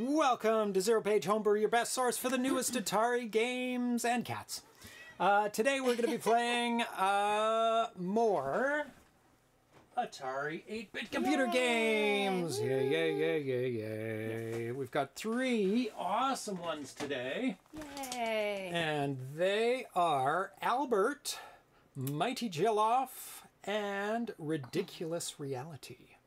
Welcome to Zero Page Homebrew, your best source for the newest Atari games and cats. Uh, today we're going to be playing uh, more Atari 8-bit computer Yay! games. Yay, yay, yay, yay, yay. We've got three awesome ones today. Yay! And they are Albert, Mighty Jill Off, and Ridiculous Reality.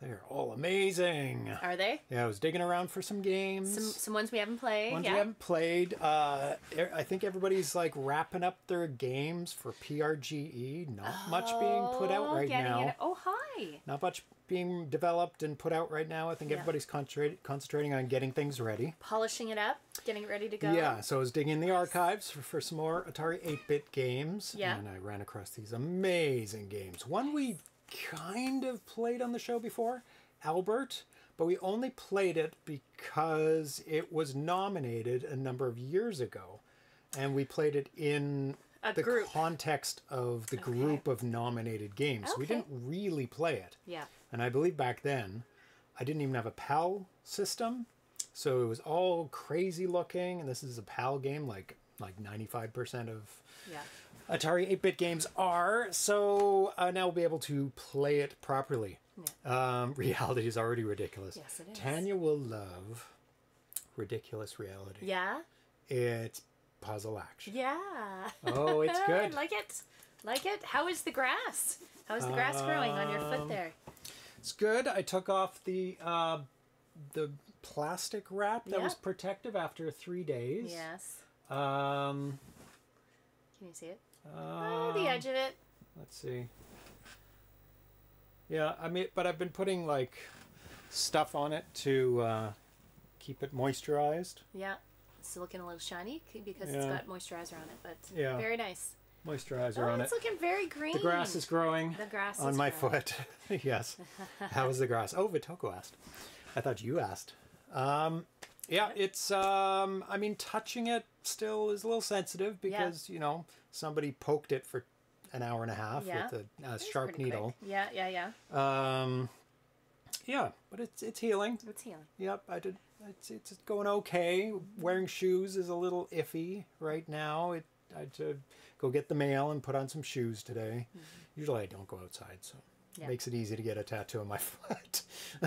They're all amazing. Are they? Yeah, I was digging around for some games. Some some ones we haven't played. Ones yeah. we haven't played. Uh, I think everybody's like wrapping up their games for PRGE. Not much being put out Oh, right now. it- Oh, hi. Not much being developed and put out right now. I think everybody's concentrate, concentrating on getting things ready. Polishing it up, getting it ready to go. Yeah, so I was digging in the archives for, for some more Atari 8-bit games. Yeah. And I ran across these amazing games. One we kind of played on the show before, Albert, but we only played it because it was nominated a number of years ago. And we played it in A the group. context of the group of nominated games. We didn't really play it. Yeah. And I believe back then, I didn't even have a PAL system, so it was all crazy looking. And this is a PAL game, like like ninety five percent of Yeah. Atari eight bit games are. So uh, now we'll be able to play it properly. Um, reality is already ridiculous. Yes, it is. Tanya will love ridiculous reality. Yeah. It's puzzle action. Yeah. Oh, it's good. like it. Like it. How is the grass? How is the grass growing on your Um, foot there? It's good. I took off the uh, the plastic wrap that Yeah. was protective after three days. Yes. Um, Can you see it? Oh, the edge of it. let's see. Yeah, I mean, but I've been putting like stuff on it to uh, keep it moisturized. Yeah. It's looking a little shiny because it's got moisturizer on it, but Yeah. very nice. Moisturizer Oh, on it's it. It's looking very green. The grass is growing The grass on my growing. foot. yes. How is the grass? Oh, Vitoco asked. I thought you asked. Um, yeah, it's. Um, I mean, touching it still is a little sensitive because you know somebody poked it for an hour and a half Yeah. with a, sharp needle. quick. Yeah, yeah, yeah. Um, yeah, but it's it's healing. It's healing. Yep, I did. It's it's going okay. Wearing shoes is a little iffy right now. It I had to go get the mail and put on some shoes today. Usually I don't go outside, so Yeah. makes it easy to get a tattoo on my foot.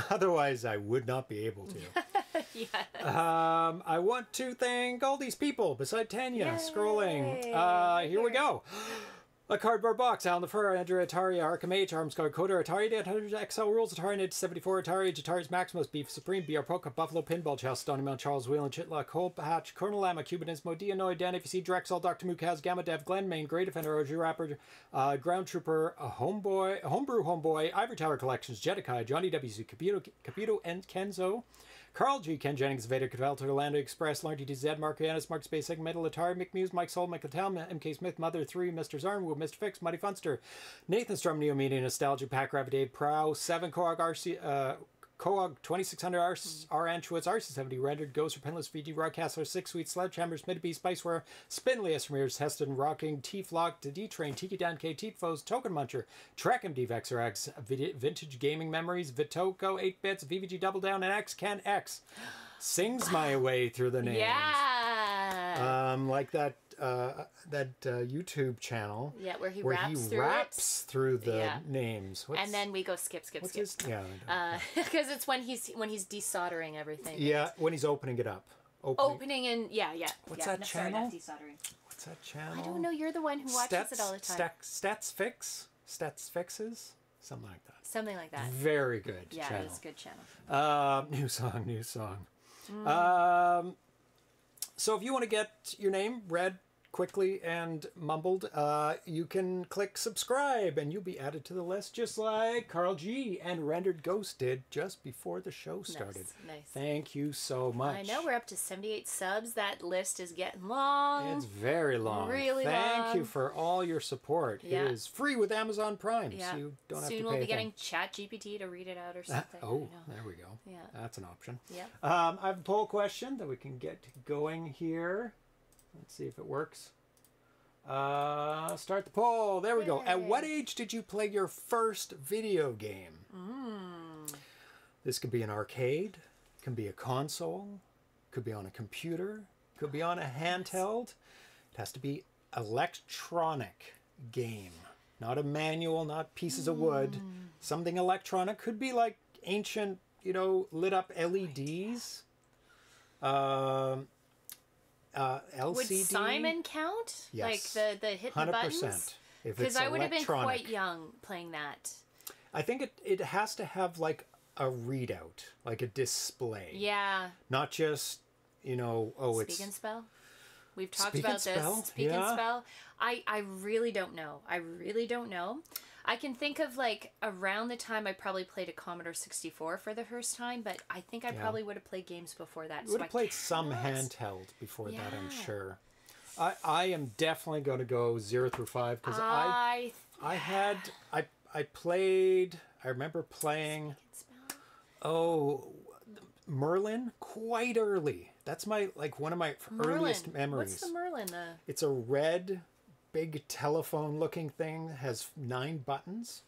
Otherwise, I would not be able to. yeah. um, I want to thank all these people beside Tanya Yay. scrolling. Uh, here we go. A cardboard box, Alan the Fur, Andrew Atari, Arkham H, Armscar Coder, Atari 800 XL Rules, Atari 974, Atari Atari's Maximus, Beef Supreme, BR Poker, Buffalo Pinball, Chow, Stony Mount, Charles Whelan, Chitlock, Hope Hatch, Colonel Lama, Cubanismo, Dianoid, Dan, if you see Drexel, Dr. Mukaz, Gamma Dev, Glen Main, Great Defender, OG Rapper, uh, Ground Trooper, a Homeboy, Homebrew Homeboy, Ivory Tower Collections, Jedikai, Johnny W.C., Caputo, Caputo and Kenzo, Carl G. Ken Jennings, Vader Cavalto, Orlando Express, Lauren TTZ, Mark Yanis, Mark Space, Metal, Atari, Mick Muse, Mike Soul, Michael Town, MK Smith, Mother 3, Mr. Zarnwood, Mr. Fix, Mighty Funster, Nathan Strum, Neo Media, Nostalgia, Pack Rabbit, Dave Prow, 7 Coag, RC, uh, Coag 2600 R, R Anschwitz, RC70, Rendered, Ghost, Pinless, VG, Rockcaster, 6 Sweet, Sledgehammer, Smitty, Spiceware, Spinley, S. Ramirez, Heston, Rocking, T Flock, D Train, Tiki Dan K, Teat Foes, Token Muncher, Track MD, Vexer X, Vintage Gaming Memories, Vitoco, 8 Bits, VVG Double Down, and X Can X. Sings my way through the names. Yeah. Um, like that uh, that uh, YouTube channel. Yeah, where he where raps he through it. raps through the Yeah. names. What's, and then we go skip, skip, skip. his? Yeah, Because it's when he's when he's desoldering everything. yeah. When he's opening it up. Opening. Opening and yeah, yeah. What's yeah. that no, channel? not desoldering. What's that channel? I don't know. You're the one who watches Stats, it all the time. Stack, stats fix. Stats fixes. Something like that. Something like that. Very good Yeah, channel. it's a good channel. Um, new song, new song. Mm. Um, so if you want to get your name read quickly and mumbled, uh, you can click subscribe and you'll be added to the list just like Carl G and Rendered Ghost did just before the show started. nice. Thank you so much. I know we're up to 78 subs. That list is getting long. It's very long. Really Thank long. you for all your support. Yeah. It is free with Amazon Prime, yeah. so you don't have Soon to pay we'll be getting Chat GPT to read it out or something. Oh, there we go. Yeah. That's an option. Yeah. Um, I have a poll question that we can get going here. Let's see if it works. Uh, start the poll. There we go. At what age did you play your first video game? Mm. This could be an arcade. can be a console, could be on a computer, could be on a handheld. It has to be electronic game, not a manual, not pieces of wood. Something electronic could be like ancient, you know, lit up LEDs. Um, uh, LCD. Would Simon count? Like the the hit the Hundred buttons? Because I would have been quite young playing that. I think it it has to have like a readout, like a display, Yeah. not just you know. Oh, Speak it's and spell. We've talked Speak about this. spell? Speak and spell. I I really don't know. I really don't know. I can think of like around the time I probably played a Commodore 64 for the first time, but I think I Yeah. probably would have played games before that. would so I have played some handheld before that. I'm sure. I I am definitely going to go zero through five because I I I had I I played. I remember playing. Oh, Merlin quite early. That's my like one of my earliest Merlin. memories. What's the Merlin? The It's a red, big telephone looking thing. Has nine buttons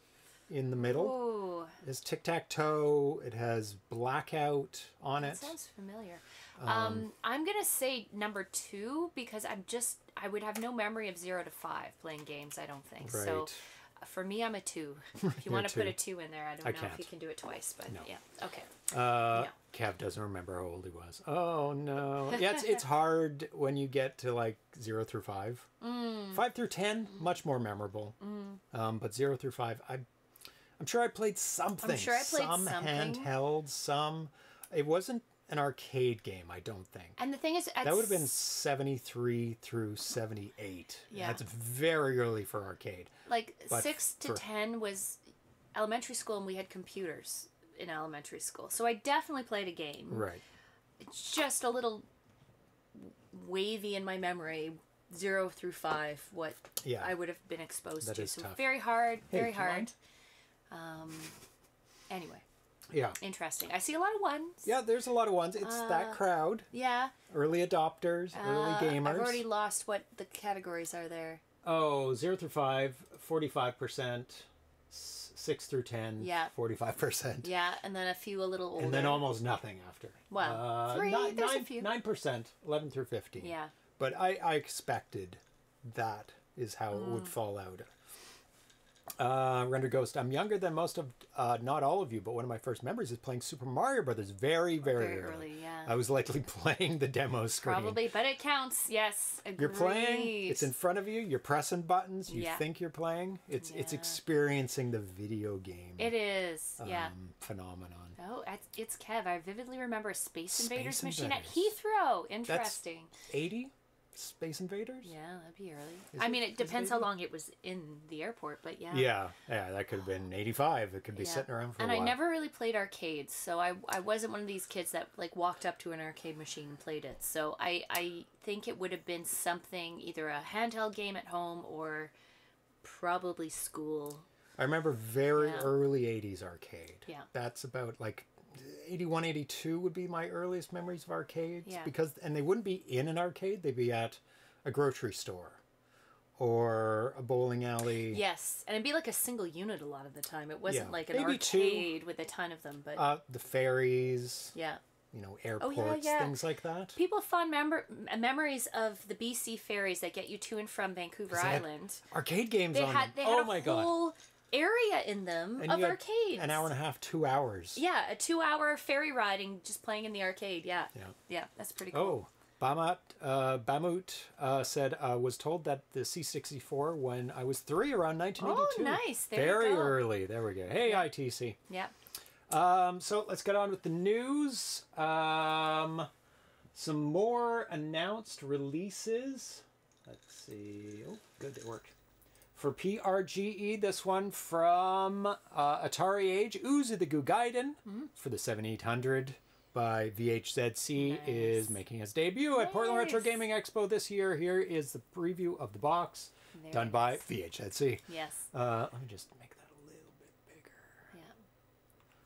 in the middle. oh, It's tic tac toe. It has blackout on that it. sounds familiar. Um, I'm gonna say number two because I'm just I would have no memory of zero to five playing games. I don't think so. Right. uh, For me, I'm a two. If you want to put a two in there, I don't I know can't. if you can do it twice, but No. yeah. Okay. Uh, Yeah. Kev doesn't remember how old he was. Oh no! Yeah, it's it's hard when you get to like zero through five. Mm. Five through ten, much more memorable. Um, but zero through five, I, I'm sure I played something. sure I played some something. handheld, some. It wasn't an arcade game, I don't think. And the thing is, That would have been 73 through 78. Yeah. That's very early for arcade. like but six to for- ten was elementary school, and we had computers in elementary school. So I definitely played a game. Right. It's just a little wavy in my memory, zero through five, what Yeah. I would have been exposed That to. is so tough. very hard, very you hard. Um, anyway, Yeah. interesting. I see a lot of ones. Yeah, there's a lot of ones. It's that crowd. Yeah. Early adopters, early Uh, gamers. I've already lost what the categories are there. Oh, zero through 5, 45%. S- 6 through 10, Yeah. 45%. Yeah, and then a few a little older. And then almost nothing after. Well, uh, three, nine, there's a nine- few. 9%, 11 through 15. Yeah. But I, I expected that is how it Mm. would fall out. Uh, Render Ghost. I'm younger than most of, uh, not all of you, but one of my first memories is playing Super Mario Brothers very, very, Very early. early, yeah. I was likely playing the demo screen. Probably, but it counts. Yes, agreed. You're playing. It's in front of you. You're pressing buttons. You Yeah. think you're playing. It's it's experiencing the video game. It is. yeah. um, phenomenon. Oh, it's- Kev. I vividly remember a Space Space Invaders machine at Heathrow. Interesting. 80 Space Invaders. Yeah, that'd be early. Is I it- mean, it depends how long it was in the airport, but yeah. Yeah, yeah, that could have been 85. It could be Yeah. sitting around for and I never really played arcades, so I, I wasn't one of these kids that like walked up to an arcade machine and played it. So I, I think it would have been something either a handheld game at home or probably school. I remember very Yeah. early 80s arcade. Yeah. That's about like 81, 82 would be my earliest memories of arcades. Yeah. Because, and they wouldn't be in an arcade, they'd be at a grocery store or a bowling alley. Yes, and it'd be like a single unit a lot of the time. It wasn't Yeah. like an Maybe two. arcade with a ton of them, but Uh, the ferries, yeah. you know, Oh, yeah, airports, yeah. things like that. People fond member- memories of the BC ferries that get you to and from Vancouver Island. Arcade games They on had them. had oh my god. Area in them And of arcades. An hour and a half, two hours. Yeah, a two-hour ferry riding, just playing in the arcade. Yeah, Yeah. yeah, that's pretty cool. Oh, Bamat, uh, Bamut uh, said, uh, was told that the C64 when I was three around 1982. Oh, nice. There you Very early. There we go. Hey, ITC. Yeah. Um, so let's get on with the news. Um, some more announced releases. Let's see. Oh, good, it worked. For PRGE, this one from uh, Atari Age, Oozy the Goo Gaiden Hmm. for the 7800 by VHZC is making its debut at Portland Retro Gaming Expo this year. Here is the preview of the box Very done by. VHZC. Yes. Uh, let me just make that a little bit bigger.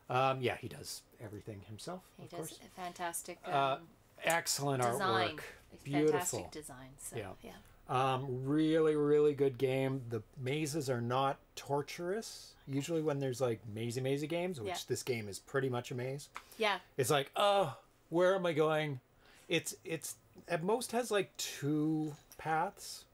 Yeah. Um, yeah, he does everything himself, He of does course. fantastic um, Uh, Excellent design. artwork. Beautiful. Fantastic design. So, Yeah. yeah. Um, really, really good game. The mazes are not torturous. Usually, when there's like mazy, mazy games, which Yeah. this game is pretty much a maze, Yeah. it's like, oh, where am I going? It's it's at most has like two paths,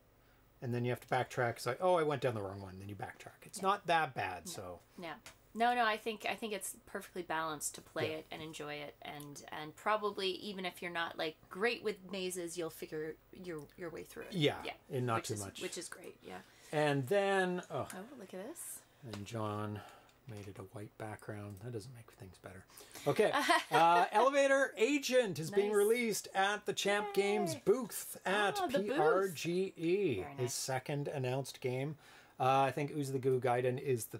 and then you have to backtrack. It's like, oh, I went down the wrong one. Then you backtrack. It's not that bad. So Yeah. No, no, I think I think it's perfectly balanced to play Yeah. it and enjoy it and and probably even if you're not like great with mazes, you'll figure your your way through it. yeah, Yeah. and not which too is, much. Which is great. Yeah. And then, oh, Oh, look at this. and John made it a white background. That doesn't make things better. Okay. Uh, Elevator Agent is being released at the Champ Games booth at Ah, the booth. PRGE. His second announced game. Uh, I think Ooze the Goo Gaiden is the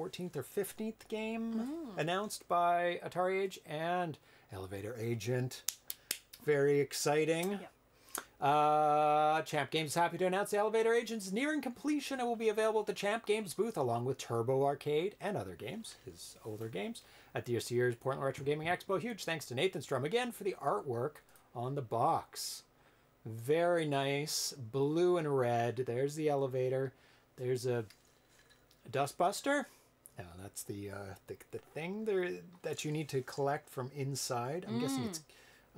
14th or 15th game Hmm. announced by Atari Age and Elevator Agent. Very exciting. Yep. Uh, Champ Games is happy to announce the Elevator Agent is nearing completion and will be available at the Champ Games booth along with Turbo Arcade and other games, his older games, at this year's Portland Retro Gaming Expo. Huge thanks to Nathan Strum again for the artwork on the box. Very nice, blue and red. There's the elevator. There's a, a dustbuster. No, that's the uh, the, the thing there that you need to collect from inside. I'm guessing it's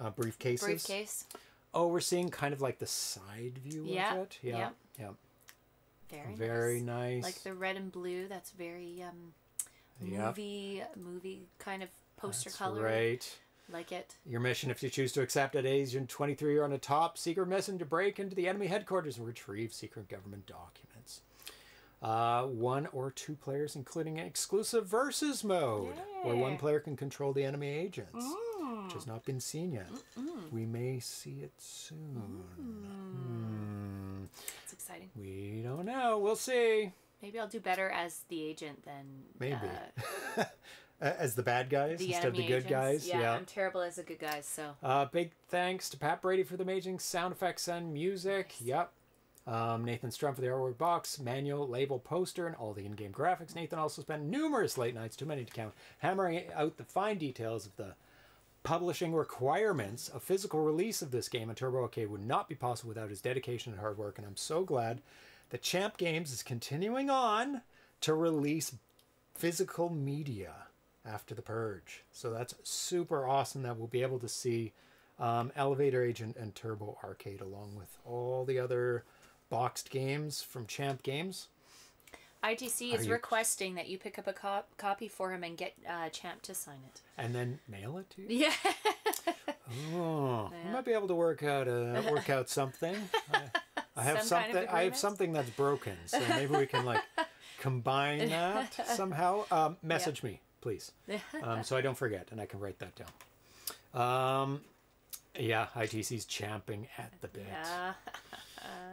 uh, briefcases. Briefcase. Oh, we're seeing kind of like the side view Yeah, of it. Yeah, yeah. yeah. Very Very nice. nice. Like the red and blue, that's very um movie movie kind of poster That's color. Right. Like it. Your mission, if you choose to accept at Agent 23, you're on a top secret mission to break into the enemy headquarters and retrieve secret government documents. Uh, one or two players, including an exclusive versus mode, where one player can control the enemy agents, Mm. which has not been seen yet. We may see it soon. Hmm. It's exciting. We don't know. We'll see. Maybe I'll do better as the agent than Maybe. uh, As the bad guys the instead of the good agents. guys. Yeah, I'm terrible as the good guys. So Uh, big thanks to Pat Brady for the amazing sound effects and music. Yep. Um, Nathan Strum for the artwork box, manual, label, poster, and all the in-game graphics. Nathan also spent numerous late nights, too many to count, hammering out the fine details of the publishing requirements. A physical release of this game on Turbo Arcade would not be possible without his dedication and hard work, and I'm so glad that Champ Games is continuing on to release physical media after the PRGE. So that's super awesome that we'll be able to see um, Elevator Agent and Turbo Arcade along with all the other boxed games from Champ Games. ITC is you- requesting that you pick up a cop- copy for him and get uh, Champ to sign it. And then mail it to you. Yeah. Oh, I might be able to work out a work out something. I, I have Some kind of something. I have something that's broken, so maybe we can like combine that somehow. Um, message me, please, um, so I don't forget and I can write that down. Um, yeah, ITC's champing at the bit. yeah.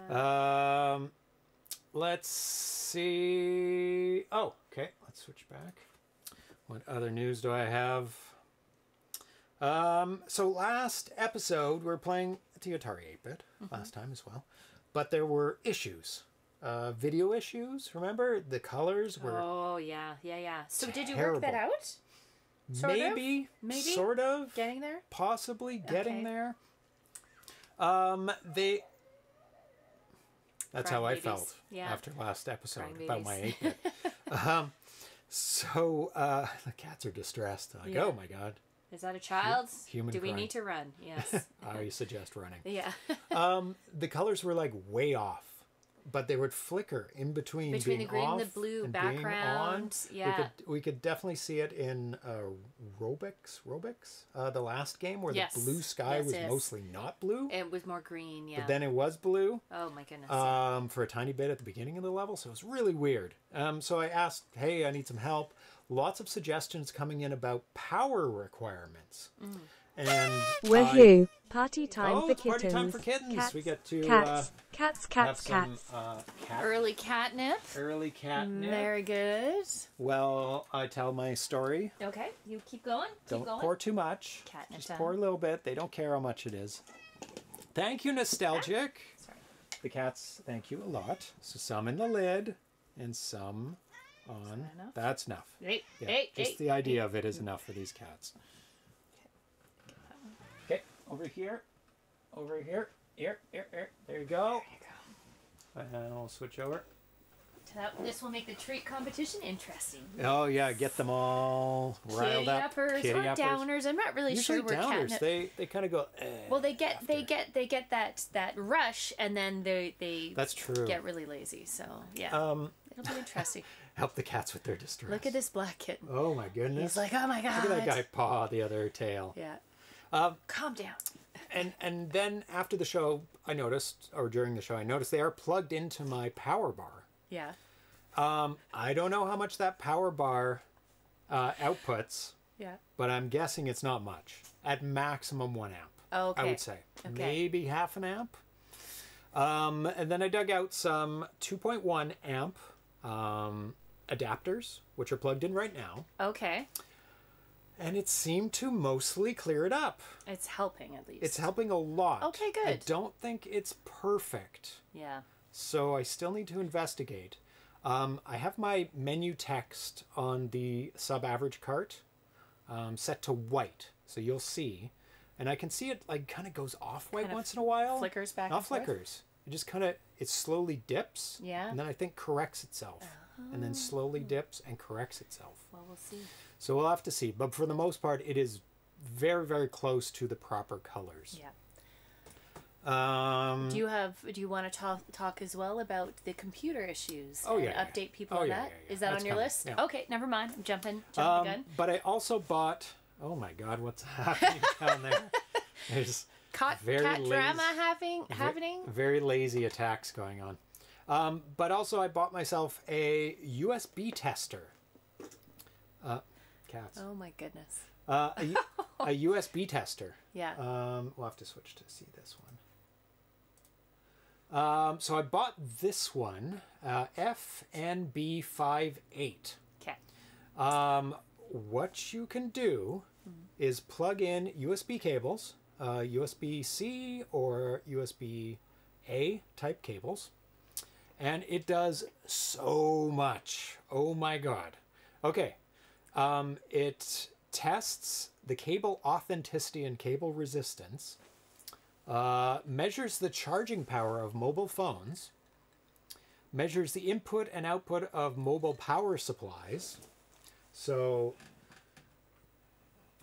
Um, let's see. Oh, okay. Let's switch back. What other news do I have? Um, so last episode we are playing the Atari 8-bit last time as well, but there were issues, uh, video issues. Remember the colors were Oh yeah, yeah, yeah. So did you work that out? sort of? maybe, Maybe? sort of, Getting there? possibly getting Okay. there. Um, they. That's Crying how I felt Yeah. after last episode Crying about my babies. eight bit. um, so uh, the cats are distressed. Like, Yeah. oh my god, Is that a child? human Do we need to run? Yes. I suggest running. yeah. Um, the colors were like way off, but they would flicker in between Between being the green and the blue and background, we yeah. could we could definitely see it in uh, Robix, Robix, uh, the last game where Yes. the blue sky Yes, was yes. mostly not blue, It was more green, yeah. but then it was blue oh my goodness. um, for a tiny bit at the beginning of the level, so it was really weird. Um, so I asked, "Hey, I need some help." Lots of suggestions coming in about power requirements, Mm. And Woohoo! Party time Oh, for kittens. party time for kittens. Cats, We get to, cats, uh, cats, cats, have cats. some uh, cat, Early catnip. early catnip. Very good. Well, I tell my story. Okay, you keep going. Keep Don't going. pour too much. Catnip Just time. pour a little bit. They don't care how much it is. Thank you, Nostalgic. Sorry. The cats thank you a lot. So some in the lid and some on. that enough? That's enough. Hey, Yeah, hey, just hey. the idea of it is enough for these cats. Okay, over here, over here, here, here, here. There you go. There you go. And I'll switch over. That, this will make the treat competition interesting. Oh yeah, get them all riled Kitty up. uppers Kitty or uppers. downers. I'm not really Usually sure where downers. catnip. They they kind of go. Eh, well, they get they get they get that that rush, and then they they That's true. get really lazy. So yeah, Um, it'll be interesting. help the cats with their distress. Look at this black kitten. Oh my goodness. He's like, oh my god. Look at that guy paw the other tail. Yeah. Um, Calm down. and and then after the show, I noticed, or during the show, I noticed they are plugged into my power bar. Yeah. Um, I don't know how much that power bar uh, outputs, Yeah. but I'm guessing it's not much. At maximum one amp. Oh, okay. I would say Okay. maybe half an amp. Um, and then I dug out some 2.1 amp um, adapters, which are plugged in right now, Okay. And it seemed to mostly clear it up. It's helping at least. It's helping a lot. Okay, good. I don't think it's perfect, Yeah. so I still need to investigate. Um, I have my menu text on the sub-average cart um, set to white, so you'll see, and I can see it like kind of goes off white once in a while. flickers back Not and forth? flickers. It just kind of it slowly dips. Yeah. And then I think corrects itself, and then slowly dips and corrects itself. Well, we'll see. So we'll have to see. But for the most part, it is very very close to the proper colors. Yeah. Um, Do you have? Do you want to talk talk as well about the computer issues? Oh, and yeah. Update people Oh, on yeah, that. yeah, yeah. Is that That's on your coming, list? Okay. Never mind. I'm jumping. Jumping um, the gun. but I also bought. Oh my God, what's happening down there? There's Cat, very cat lazy- drama having happening. Very lazy attacks going on. Um, but also, I bought myself a USB tester. Uh, cats. Oh my goodness. Uh, a, a USB tester. Yeah. Um, we'll have to switch to see this one. Um, so I bought this one, uh, FNB58. Okay. Um, what you can do is plug in USB cables, uh, USB C or USB A type cables, and it does so much. Oh my god. Okay. Um, it tests the cable authenticity and cable resistance, uh, measures the charging power of mobile phones, measures the input and output of mobile power supplies. So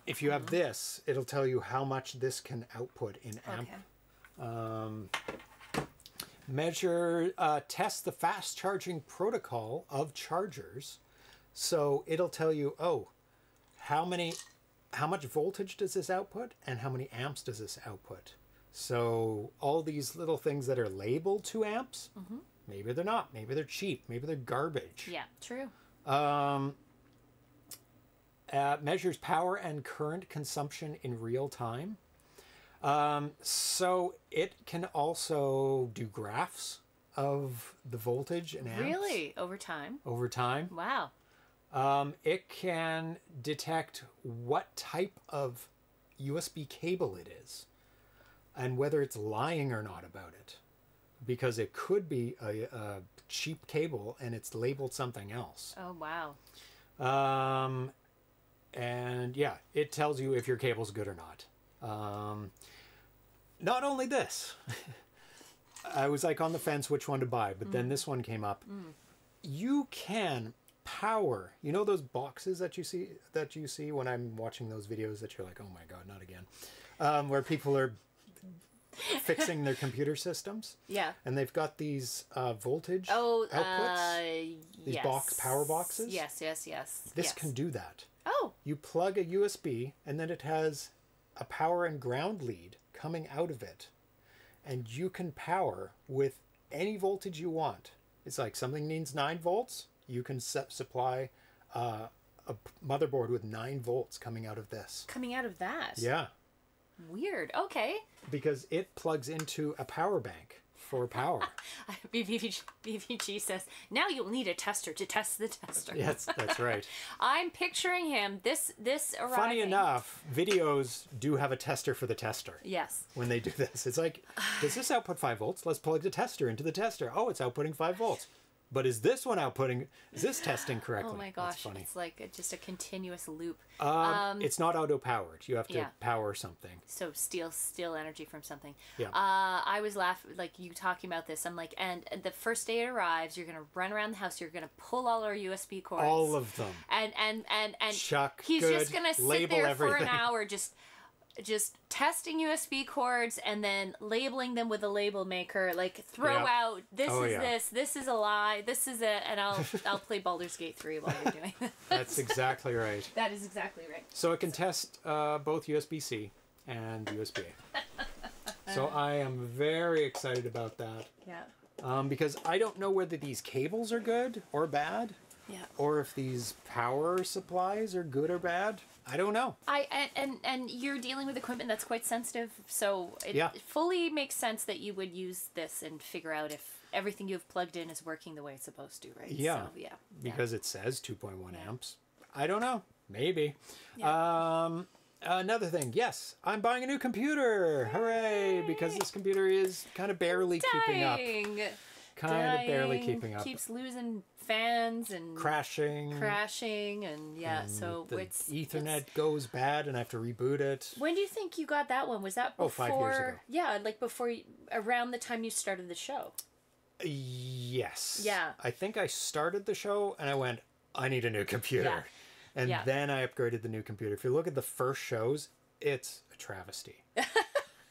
if you have this, it'll tell you how much this can output in amp. Okay. Um, measure, uh, test the fast charging protocol of chargers. So it'll tell you, oh, how many, how much voltage does this output, and how many amps does this output. So all these little things that are labeled to amps, maybe they're not. Maybe they're cheap. Maybe they're garbage. Yeah. True. Um, uh, measures power and current consumption in real time. Um, so it can also do graphs of the voltage and amps Really? Over time? over time. Wow. Um, it can detect what type of USB cable it is and whether it's lying or not about it. Because it could be a, a cheap cable and it's labeled something else. Oh wow. Um, and yeah, it tells you if your cable's good or not. Um, not only this, I was like on the fence which one to buy, but then this one came up. You can power. You know those boxes that you see that you see when I'm watching those videos that you're like, oh my god, not again, um, where people are fixing their computer systems Yeah. and they've got these uh, voltage Oh, outputs. uh, These yes. box- power boxes? Yes, yes, yes. this yes. can do that. Oh, You plug a USB and then it has a power and ground lead coming out of it. And you can power with any voltage you want. It's like something needs 9 volts, you can set, supply uh, a motherboard with 9 volts coming out of this. coming out of that. Yeah, Weird. Okay. because it plugs into a power bank for power. BVG, BVG says now you'll need a tester to test the tester. yes, that's right. I'm picturing him. This this arriving. Funny enough, videos do have a tester for the tester. Yes. when they do this. It's like, does this output 5 volts? Let's plug the tester into the tester. Oh, it's outputting 5 volts. But is this one outputting? Is this testing correctly? Oh my gosh, funny. it's like a, just a continuous loop. Um, it's not auto powered. You have to yeah. power something. So steal steal energy from something. Yeah. Uh, I was laughing like you talking about this. I'm like, and the first day it arrives, you're gonna run around the house. You're gonna pull all our USB cords. All of them. and and and and Chuck, he's good. just gonna sit there for everything. an hour just just testing USB cords and then labeling them with a label maker like throw out this Oh, is yeah. this this is a lie this is it and I'll I'll play Baldur's Gate 3 while you're doing that. That's exactly right. that is exactly right. So it can test uh, both USB C and USB A. so I am very excited about that Yeah. um, because I don't know whether these cables are good or bad, Yeah. or if these power supplies are good or bad. I don't know. I and, and and you're dealing with equipment that's quite sensitive, so it Yeah. fully makes sense that you would use this and figure out if everything you've plugged in is working the way it's supposed to, right? Yeah. So, yeah. because it says 2.1 amps. I don't know. Maybe. Yeah. Um, another thing. Yes, I'm buying a new computer. Hooray! Because this computer is kind of barely keeping up. Kind of barely keeping up. Keeps losing fans and Crashing. crashing and yeah. So the it's Ethernet it's- goes bad and I have to reboot it. when do you think you got that one? Was that before? Oh, five years ago. Yeah, like before, you, around the time you started the show. Yes. Yeah. I think I started the show and I went, I need a new computer. Yeah. And Yeah. then I upgraded the new computer. If you look at the first shows, it's a travesty.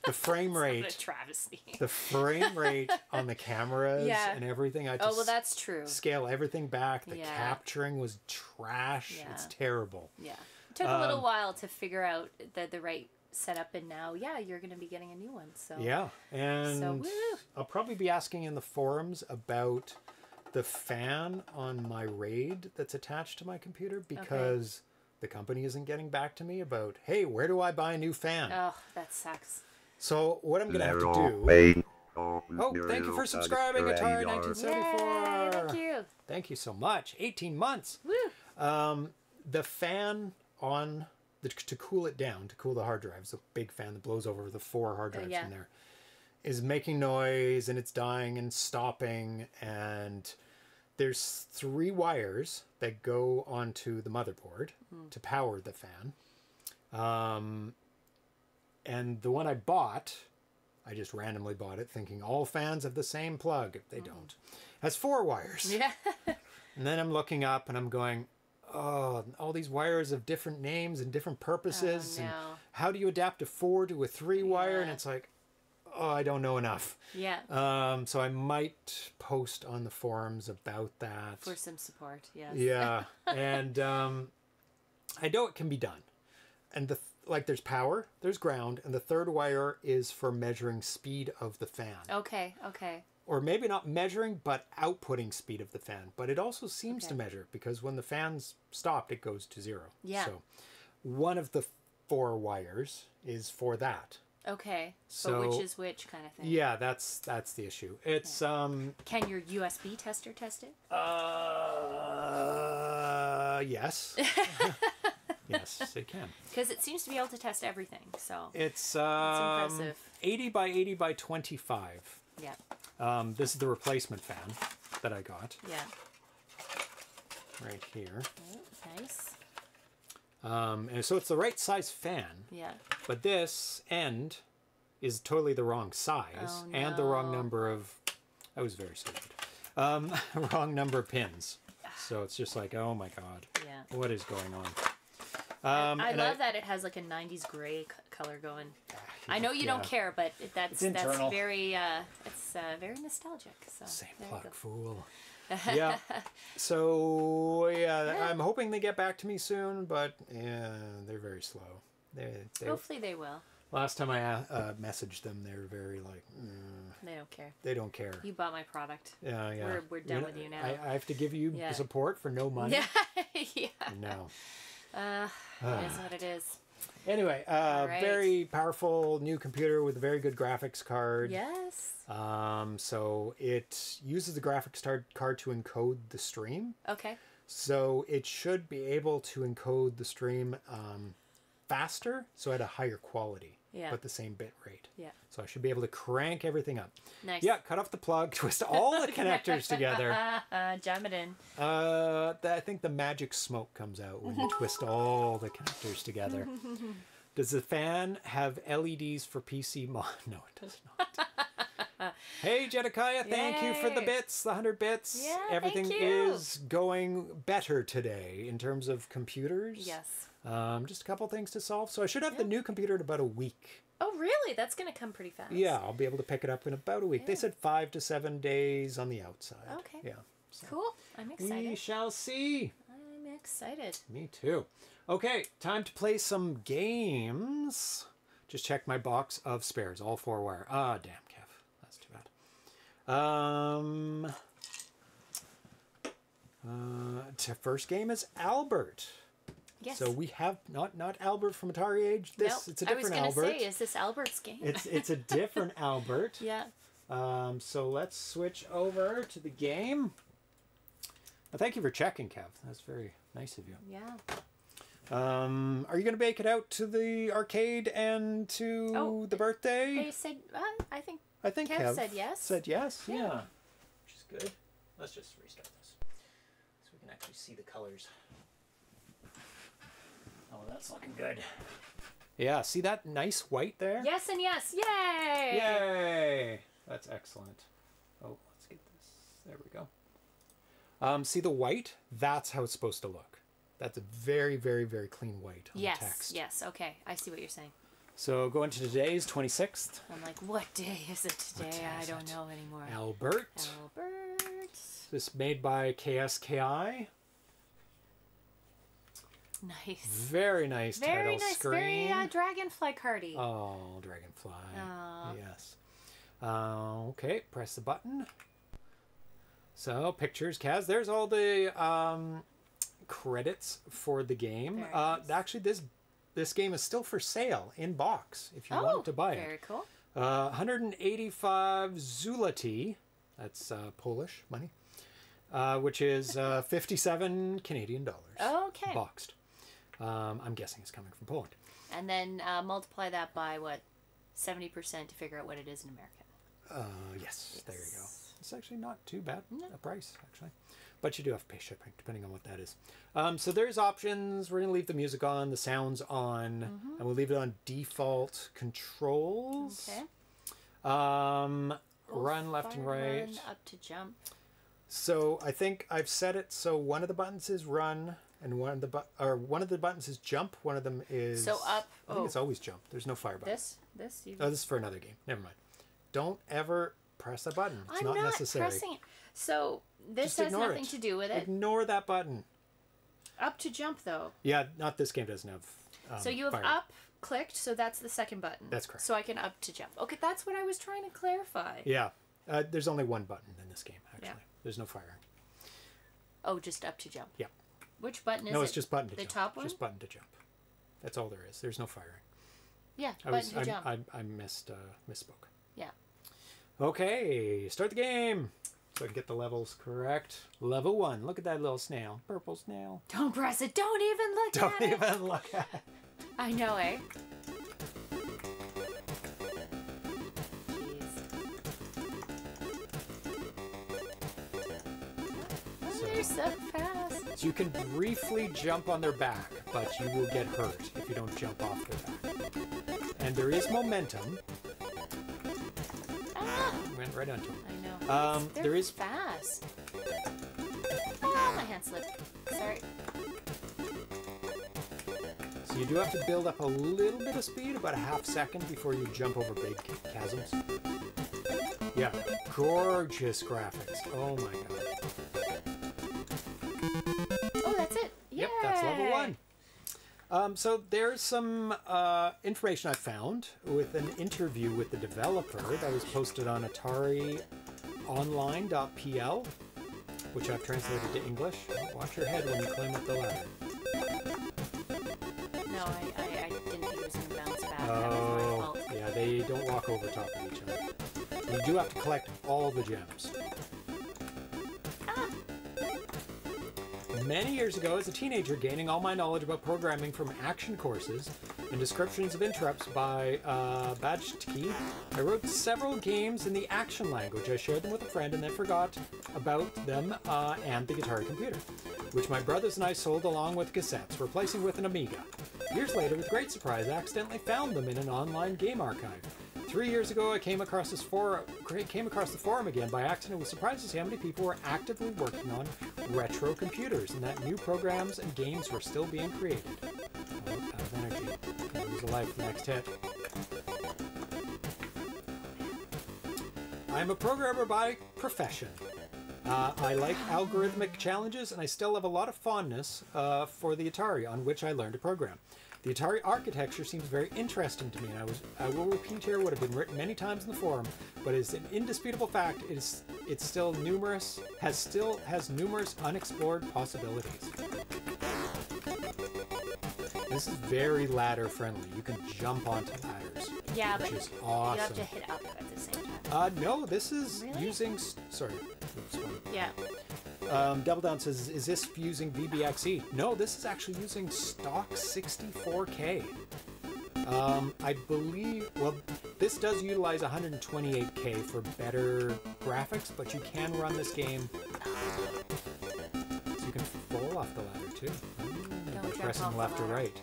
the frame rate, travesty. the frame rate on the cameras Yeah. and everything. I Oh just well, that's true. scale everything back. The Yeah. capturing was trash. It's terrible. Yeah. It took a little Um, while to figure out the the right setup and now yeah, you're gonna be getting a new one. So Yeah. And So. I'll probably be asking in the forums about the fan on my RAID that's attached to my computer because the company isn't getting back to me about, hey, where do I buy a new fan? Oh, that sucks. So what I'm gonna have to do. baby. Oh, thank you for subscribing, Atari Yay, 1974. thank you. Thank you so much. 18 months. Woo. The fan on the, to cool it down, to cool the hard drives, the big fan that blows over the four hard drives Uh, yeah. in there, is making noise and it's dying and stopping. And there's three wires that go onto the motherboard Hmm. to power the fan. Um, and the one I bought, I just randomly bought it thinking all fans have the same plug. If they don't. Has four wires. Yeah. And then I'm looking up and I'm going, oh, all these wires have different names and different purposes. And no. how do you adapt a four to a three wire? And it's like, oh, I don't know enough. yeah. Um, so I might post on the forums about that. For some support. Yes. Yeah, and um, I know it can be done. And the like, there's power, there's ground, and the third wire is for measuring speed of the fan, Okay. Okay. or maybe not measuring, but outputting speed of the fan. But it also seems to measure because when the fan's stopped, it goes to zero. Yeah. So one of the four wires is for that. Okay. So- but which is which kind of thing? Yeah, that's that's the issue. It's um Can your USB tester test it? uh yes. yes, it can. Because it seems to be able to test everything. So It's um, impressive. 80 by 80 by 25. yeah. Um, this is the replacement fan that I got Yeah. right here. Oh, nice. Um, and so it's the right size fan, Yeah. but this end is totally the wrong size Oh, and the wrong number of. I was very stupid. Um, wrong number of pins. So it's just like, oh my god, Yeah. what is going on? Um, I love that it has like a '90s gray c- color going. I know you don't care, but that's that's very uh, it's uh, very nostalgic. So Same plug, fool. yeah. So yeah, I'm hoping they get back to me soon, but yeah, they're very slow. They, they Hopefully they will. last time I uh, messaged them, they were very like, mm, They don't care. they don't care. You bought my product. yeah, yeah. we're- we're done know, with you now. I, I have to give you Yeah. support for no money. Yeah. yeah. No. Uh, it is what it is. Anyway, uh, right. very powerful new computer with a very good graphics card. Yes. Um, so it uses the graphics card card to encode the stream. Okay. So it should be able to encode the stream um, faster, so at a higher quality, Yeah. but the same bit rate. Yeah. So I should be able to crank everything up. Nice. Yeah, cut off the plug, twist all the connectors together. Uh, jam it in. Uh, I think the magic smoke comes out when you twist all the connectors together. Does the fan have LEDs for PC mod? No, it does not. hey, Jedediah, thank you for the bits, the 100 bits. Yeah, Everything is going better today in terms of computers. Yes. Um, just a couple things to solve. So I should have the new computer in about a week. Oh, really? That's gonna come pretty fast. Yeah, I'll be able to pick it up in about a week. They said five to seven days on the outside. Okay. Yeah. Cool. I'm excited. We shall see. I'm excited. Me too. Okay, time to play some games. Just check my box of spares, all four wire. Ah, damn, Kev. That's too bad. Um, uh, first game is Albert. Yes. So we have not not Albert from Atari Age. This Nope. it's a I was different gonna Albert. say, is this Albert's game? It's it's a different Albert. yeah. Um, so let's switch over to the game. Well, thank you for checking, Kev. That's very nice of you. Yeah. Um, are you going to make it out to the arcade and to Oh, the birthday? They said, uh, I think I think Kev Kev said yes. Said yes. Yeah. Yeah. Which is good. Let's just restart this so we can actually see the colors. That's looking good. Yeah. See that nice white there? yes and yes. Yay! Yay! That's excellent. Oh, let's get this. There we go. Um, see the white? That's how it's supposed to look. That's a very, very, very clean white on Yes. the text. Yes. yes. Okay. I see what you're saying. So going to today's 26th. I'm like, what day is it today? day I don't it? know anymore. Albert. Albert. This is made by KSKI. Nice. Very nice Very title nice. screen. Very uh, dragonfly cardy. Oh, dragonfly. Aw. Yes. Uh, okay, press the button. So, pictures, Kaz. There's all the um, credits for the game. Uh. Actually, this this game is still for sale in box if you oh, want to buy it. very cool. Uh, 185 zloty. That's uh, Polish money. Uh, which is uh, 57 Canadian dollars. Okay. Boxed. Um, I'm guessing it's coming from Poland. And then uh, multiply that by what? 70% to figure out what it is in America. Uh, yes, there you go. It's actually not too bad No. a price, actually. But you do have to pay shipping, depending on what that is. Um, so there's options. We're going to leave the music on, the sounds on, and we'll leave it on default controls. Okay. Um, Both run left and right. run, up to jump. So I think I've set it so one of the buttons is run, and one of the but or one of the buttons is jump. One of them is So up- I think oh. it's always jump. There's no fire button. This? This? You... Oh, this is for another game. Never mind. Don't ever press that button. It's I'm not, not necessary. pressing it. So this Just has nothing it. to do with it. Ignore that button. Up to jump though. Yeah, not this game doesn't have. Um, so you have fire. up clicked, so that's the second button. That's correct. So I can up to jump. Okay, that's what I was trying to clarify. Yeah, uh, there's only one button in this game. Actually, Yeah. there's no firing. Oh, just up to jump. Yeah. Which button is no, it? it's just button to the jump. top one? Just button to jump. That's all there is. There's no firing. Yeah, I button was to I, jump. I, I missed uh, misspoke. Yeah. Okay, start the game. So I can get the levels correct. Level one. Look at that little snail. Purple snail. Don't press it. Don't even look Don't at it. even look at it. I know, eh? They're so fast. So you can briefly jump on their back, but you will get hurt if you don't jump off their back. And there is momentum. Ah, Went right onto it. I know. Um, there is- fast. Oh, my hand slipped. Sorry. So you do have to build up a little bit of speed, about a half second before you jump over big chasms. Yeah, gorgeous graphics. Oh my god. Um, so there's some uh, information I found with an interview with the developer that was posted on AtariOnline.pl, which I've translated to English. Watch your head when you climb up the ladder. No, I, I, I didn't think it was going to bounce back. that was my Oh, yeah, they don't walk over top of each other. You do have to collect all the gems. Many years ago, as a teenager, gaining all my knowledge about programming from action courses, and descriptions of interrupts by uh, Bajtki. I wrote several games in the action language. I shared them with a friend and then forgot about them uh, and the Guitar computer, which my brothers and I sold along with cassettes, replacing with an Amiga. Years later, with great surprise, I accidentally found them in an online game archive. Three years ago, I came across this forum, came across the forum again by accident. Was surprised to see how many people were actively working on retro computers, and that new programs and games were still being created. Oh, out of energy. Lose a life next hit. I'm a programmer by profession. Uh, I like algorithmic challenges, and I still have a lot of fondness uh, for the Atari, on which I learned to program. The Atari architecture seems very interesting to me, and I was I will repeat here what have been written many times in the forum, but is an indisputable fact. It is it's still numerous has still has numerous unexplored possibilities. This is very ladder friendly. You can jump onto ladders. Yeah, which but is you awesome. have to hit up at the same time. Uh, no, this is Really? using. Sorry. Oops, sorry. Yeah. Um, Double Down says, is this using VBXE? No, this is actually using stock 64K. Um, I believe, well, this does utilize 128K for better graphics, but you can run this game. So you can fall off the ladder too. Pressing left or right.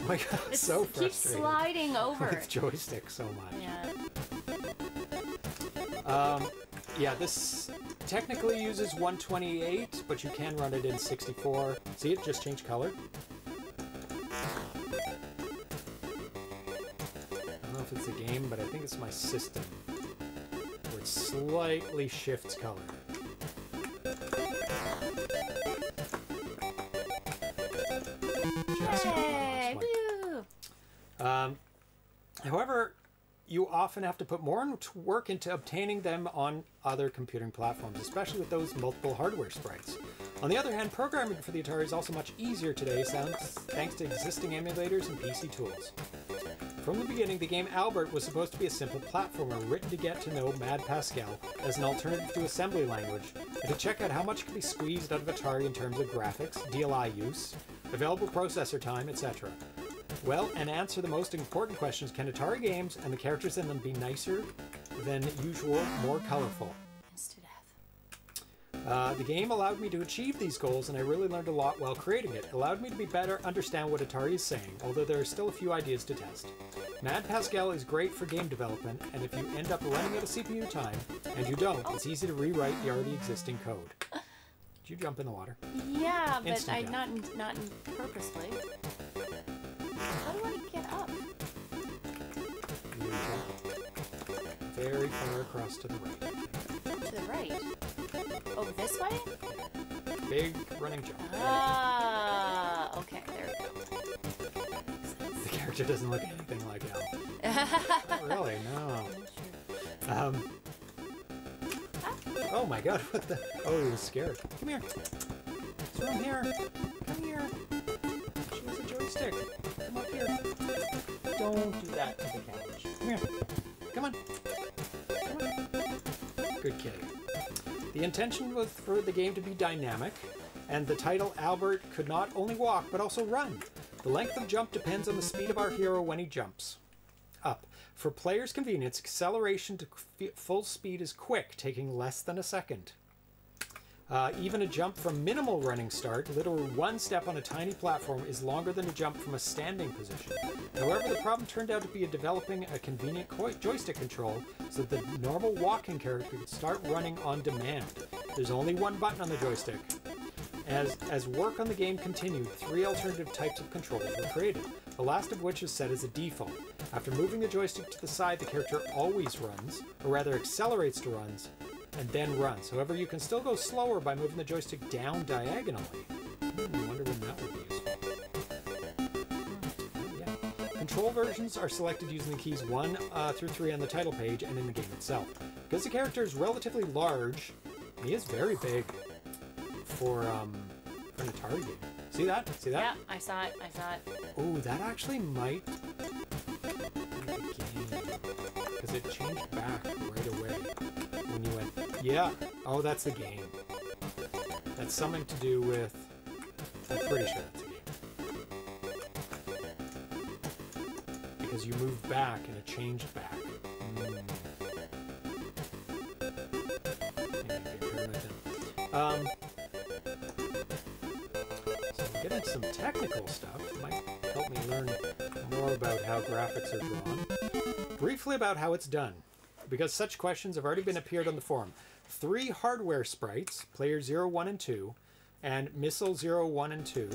Oh my god, It so keeps frustrated sliding over. with joystick so much. yeah. Um, yeah, this technically uses 128, but you can run it in 64. See, it just changed color. I don't know if it's a game, but I think it's my system. Where it slightly shifts color. You often have to put more work into obtaining them on other computing platforms, especially with those multiple hardware sprites. On the other hand, programming for the Atari is also much easier today thanks to existing emulators and PC tools. From the beginning, the game Albert was supposed to be a simple platformer written to get to know Mad Pascal as an alternative to assembly language, and to check out how much could be squeezed out of Atari in terms of graphics, DLI use, available processor time, etc. Well, and answer the most important questions can Atari games and the characters in them be nicer than usual, more colorful? It's to death. Uh, the game allowed me to achieve these goals, and I really learned a lot while creating it. It allowed me to be better understand what Atari is saying, although there are still a few ideas to test. Mad Pascal is great for game development, and if you end up running out of CPU time, and you don't, it's easy to rewrite the already existing code. Did you jump in the water? Yeah, but I not not purposely. How do I get up? Very far across to the right. To the right. Oh, this way? Big running jump. Ah, okay, there we go. The character doesn't look anything like Al. Really, no. Um. Oh my god, what the? Oh, he was scared. Come here. It's from here. Come here. Joystick. Come up here. Don't do that to the couch. Come here. Come on. Come on. Good kitty. The intention was for the game to be dynamic, and the title Albert could not only walk but also run. The length of jump depends on the speed of our hero when he jumps up. For players' convenience, acceleration to full speed is quick, taking less than a second. Uh, even a jump from minimal running start, literally one step on a tiny platform, is longer than a jump from a standing position. However, the problem turned out to be developing a convenient co- joystick control so that the normal walking character could start running on demand. There's only one button on the joystick. As, as work on the game continued, three alternative types of controls were created, the last of which is set as a default. After moving the joystick to the side, the character always runs, or rather accelerates to runs, and then runs. However, you can still go slower by moving the joystick down diagonally. Hmm, I wonder when that would be useful. Yeah. Control versions are selected using the keys 1 uh, through 3 on the title page and in the game itself. Because the character is relatively large, he is very big for, um, for an Atari game. See that? See that? Yeah, I saw it. I saw it. Oh, that actually might be the game. Because it changed back you went, yeah. Oh, that's the game. That's something to do with I'm pretty sure that's a game. Because you moved back and it changed back. Mm. Um, so we'll get some technical stuff. Might help me learn more about how graphics are drawn. Briefly about how it's done, because such questions have already been appeared on the forum. Three hardware sprites, player 0, 1, and 2, and Missile 0, 1, and 2,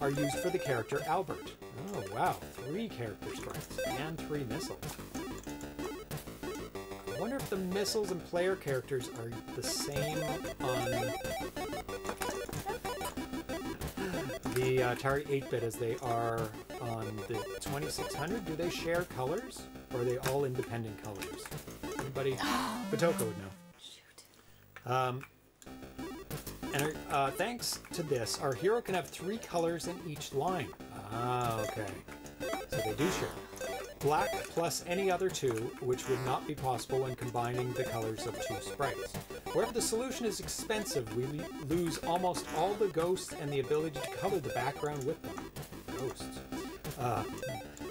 are used for the character Albert. Oh, wow. Three character sprites and three missiles. I wonder if the missiles and player characters are the same on the uh, Atari 8-bit as they are on the 2600. Do they share colors, or are they all independent colors? Anybody? Vitoco would know. Shoot. Um, and uh, thanks to this, our hero can have three colors in each line. Ah, okay. So they do share. Black plus any other two, which would not be possible when combining the colors of two sprites. Wherever the solution is expensive, we lose almost all the ghosts and the ability to color the background with them. Ghosts. Uh,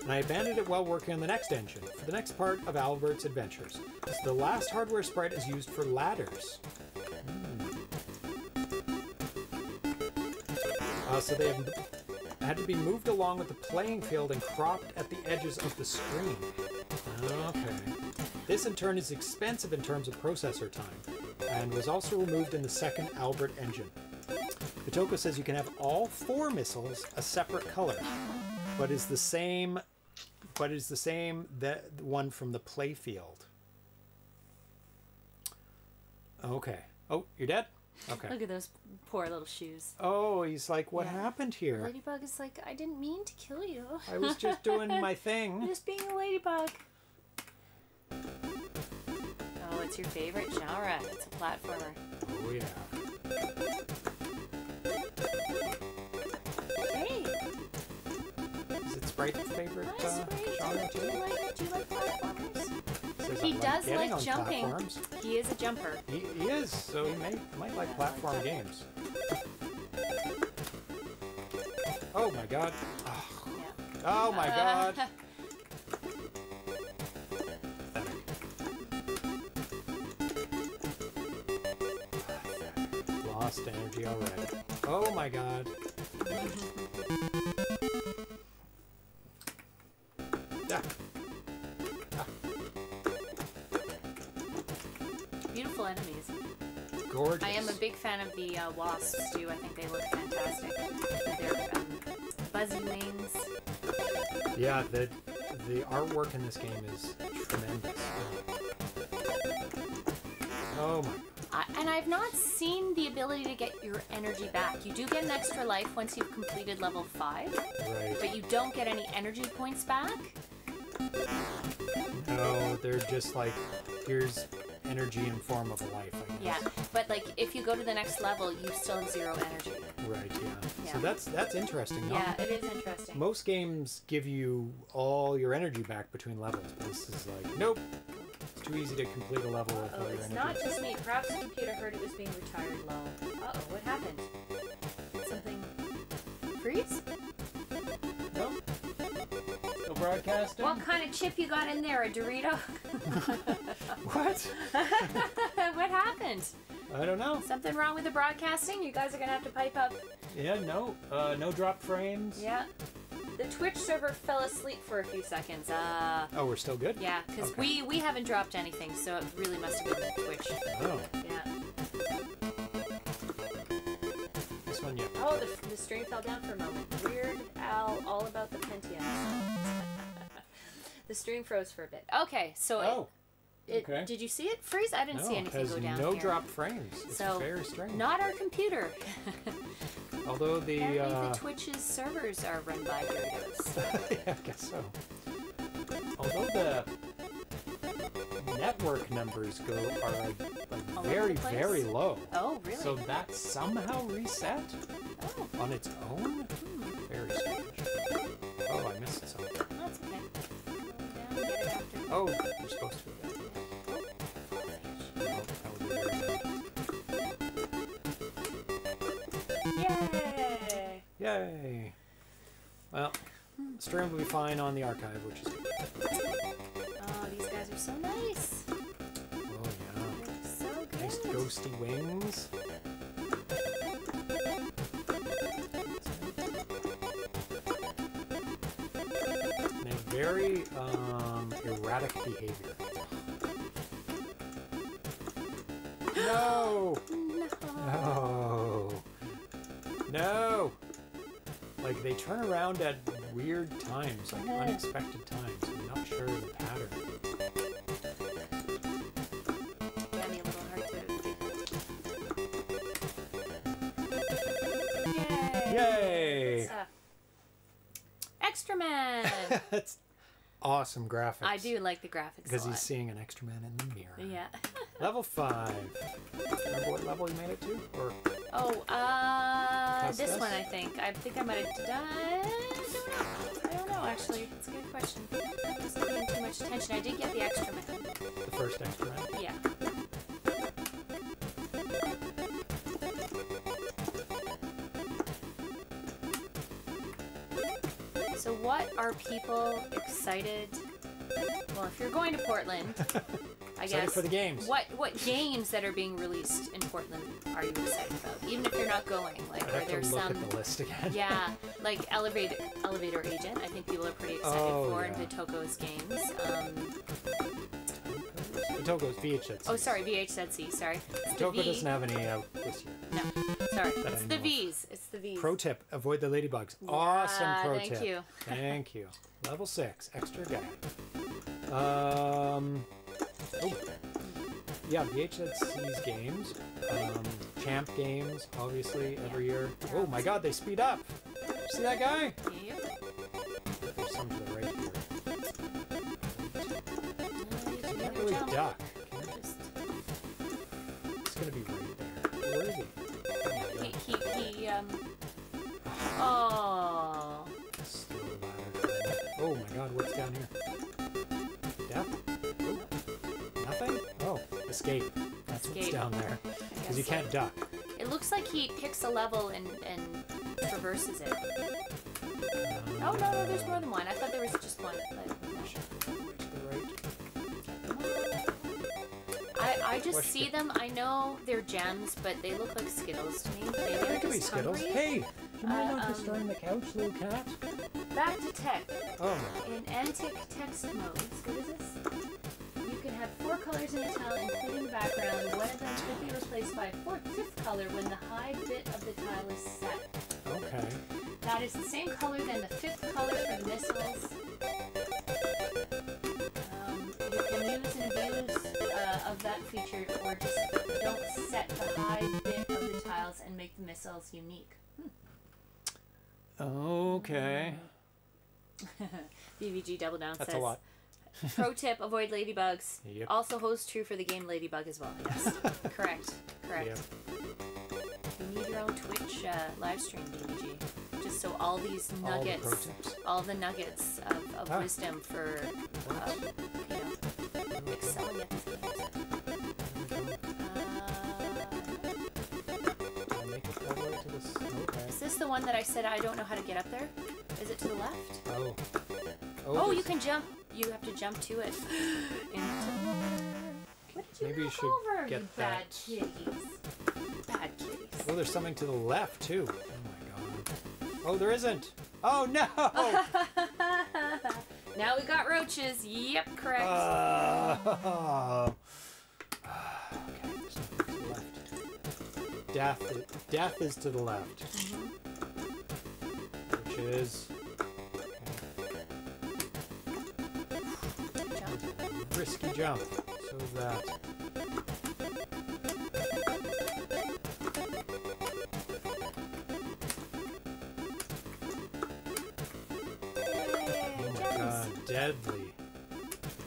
and I abandoned it while working on the next engine, for the next part of Albert's adventures. The last hardware sprite is used for ladders. Uh, so they had to be moved along with the playing field and cropped at the edges of the screen. Okay. This in turn is expensive in terms of processor time, and was also removed in the second Albert engine. Vitoco says you can have all four missiles a separate color, but is the same but is the same that one from the playfield. Okay. Oh, you're dead? Okay. Look at those poor little shoes. Oh, he's like, what Yeah. happened here? Ladybug is like, I didn't mean to kill you. I was just doing my thing. just being a ladybug. Oh, it's your favorite genre. It's a platformer. Oh yeah. Favorite uh, genre Do you like do you like platformers? Says He does like jumping. platforms. He is a jumper. He, he is, so he may might like platform games. Oh my god. Oh, Yeah. oh my god. Lost energy already. Oh my god. Big fan of the uh, wasps too. I think they look fantastic. Their um, buzzy wings. Yeah, the the artwork in this game is tremendous. Oh my. I, and I've not seen the ability to get your energy back. You do get an extra life once you've completed level 5, Right. but you don't get any energy points back. No, they're just like here's energy in form of life. I Yeah, but like if you go to the next level, you still have zero energy. Right. Yeah. Yeah. So that's that's interesting. no? Yeah, it is interesting. Most games give you all your energy back between levels, this is like nope. It's too easy to complete a level with Oh, all your it's energy. not just me. Perhaps the computer heard it was being retired low. Uh oh, what happened? Something freeze? Broadcasting. What kind of chip you got in there? A Dorito? What? what happened? I don't know. Something wrong with the broadcasting? You guys are gonna have to pipe up. Yeah. No. Uh, no drop frames. Yeah. The Twitch server fell asleep for a few seconds. Uh, Oh, we're still good. yeah, because Okay. we we haven't dropped anything, so it really must have been Twitch. Oh, Yeah. One, yeah. Oh, the, the stream fell down for a moment. Weird Al, all about the Pentium. the stream froze for a bit. Okay, so Oh, it, okay. did you see it freeze? I didn't no, see anything go down no here. drop frames. It's So, very strange. Not our computer. Although the Apparently, uh, the Twitch's servers are run by Doritos. yeah, I guess so. Although the network numbers go are like, very very low. Oh, really? So that somehow reset oh, on its own. Hmm. Very strange. Oh, I missed something. that's okay. Go down, get after. Oh, you're supposed to. do that. No, that would be. Yay! Yay! Well, stream will be fine on the archive, which is good. Are so nice. Oh yeah. So good. Nice ghosty wings. Have very um, erratic behavior. No! No! No! Like they turn around at weird times, like unexpected times. I'm not sure of the pattern. Got me a little heart to Yay! Stuff. Extra Man. Awesome graphics. I do like the graphics Because he's seeing an extra man in the mirror. Yeah. Level 5. Remember what level you made it to? Or Oh, uh, this this? one I think. I think I might have done. I don't know actually. It's a good question. I wasn't paying too much attention. I did get the extra man. the first extra man? Yeah. So what are people excited? Well, if you're going to Portland, I Excited guess for the games. what what games that are being released in Portland are you excited about? Even if you're not going, like I'd are have there to look some at the list again. yeah, like Elevator Elevator Agent. I think people are pretty excited Oh, for yeah. in Vitoco's games. Um, Togo's VH. oh, sorry, VHSC. Sorry, it's V. doesn't have any out this year. No, sorry, it's the. V's. It's the V's. Pro tip: avoid the ladybugs. Awesome pro thank tip. Thank you. Thank you. Level six, extra guy. Um. Oh. Yeah, VHSC's games, um, champ games, obviously every year. Oh my God, they speed up. See that guy? Yep. There's some to the right here. Uh, Can't really duck. Just- It's gonna be um. Oh. Oh my God, what's down here? Death? Nothing? Oh, escape. That's what's Escape. down there. Because you can't duck. It looks like he picks a level and, and traverses it. Oh, no, no, there's more than one. I thought there was just one. But I, I just see them. I know they're gems, but they look like Skittles to me. Maybe they're just Skittles. Hey! You mind Uh, not um, destroying the couch, little cat? Back to tech. Oh, In ANTIC text modes, what is this? You can have four colors in a tile, including the background. One of them could be replaced by a fourth, fifth color when the high bit of the tile is set. okay. That is the same color than the fifth color for missiles. That feature, or just don't set the high bit of the tiles and make the missiles unique. Okay. BVG Double Down That's says. a lot. Pro tip: Avoid ladybugs. Yep. Also holds true for the game Ladybug as well. Yes, correct, correct. Yep. You need your own Twitch uh, live stream, BVG, just so all these All the nuggets, all the nuggets of, of Ah. wisdom for, uh, this the one that I said I don't know how to get up there? Is it to the left? Oh. Oh, you can jump. You have to jump to it. What did you Maybe you should over, get you bad that. kitties? Bad kitties. Oh, there's something to the left, too. Oh my god. Oh, there isn't. Oh, no! Now we got roaches. Yep, correct. Uh, okay, there's to the left. Death, death is to the left. Is Jump. risky jump. So that. Oh my god, deadly.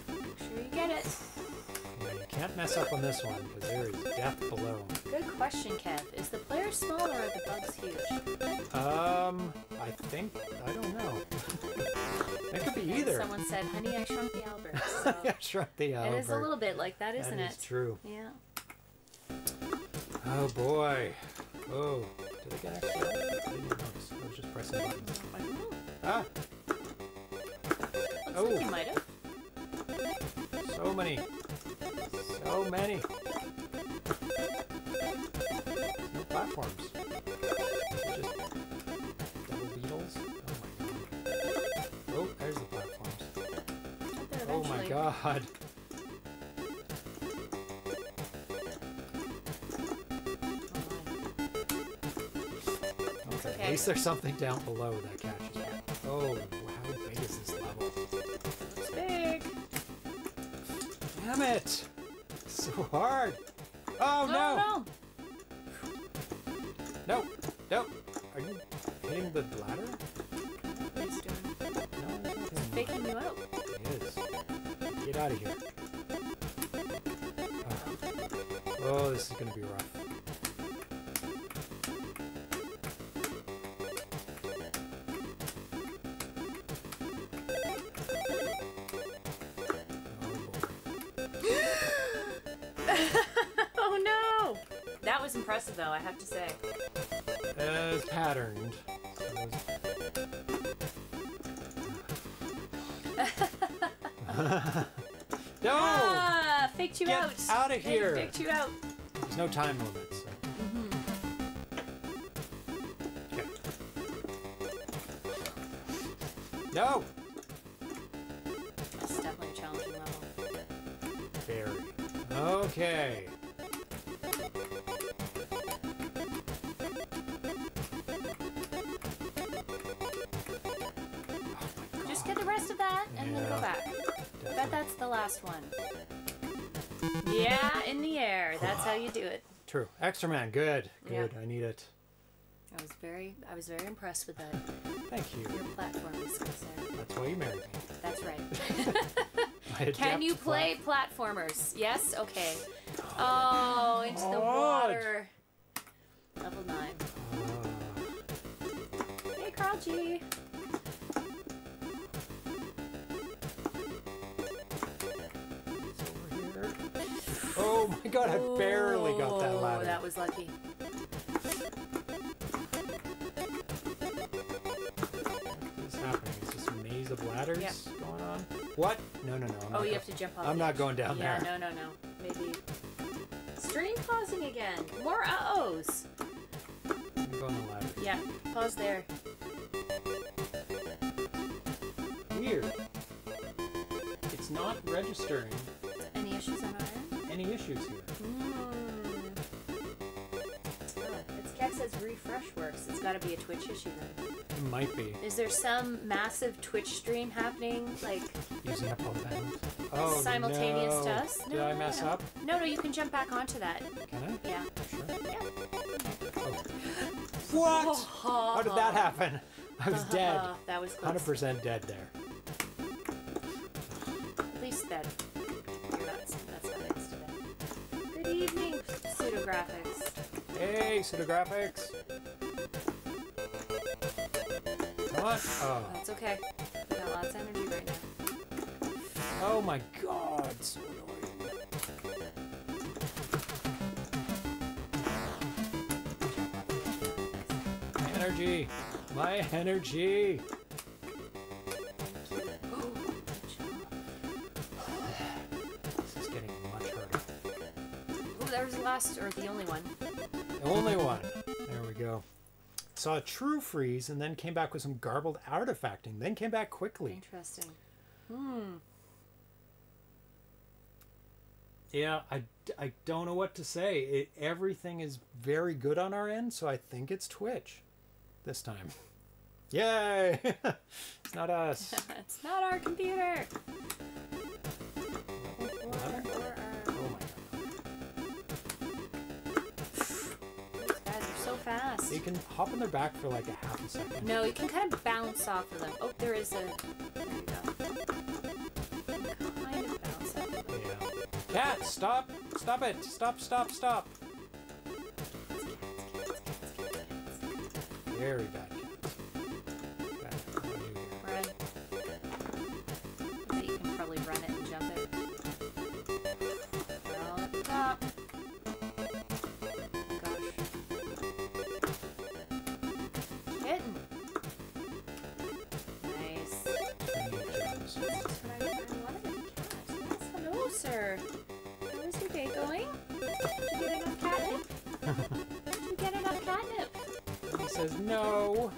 Make sure you get it. Can't mess up on this one because there is death below. Good question, Kev. Is the player small or are the bugs huge? Um, I think I don't know. it could be either. Someone said, "Honey, I shrunk the Albert." So yeah, shrunk the Albert. it is a little bit like that, isn't That it? is true. Yeah. Oh boy. Oh, did I get extra? I didn't notice. I was just pressing buttons. I don't know. Ah, Looks Oh. like you might have. so many. So many. No platforms. Just double beetles. Oh my god. Oh, there's the platforms. Oh my god. Okay, okay. At least there's something down below that catches. Yeah. Oh, Damn it! So hard! Oh no! no. No! Are you hitting the ladder? He's doing. No, it's Faking you out. It is. Get out of here. Oh, this is gonna be rough. Impressive though, I have to say. As patterned. no! Ah, faked you Get out. outta They here. Faked you out. There's no time limit, so. Okay. No! That's definitely a challenging level. Very. Okay. Just get the rest of that and then go Yeah. back. Bet that's the last one. Yeah, in the air. That's how you do it. True. Extra man, good. Yeah. Good. I need it. I was very, I was very impressed with that. Thank you. Your platforming skills there. That's why you married me. That's right. Can you play plat- platformers? Yes. Okay. Oh, into the water. Level nine. Ah. Hey, Carl It's Oh I barely got that Oh, ladder. That was lucky. What's happening? Is this a maze of ladders Yep. going on? What? No, no, no. I'm Oh, you have to jump off. I'm not edge. going down yeah, there. no, no, no. Maybe. Stream pausing again. More uh-ohs. I'm going on the ladder. Yeah, pause there. Weird. It's not registering Any issues on our end? Any issues here. Mm. It's Kev says refresh works. It's got to be a Twitch issue then. It might be Is there some massive Twitch stream happening, like using up all bandwidth. Oh, simultaneous no. to us? Did I mess no. up? No, no, you can jump back onto that. Can I? Yeah. Sure. Yeah. Oh. What? How did that happen? I was dead. That was close. 100% dead there. At least that pseudographics. Hey, pseudographics. Come on. Oh. That's okay. Got lots of energy right now. Oh my god, so annoying. Energy. My energy. Last, or the only one. The only one. There we go. Saw a true freeze and then came back with some garbled artifacting, then came back quickly. Interesting. Hmm. Yeah, I, I don't know what to say. It, everything is very good on our end, so I think it's Twitch this time. Yay! it's not us. it's not our computer. Fast. You can hop on their back for like a half a second. No, you can kind of bounce off of them. Oh, there is a. There you go. Kind of bounce off of them. Yeah. Cat, stop! Stop it! Stop, stop, stop! Very bad cats. Bad. Do I do here? Run. I bet you can probably run it and jump it. They're at the top. Says no.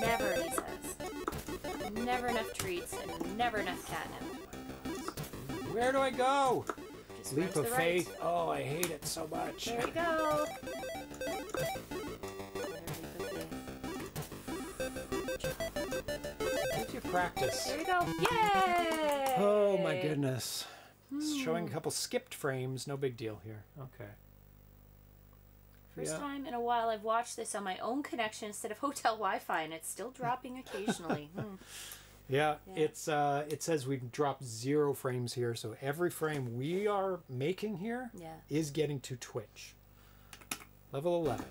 Never, he says. Never enough treats and never enough catnip. Where do I go? Just Leap of the right. faith. Oh, I hate it so much. There you go. Did you practice? There you go. Yay! Oh my goodness. It's showing a couple skipped frames. No big deal here. Okay. First Yeah. time in a while I've watched this on my own connection instead of hotel Wi-Fi, and it's still dropping occasionally. Hmm. Yeah, Yeah. it's uh it says we've dropped zero frames here, so every frame we are making here is Yeah. getting to Twitch. Level eleven.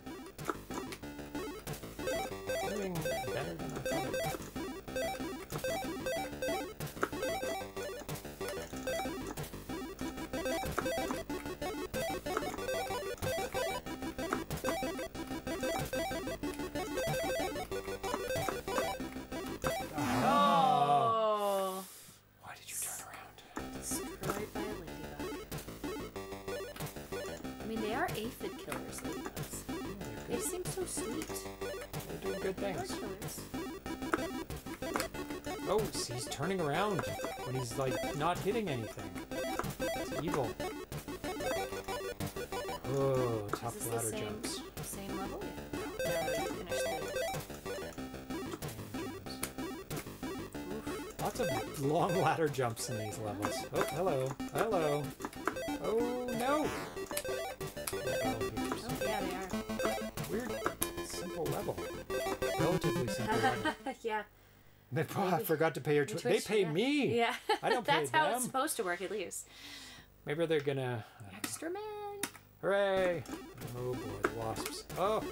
Turning around when he's like not hitting anything. It's evil. Oh, Is tough this the ladder same, jumps. same level? Yeah. No, you finished the. Lots of long ladder jumps in these levels. Oh, hello. Hello. Oh, no. Oh, Oh, yeah, they are. Weird, simple level. Relatively simple yeah. They oh, I forgot to pay your. They pay yeah. me. Yeah. I don't pay That's how it's supposed to work, at least. Maybe they're gonna. Extra man. Hooray! Oh boy, the wasps. Oh,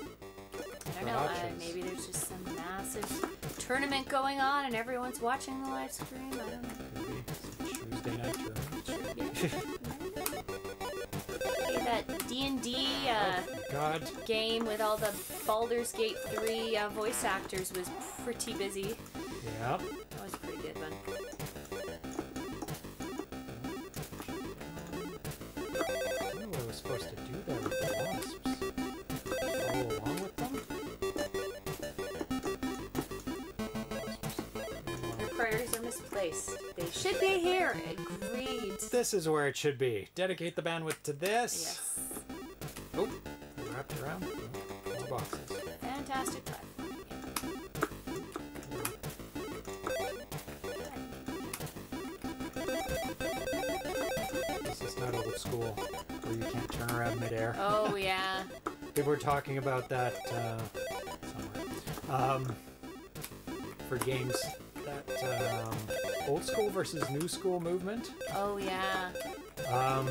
I don't know. Uh, maybe there's just some massive tournament going on and everyone's watching the live stream. I don't know. could be some Tuesday night tournament. Hey, that D and D uh, God, game with all the Baldur's Gate 3 uh, voice actors was pretty busy. Yeah. That was a pretty good one. I don't what I was supposed to do there with the wasps. Follow along with them? Their priorities are misplaced. They should be here. Agreed. This is where it should be. Dedicate the bandwidth to this. Yes. Talking about that uh, somewhere. Um, for games, that um, old school versus new school movement. Oh yeah. Um,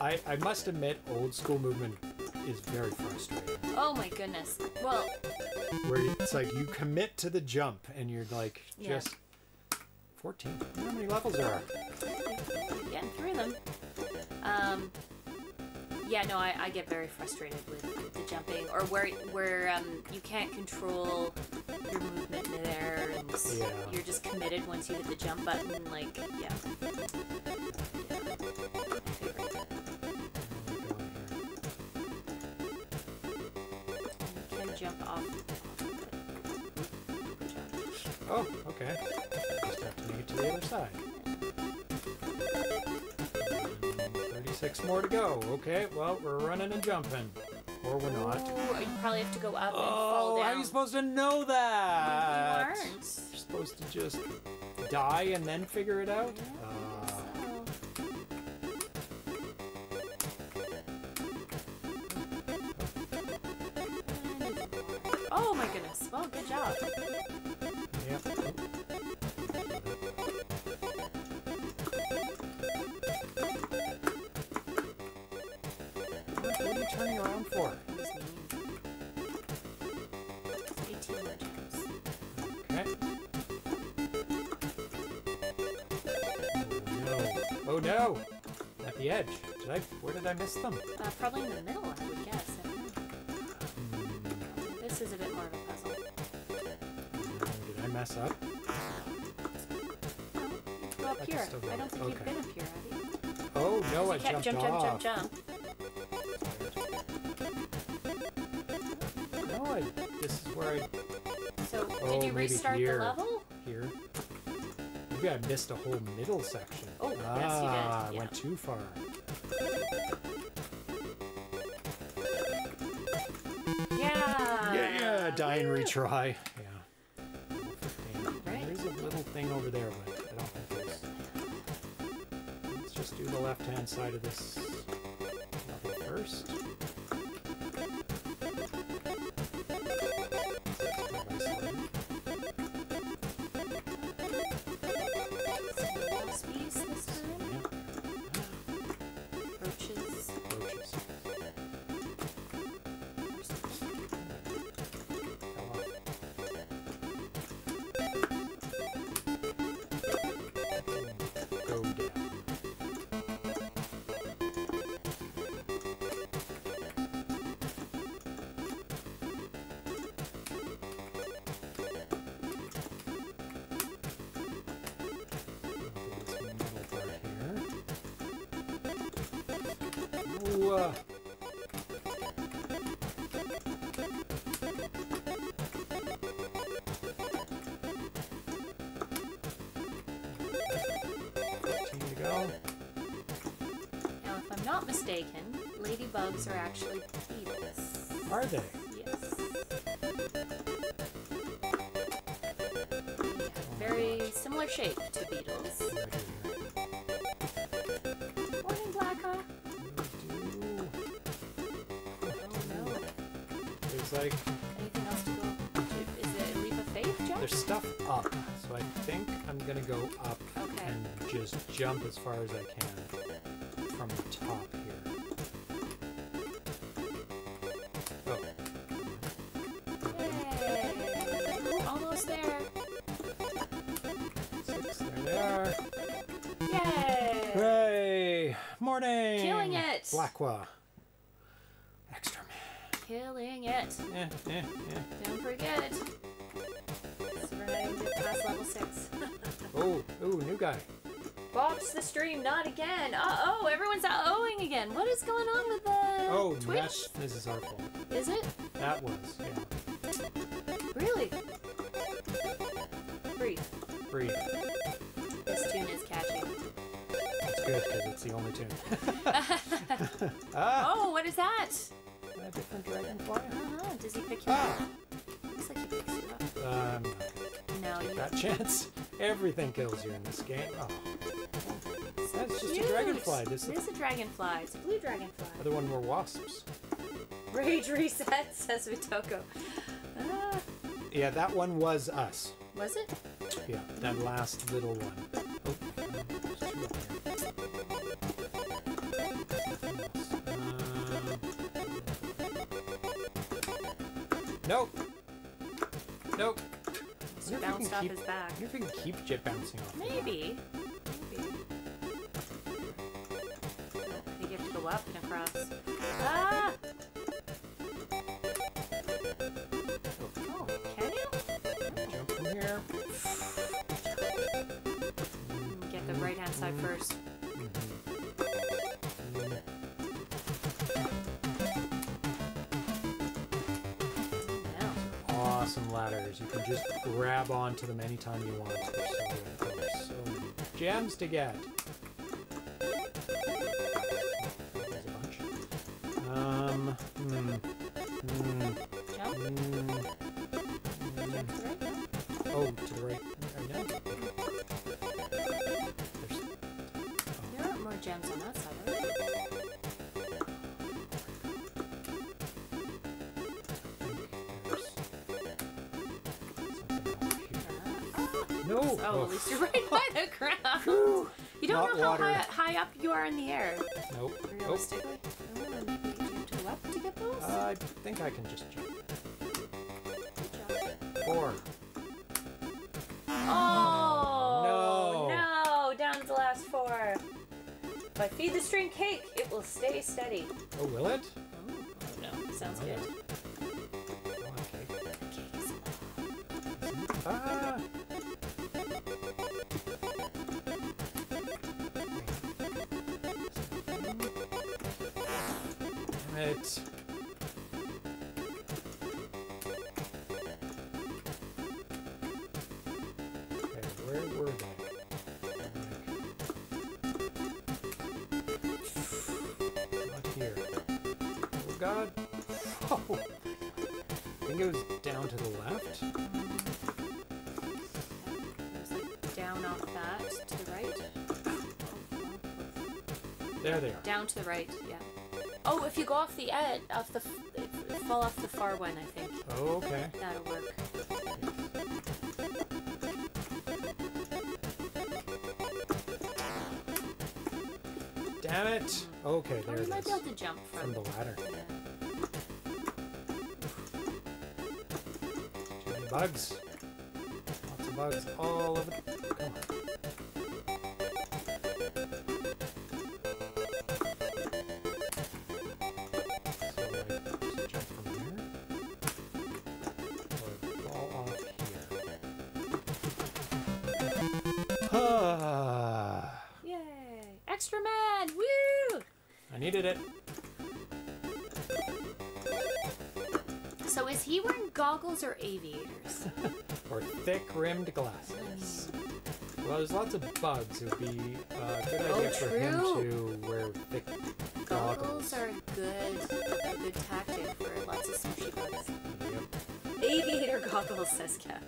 I, I must admit, old school movement is very frustrating. Oh my goodness. Well, Where it's like you commit to the jump and you're like Yeah. just 14. How many levels there are? getting through them. Um, yeah, no, I, I get very frustrated with the jumping, or where where um, you can't control your movement there, and Yeah. you're just committed once you hit the jump button. Like, yeah. can jump off. Oh, okay. Just have to make it to the other side. 36 more to go. Okay, well, we're running and jumping. Or we're not. Ooh, you probably have to go up and Oh, fall how are you supposed to know that? You aren't. You're supposed to just die and then figure it out? Uh, Oh my goodness. Well, good job. The edge. Did I where did I miss them? Uh, probably in the middle, I would guess. I. This is a bit more of a puzzle. Oh, Did I mess up? Go up I here. I don't think you've been up here, have you? Oh no, I jumped jump, off. jump, jump, jump. No, I this is where I So, Oh, did you restart here. the level? here. Maybe I missed a whole middle section. Oh, yes, you did, ah, I yeah. went too far. Yeah. Yeah, die and retry. Yeah. Right. There's a little thing over there, but I don't think there's. Let's just do the left-hand side of this level first. Not mistaken, ladybugs are actually beetles. Are they? Yes. Very similar shape to beetles. Morning, Blackhawk. Oh no. There's like Anything else to go? Is it a leap of faith, Jeff? there's stuff up, so I think I'm gonna go up Okay. and just jump as far as I can from the top here. Oh, Yay! Ooh, almost there. six. There they are. Yay! Hooray! Morning. Killing it. Blackhawk. Extra man. Killing it. Don't forget. So we're not even past level six. Oh, ooh, new guy. Box the stream, not again. Uh oh, everyone's uh-ohing again. What is going on with the Oh, Twitch? that's this is our fault. Is it? That was yeah. Really? Breathe. Breathe. This tune is catchy. That's good because it's the only tune. ah, Oh, what is that? a different dragonfly. Uh-huh. Does he pick you Ah. up? Looks like he picks you up. Um, No, you that chance. Everything kills you in this game. Oh, just a dragonfly. This is a dragonfly. It's a blue dragonfly. other one were wasps. Rage reset, says Vitoco. Ah, Yeah, that one was us. was it? Yeah, that last little one. Oh, there's two up here. Nope. Nope. He Wonder if we bounced off keep- his back. wonder if we can keep Jit bouncing off. Maybe. You can just grab onto them anytime you want. They're so so gems to get. I feed the string cake, it will stay steady. Oh, will it? Oh no! Sounds good. Ah! Damn it. God. Oh. I think it was down to the left. Like down off that to the right. There they are. Down to the right, yeah. Oh, if you go off the edge, off the, fall off the far one, I think Oh, Okay. that'll work. Damn it. Okay, Oh, there you it might be able to jump From from. the ladder. Bugs. Lots of bugs all over. The... Come on. So, like, jump from here. Or fall off here. Ah, Yay! Extra man! Woo! I needed it. So is he wearing goggles or aviators? or thick-rimmed glasses. Well, there's lots of bugs. It would be uh, a good Oh, idea for him to wear thick Goggles goggles. are a good, a good tactic for lots of smushy bugs. Yep. Aviator goggles, says Kat.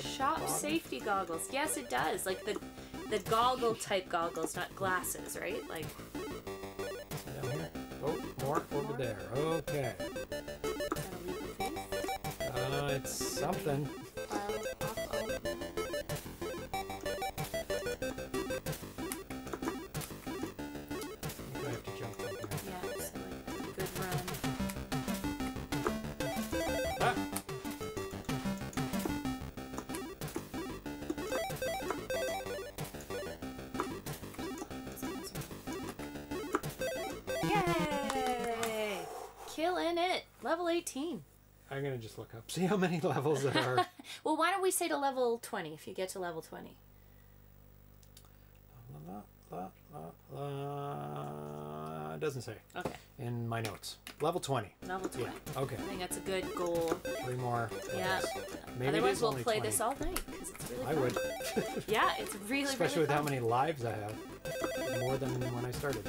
Shop safety goggles. Yes, it does. Like the the goggle type goggles, not glasses, right? Like. More over there. Okay. is that a leap of faith? Uh, it's something. Level 18. I'm gonna just look up, see how many levels there are. Well, why don't we say to level 20 if you get to level 20? La, la, la, la. It doesn't say Okay, in my notes. Level 20. level 20. Yeah. Okay. I think that's a good goal. Three more. Yeah. Maybe Otherwise, we'll play 20. this all night because it's really I fun. would. Yeah, it's really, Especially really with how many lives I have. More than when I started.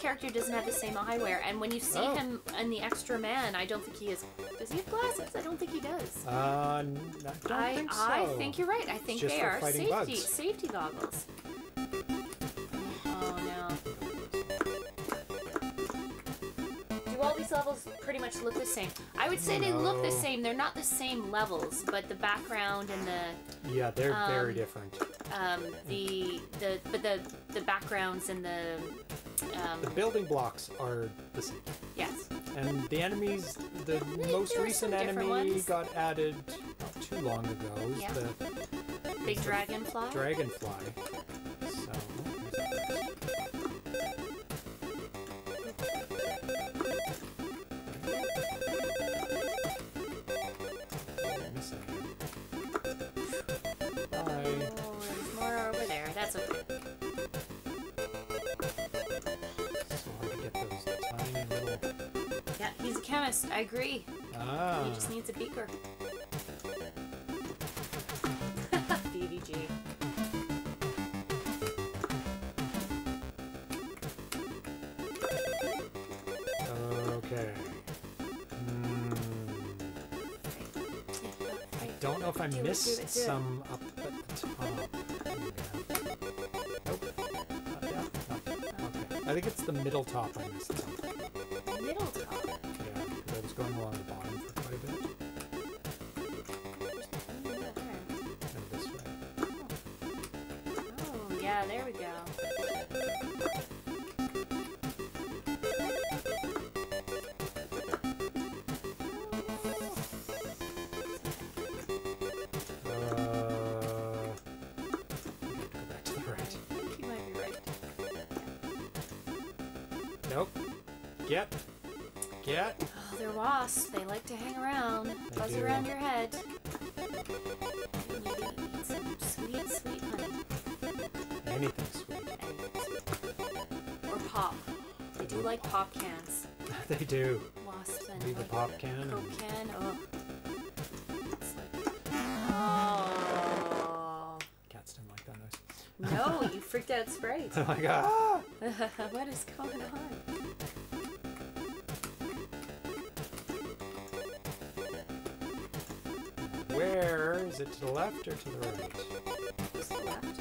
Character doesn't have the same eyewear, and when you see Oh. him in the Extra Man, I don't think he is. Does he have glasses? I don't think he does. Uh, I don't I think so. I think you're right. I think they are safety bugs. safety goggles. Oh no. Do all these levels pretty much look the same? I would say they look the same. They're not the same levels, but the background and the Yeah, they're very Um, different. um, the the but the the backgrounds and the um, The building blocks are the same. yes. And the enemies, the most recent enemy ones. got added not too long ago. Yeah. the Big dragonfly. dragonfly. Chemist. I agree. Ah. He just needs a beaker. BBG. Okay. Hmm. I don't know if I Do it, do missed it, do it. some up at the top. Nope. Not down. Not- Okay. I think it's the middle top I missed Get. Get. Oh, they're wasps. They like to hang around, They buzz do. around your head. You need to eat some sweet, sweet honey. Anything sweet. Or pop. They do like pop cans. they do. Wasps and Leave a pop can. Coke can. Oh. Oh. Cats didn't like that noise. No, you freaked out Sprite. I'm like, ah! what is going on? Is it to the left or to the right? Just the left.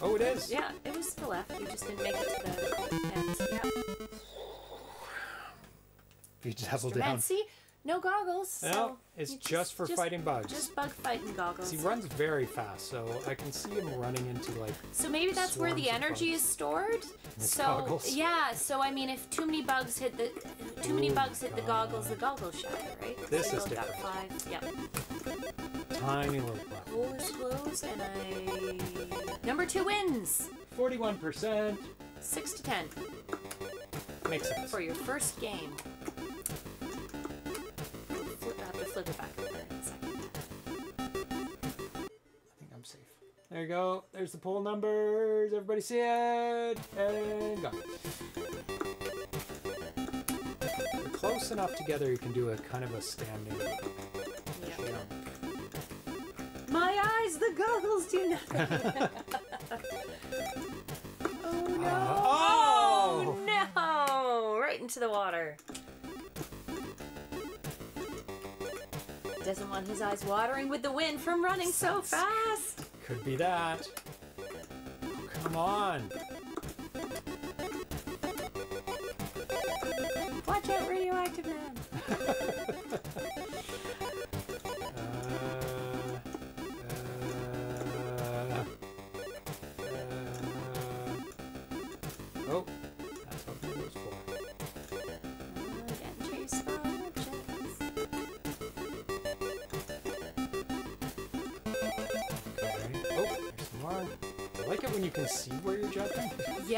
Oh, it is. Yeah, it was to the left. You just didn't make it to the end. Yeah. You double down. see? No goggles. No, so it's you just, for fighting bugs. Just bug fighting goggles. he runs very fast, so I can see him running into like. So maybe that's where the energy is stored. So goggles. yeah, so I mean, if too many bugs hit the too many Ooh, bugs hit the goggles, the goggles shatter, right? This so is different. five. Yeah. Tiny little platform. Hole is closed, and I number two wins. Forty-one percent Six to ten makes sense. for your first game. Flip, I have to flip it back over in a second. I think I'm safe. There you go. There's the poll numbers. Everybody see it? And go. They're close enough together you can do a kind of a standing Yeah. jump. My eyes, the goggles do nothing. oh no! Oh! oh! no! Right into the water. Doesn't want his eyes watering with the wind from running so fast. Could be that. Come on. Watch out, radioactive man.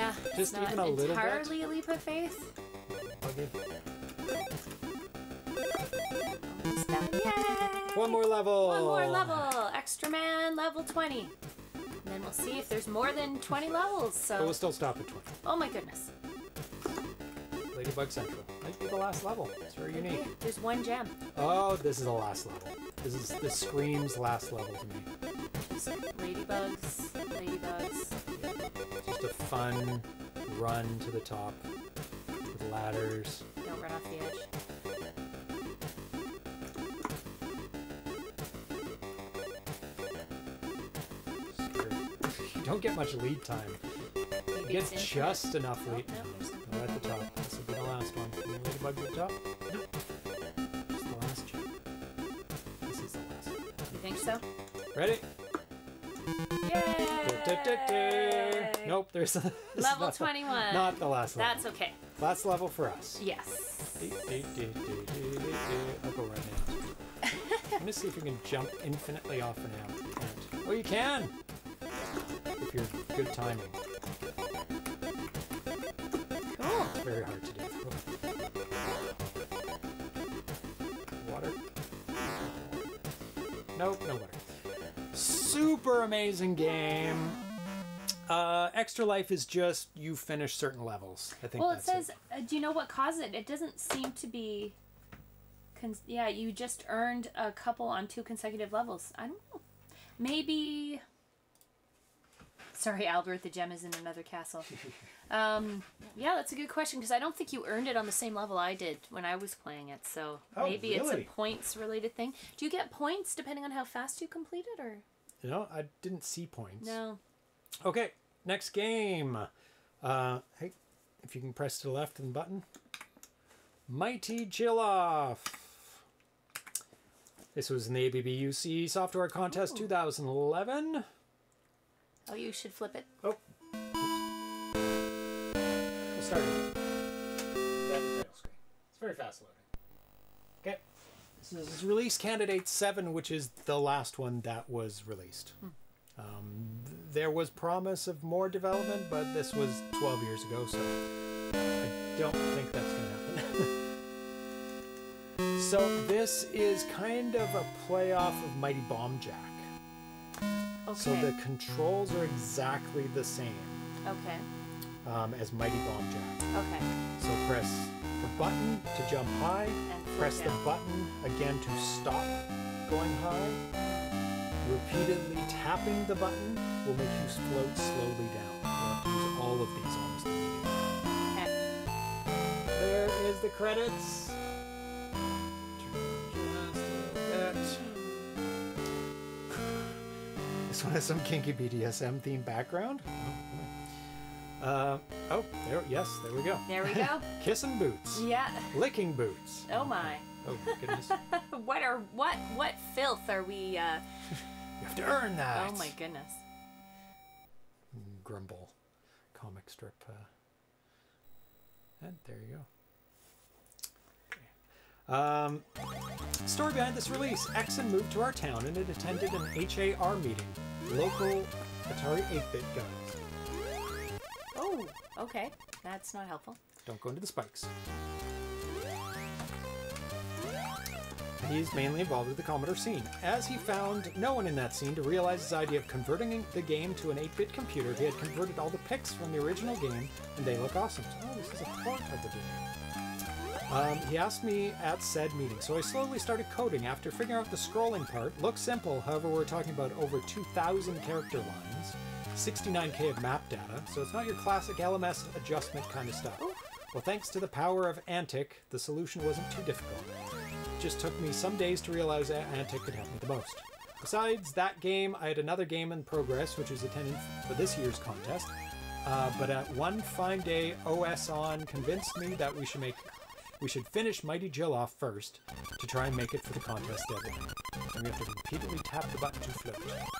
Yeah, Just not even a little bit? entirely a leap of faith. Okay. One more level. One more level. Extra man, level 20. And then we'll see if there's more than 20 levels. But So, we'll still stop at 20. oh my goodness. Ladybug Central. Might be the last level. It's very Okay, unique. There's one gem. Oh, this is the last level. This is this screams last level to me. Fun run to the top with ladders. Don't run off the edge. You don't get much lead time. You Maybe get it's infinite. just enough Oh, lead. no, there's something We're at the top. This will be the last one. Any ladybugs at the top? No. Just the last gem. This is the last one. You think so? Ready? Yay! Nope, there's Level 21. Not the last level. That's okay. Last level for us. Yes. I'll go right now. I'm gonna see if you can jump infinitely off an amp. Can't. Oh, you can! If you're good timing. It's very hard to do. Water? Nope, no water. Super amazing game. Uh, Extra Life is just you finish certain levels. I think Well, it says, uh, do you know what caused it? It doesn't seem to be. Yeah, you just earned a couple on two consecutive levels. I don't know. Maybe. Sorry, Albert, the gem is in another castle. um, yeah, that's a good question because I don't think you earned it on the same level I did when I was playing it. So Oh, maybe it's a points related thing. Do you get points depending on how fast you complete it, or You know, I didn't see points. no? Okay, next game. Uh, hey, if you can press to the left and button. Mighty Jill Off. This was in the ABBUC Software Contest 2011. Oh, you should flip it. Oh. We'll start again. That title screen. It's very fast loading. This is release candidate 7, which is the last one that was released. Um, th- there was promise of more development, but this was 12 years ago, so I don't think that's going to happen. so this is kind of a playoff of Mighty Bomb Jack. Okay. So the controls are exactly the same Okay. um, as Mighty Bomb Jack. Okay. So press the button to jump high, And press the button again to stop going high. Repeatedly tapping the button will make you float slowly down. You'll have to use all of these almost immediately. There is the credits. This one has some kinky BDSM themed background. Uh, oh, there, yes, there we go. There we go. Kissing boots. yeah. Licking boots. Oh my. Oh, goodness. what are what what filth are we? uh You have to earn that. Oh my goodness. Grumble comic strip. Uh, and there you go. Okay. Um, story behind this release exin moved to our town and it attended an HAR meeting. Local Atari 8 bit guys. Oh. Okay. That's not helpful. Don't go into the spikes. He's mainly involved with the Commodore scene. As he found no one in that scene to realize his idea of converting the game to an 8 bit computer, he had converted all the pics from the original game, and they look awesome. So, oh, this is a port of the game. Um, he asked me at said meeting, so I slowly started coding. After figuring out the scrolling part, looks simple, however, we're talking about over 2,000 character lines, 69k of map data, so it's not your classic LMS adjustment kind of stuff. Well, thanks to the power of Antic, the solution wasn't too difficult. It just took me some days to realize that Antic could help me the most. Besides that game, I had another game in progress, which was attending for this year's contest. Uh, but at one fine day, oson convinced me that we should make we should finish Mighty Jill off first to try and make it for the contest deadline. And we have to repeatedly tap the button to float.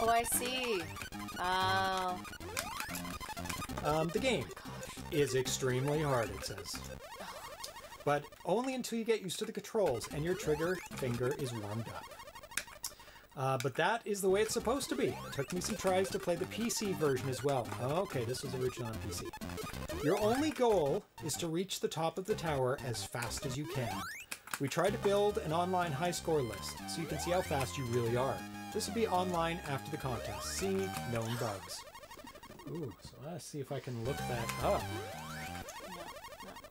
Oh, I see. Oh. Um, the game is extremely hard, it says. But only until you get used to the controls and your trigger finger is warmed up. Uh, but that is the way it's supposed to be. It took me some tries to play the PC version as well. Okay, this was original on PC. Your only goal is to reach the top of the tower as fast as you can. We tried to build an online high score list so you can see how fast you really are. This will be online after the contest. See known bugs. Ooh, so let's see if I can look that up. No, no,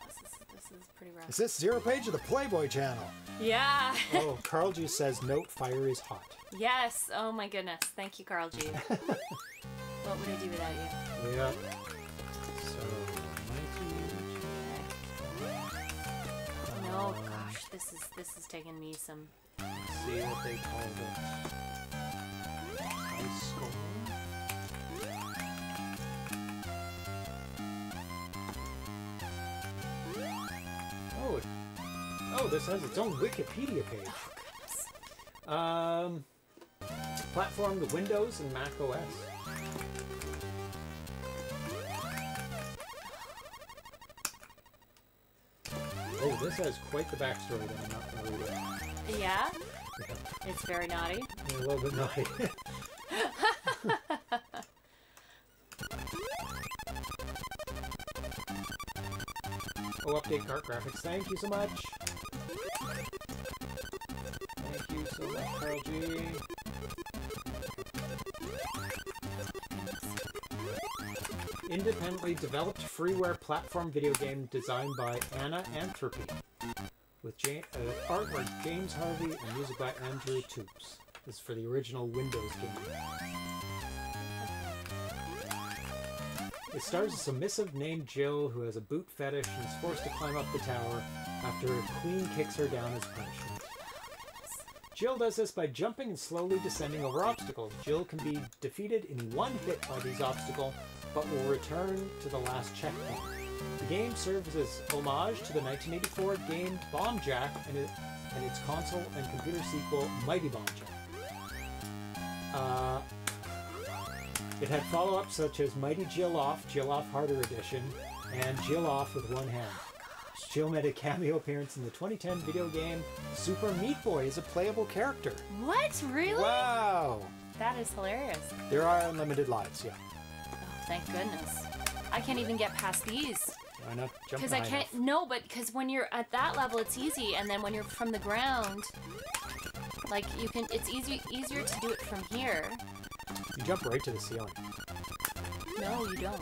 this is, this is pretty rough. Is this zero page of the Playboy channel? Yeah. Oh, Carl G says note fire is hot. yes. Oh my goodness. Thank you, Carl G. what would I do without you? Yeah. So, mighty. No, gosh, this is this is taking me some. See what they called it. High score. Oh, it, oh, this has its own Wikipedia page. Oh. Um, platform to Windows and Mac OS. Oh, this has quite the backstory that I'm not going to read it. Yeah. Yeah, It's very naughty. a little bit naughty. oh, update cart graphics. Thank you so much. Thank you so much, Carl G. Independently developed freeware platform video game designed by Anna Anthropy, with Ja- uh, artwork James Harvey and music by Andrew Toups. This is for the original Windows game. It stars a submissive named Jill who has a boot fetish and is forced to climb up the tower after her queen kicks her down as punishment. Jill does this by jumping and slowly descending over obstacles. Jill can be defeated in one hit by these obstacles, but will return to the last checkpoint. The game serves as homage to the 1984 game Bomb Jack and, it, and its console and computer sequel Mighty Bomb Jack. Uh, it had follow-ups such as Mighty Jill Off, Jill Off Harder Edition, and Jill Off with One Hand. Jill made a cameo appearance in the 2010 video game Super Meat Boy as a playable character. What? Really? Wow! That is hilarious. There are unlimited lives, yeah. Oh, thank goodness. I can't even get past these. Why not jump Because I can't. enough? No, but because when you're at that level, it's easy, and then when you're from the ground, like you can, it's easy easier to do it from here. You jump right to the ceiling. No, you don't.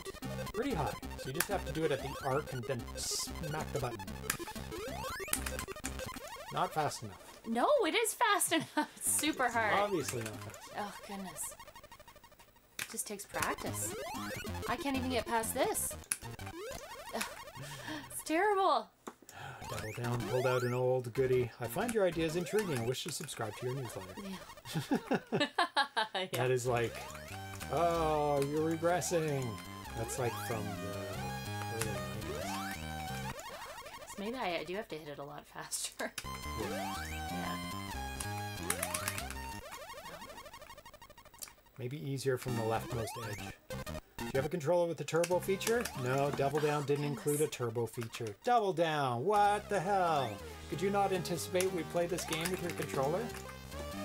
Pretty high. So you just have to do it at the arc and then smack the button. Not fast enough. No, it is fast enough. It's super hard. Obviously not fast. Oh goodness. It just takes practice. I can't even get past this. It's terrible. Double down, pulled out an old goodie. I find your ideas intriguing and wish to subscribe to your newsletter. yeah. That is like, oh, you're regressing. That's like from the early 90s. Maybe I, do have to hit it a lot faster. yeah. Maybe easier from the leftmost edge. Do you have a controller with the turbo feature? No, Double Down didn't include a turbo feature. Double Down, what the hell? Could you not anticipate we play this game with your controller?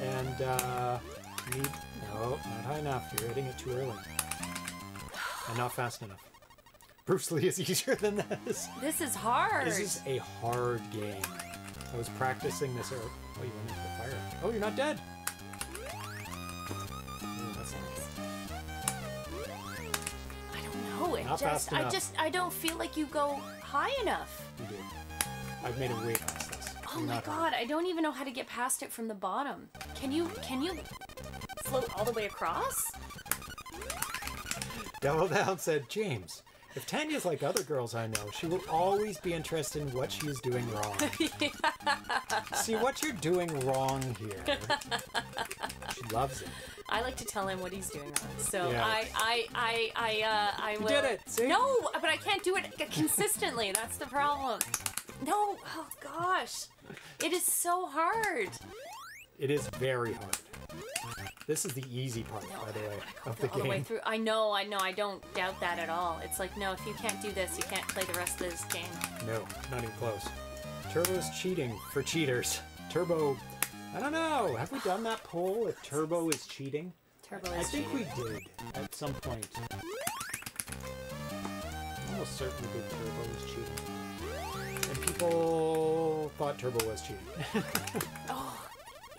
And, uh, need, no, not high enough. You're hitting it too early. And not fast enough. Bruce Lee is easier than this. This is hard. This is a hard game. I was practicing this. Oh, you went into the fire. Oh, you're not dead. Ooh, that's nice. I don't know. It Not just I just I don't feel like you go high enough. You did. I've made it way past this. Oh my god, I don't even know how to get past it from the bottom. Can you can you float all the way across? Double Down said, James, if Tanya's like other girls I know, she will always be interested in what she is doing wrong. yeah. See what you're doing wrong here. She loves it. I like to tell him what he's doing wrong. So Yeah. I I I I uh I will did it, see? No, but I can't do it consistently. That's the problem. No, oh gosh. It is so hard. It is very hard. This is the easy part, No, by the way, of the all the way through. I know, I know, I don't doubt that at all. It's like, no, if you can't do this, you can't play the rest of this game. No, not even close. Turbo's cheating for cheaters. Turbo, I don't know. Have we done that poll if Turbo is cheating? Turbo is cheating. I think cheating. we did at some point. Almost certain we did Turbo was cheating. People thought Turbo was cheating. Oh,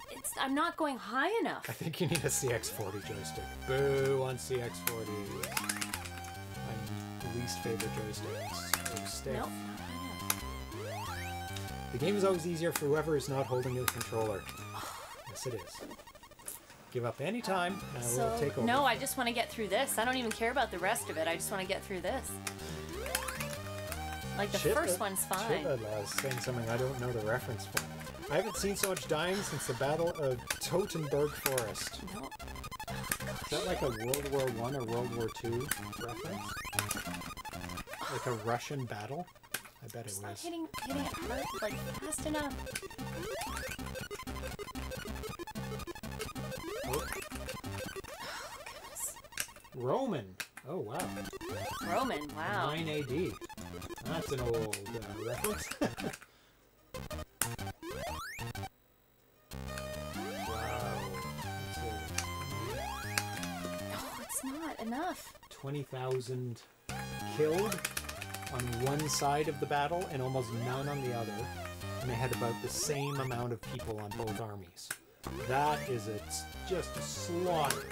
it's, I'm not going high enough. I think you need a CX40 joystick. Boo on CX40. My least favorite joysticks. So stay. No, not high enough. The game is always easier for whoever is not holding the controller. Yes, it is. Give up any time, and I will take over. no, I just want to get through this. I don't even care about the rest of it. I just want to get through this. Like the Chip- first one's fine. Chip is saying something I don't know the reference for. I haven't seen so much dying since the Battle of Teutoburg Forest. No. Is that like a World War One or World War Two reference? Like a Russian battle? I bet it Just not was. hitting, hitting it hard, like fast enough. Oh, oh Goodness. Roman. Oh wow. Roman, wow. 9 AD. That's an old uh, reference. wow. It's not enough. 20,000 killed on one side of the battle and almost none on the other. And they had about the same amount of people on both armies. That is a, just a slaughter.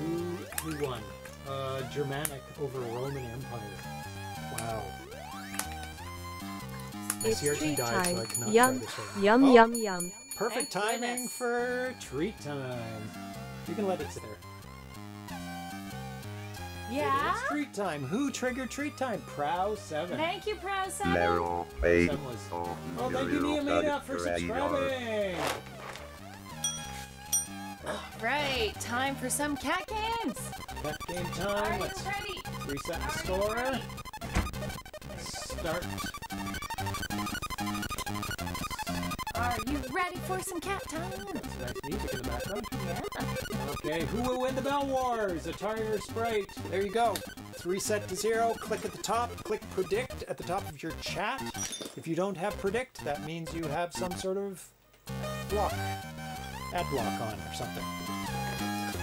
Who, who won? Uh, Germanic over Roman Empire. Wow. It's CRT treat died, so I time. cannot Yum, try yum, Oh, yum, yum. Perfect Thank timing goodness. for treat time. You can let it sit there. Yeah? It's treat time. Who triggered treat time? Prow 7. Thank you, Proud Seven. Lero, eight, was- oh, Oh, thank you, zero, Niamina, for subscribing. Right, time for some cat games. Cat game Are time. you Let's ready? reset the Are you store. ready? Start. Are you ready for some cat time? Some nice music in the background. Yeah. Okay, who will win the Bell Wars? Atari or Sprite? There you go. It's reset to zero. Click at the top. Click predict at the top of your chat. If you don't have predict, that means you have some sort of block, ad block on or something.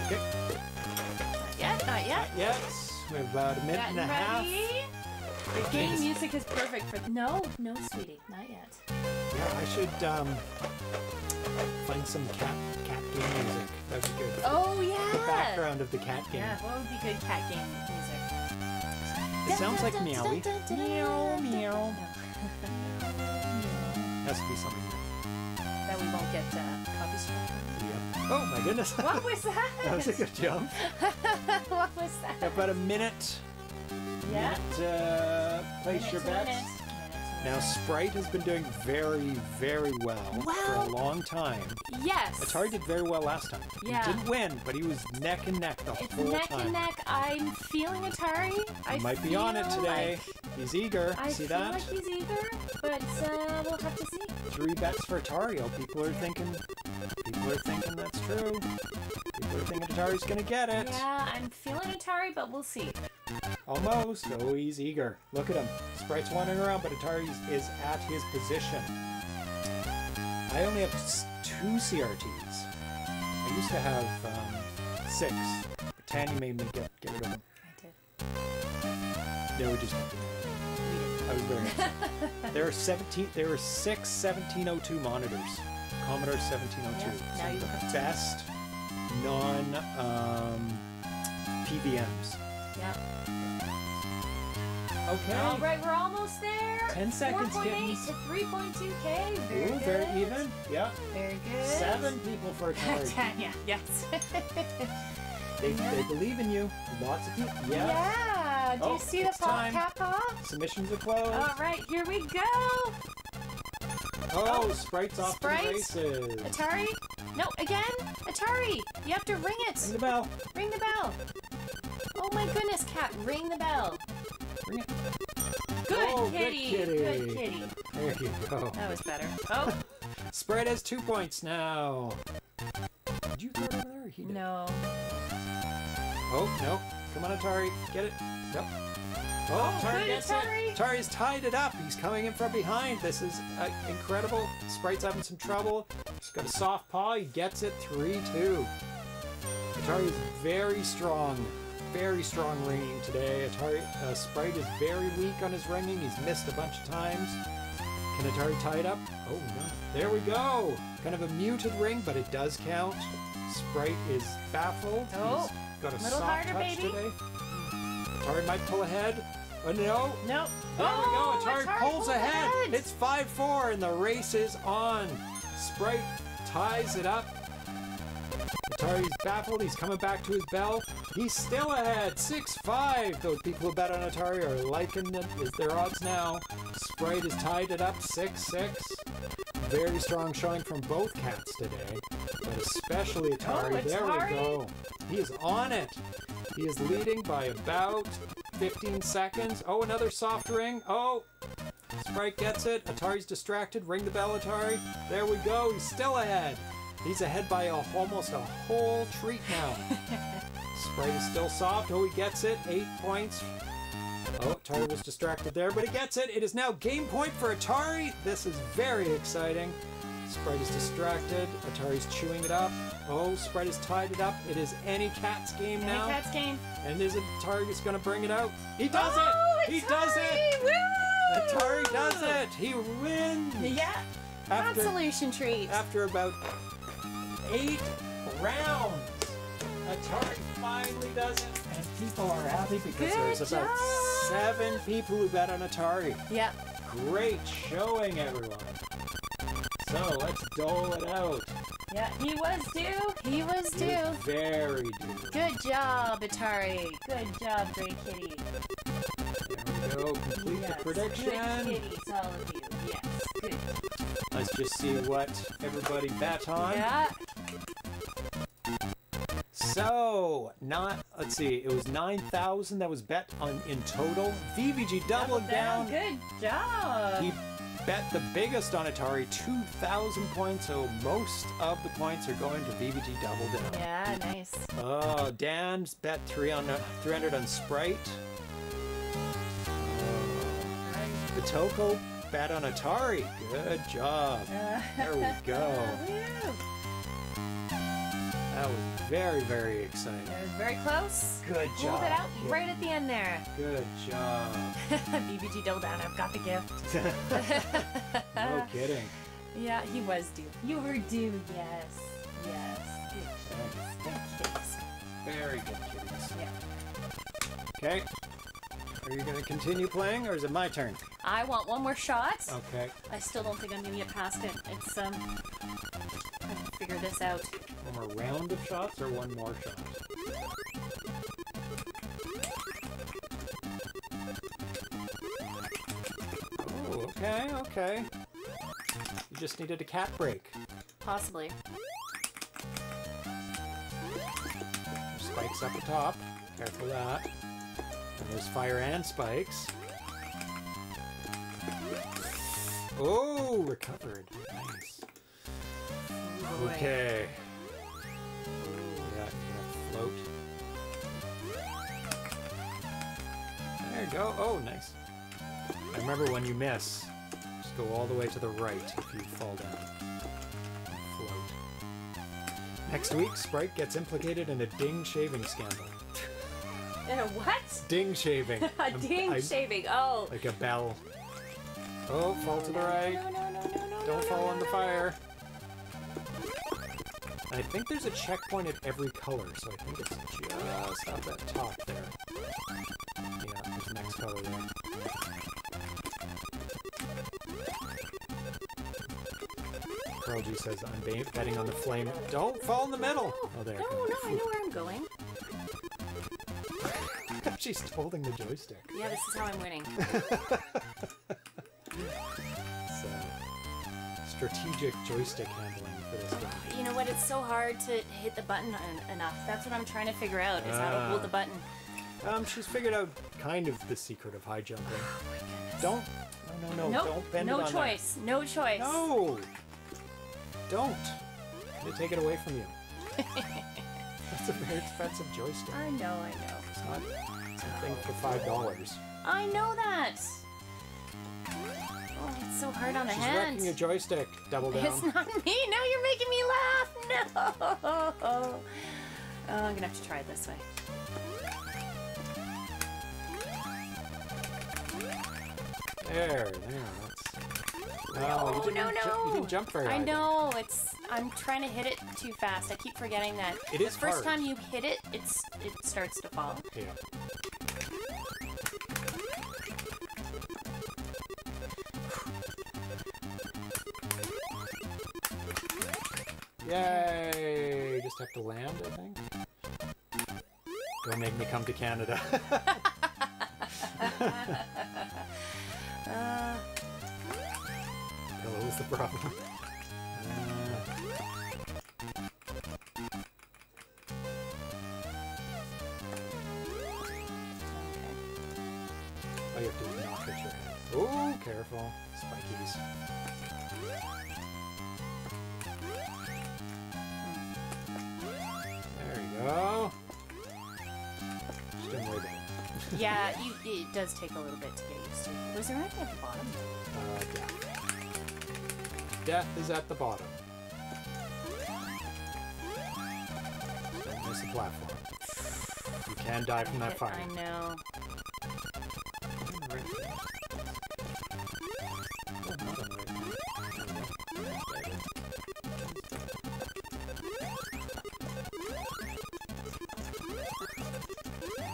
Okay, Not yet, not yet. yes, we have about a minute and a Getting half. The game music is perfect for. No, no, sweetie, not yet. Yeah, I should um, find some cat cat game music. That'd be good. Oh yeah. The background of the cat game. Yeah, what would be good cat game music? It sounds like meowy. Meow, meow. Has to be something. That we won't get uh, copy strike. Yep. Oh my goodness. What was that? that was a good jump. what was that? About a minute. Yeah. Uh, place your bets. Now. Sprite has been doing very, very well, for a long time. Yes. Atari did very well last time. Yeah. He didn't win, but he was neck and neck the It's whole neck time. Neck and neck. I'm feeling Atari. I He might be on it today. like- He's eager. I See feel that? like he's eager, but uh, we'll have to see. Three bets for Atari. Oh, people are thinking. People are thinking that's true. People are thinking Atari's gonna get it. Yeah, I'm feeling Atari, but we'll see. Almost. Oh, he's eager. Look at him. Sprite's wandering around, but Atari is at his position. I only have two CRTs. I used to have um, six, but Tanya made me get get rid of them. I did. No, we just. I was very upset. there are 17. There were six 1702 monitors. Commodore 1702. Yeah, now Some you of the have best non um, PVMs. Yeah. Okay. All right, we're almost there. 10 seconds, 4.8 to 3.2k. Very Ooh, good. very even. Yeah. Very good. Seven people for Atari. yeah, yes. they, they believe in you. Lots of people. Yeah. yeah. Do Oh, you see the pop cap off? Submissions are closed. All right, here we go. Oh, Sprite's off Sprite. to the races. Atari? No, again? Atari! You have to ring it! Ring the bell. Ring the bell! Oh my goodness, cat, ring the bell! Ring it. Good Oh, good kitty! kitty. Good kitty! There you go. That was better. Oh, Sprite has two points now. Did you throw it over there? He did. no. Oh, no. Come on, Atari. Get it. Yep. Oh, Atari gets it. Atari's tied it up. He's coming in from behind. This is uh, incredible. Sprite's having some trouble. He's got a soft paw. He gets it 3-2. Atari is very strong. Very strong ringing today. Atari uh, Sprite is very weak on his ringing. He's missed a bunch of times. Can Atari tie it up? Oh no. There we go. Kind of a muted ring, but it does count. Sprite is baffled. Oh, He's got a little soft harder, touch baby. today. Atari might pull ahead. Oh no. No. There oh, we go. Oh, Atari, pulls pulled ahead. It's 5-4 and the race is on. Sprite ties it up. Atari's baffled. He's coming back to his bell. He's still ahead. 6-5. Those people who bet on Atari are liking it. Is their odds now. Sprite has tied it up 6-6. Very strong showing from both cats today. But especially oh, Atari. Oh, there we go. He is on it. He is leading by about 15 seconds. Oh, another soft ring. Oh, Sprite gets it. Atari's distracted. Ring the bell, Atari. There we go. He's still ahead. He's ahead by a, almost a whole treat now. Sprite is still soft. Oh, he gets it. Eight points. Oh, Atari was distracted there, but he gets it. It is now game point for Atari. This is very exciting. Sprite is distracted. Atari's chewing it up. Oh, Sprite has tied it up. It is any cat's game Any now. Any cat's game. And is it Atari is going to bring it out? He does oh, it! He does it! Atari! Woo! Atari does it! He wins! Yeah. After, Consolation treat. after about eight rounds, Atari finally does it, and people are happy because Good there's about seven people who bet on Atari. yeah. Great showing, everyone. So let's dole it out. Yeah. He was due. He was due. was Very due. Good job, Atari. Good job, Great Kitty. There we go. Complete yes. the prediction. Good kitties, all of you. Yes. Good. Let's just see what everybody bet on. Yeah. So, not let's see, it was nine thousand that was bet on in total. VVG doubled down. Good job. He bet the biggest on Atari, two thousand points. So most of the points are going to VVG double down. Yeah, nice. Oh, Dan's bet three on uh, 300 on Sprite. Vitoco bet on Atari. Good job. There we go. That was very, very exciting. It was very close. Good job. Pulled it out Yeah. right at the end there. Good job. BBG double down. I've got the gift. no kidding. Yeah, he was due. You were due. Yes. Yes. Good kids. Good kids. Very good kitties. Yeah. Okay. Are you going to continue playing, or is it my turn? I want one more shot. Okay. I still don't think I'm gonna get past it. It's um. I have to figure this out. One more round of shots, or one more shot? Oh, okay, okay. You just needed a cat break. Possibly. Spikes up the top. Careful of that. And there's fire and spikes. Oh, recovered. Nice. Okay. Yeah, yeah, float. There you go. Oh, nice. I remember when you miss, just go all the way to the right if you fall down. Float. Next week, Sprite gets implicated in a ding shaving scandal. In a what? Ding shaving. A ding I- shaving. Oh. Like a bell. Oh, fall to the right. No, no, no, no, no. Don't fall no, in the fire. I think there's a checkpoint at every color, so I think it's just at top there. Yeah, there's the next color there. Carl G says, I'm betting on the flame. Don't fall in the middle! Oh, there. No, no. I know where I'm going. She's holding the joystick. Yeah, this is how I'm winning. So, strategic joystick handling for this game. You know what? It's so hard to hit the button en- enough. That's what I'm trying to figure out. Is how to Ah. hold the button. Um, she's figured out kind of the secret of high jumping. Don't. No, no, no. nope. Don't bend no it on choice. No choice. That. No. Don't. They take it away from you. That's a very expensive joystick. I know. I know. It's not something for five dollars. I know that. Oh, it's so hard on the She's hand. wrecking your joystick. Double down. It's not me. Now you're making me laugh. No. Oh, I'm gonna have to try it this way. There, there. That's. No, you No, didn't no, no. you didn't jump very I know. It's. I'm trying to hit it too fast. I keep forgetting that. It the is first hard. time you hit it, it's it starts to fall. Yeah. Yay! Just have to land, I think. Don't make me come to Canada. Uh, is the problem. All you have to do is knock at your head. Oh, careful. Spikies. There you go. Just doing way better. yeah, you, it does take a little bit to get used to. Was there anything at the bottom? Uh, death. Death is at the bottom. Don't miss the platform. You can die from that fire. I know. Right there. Not on the right one. There we go.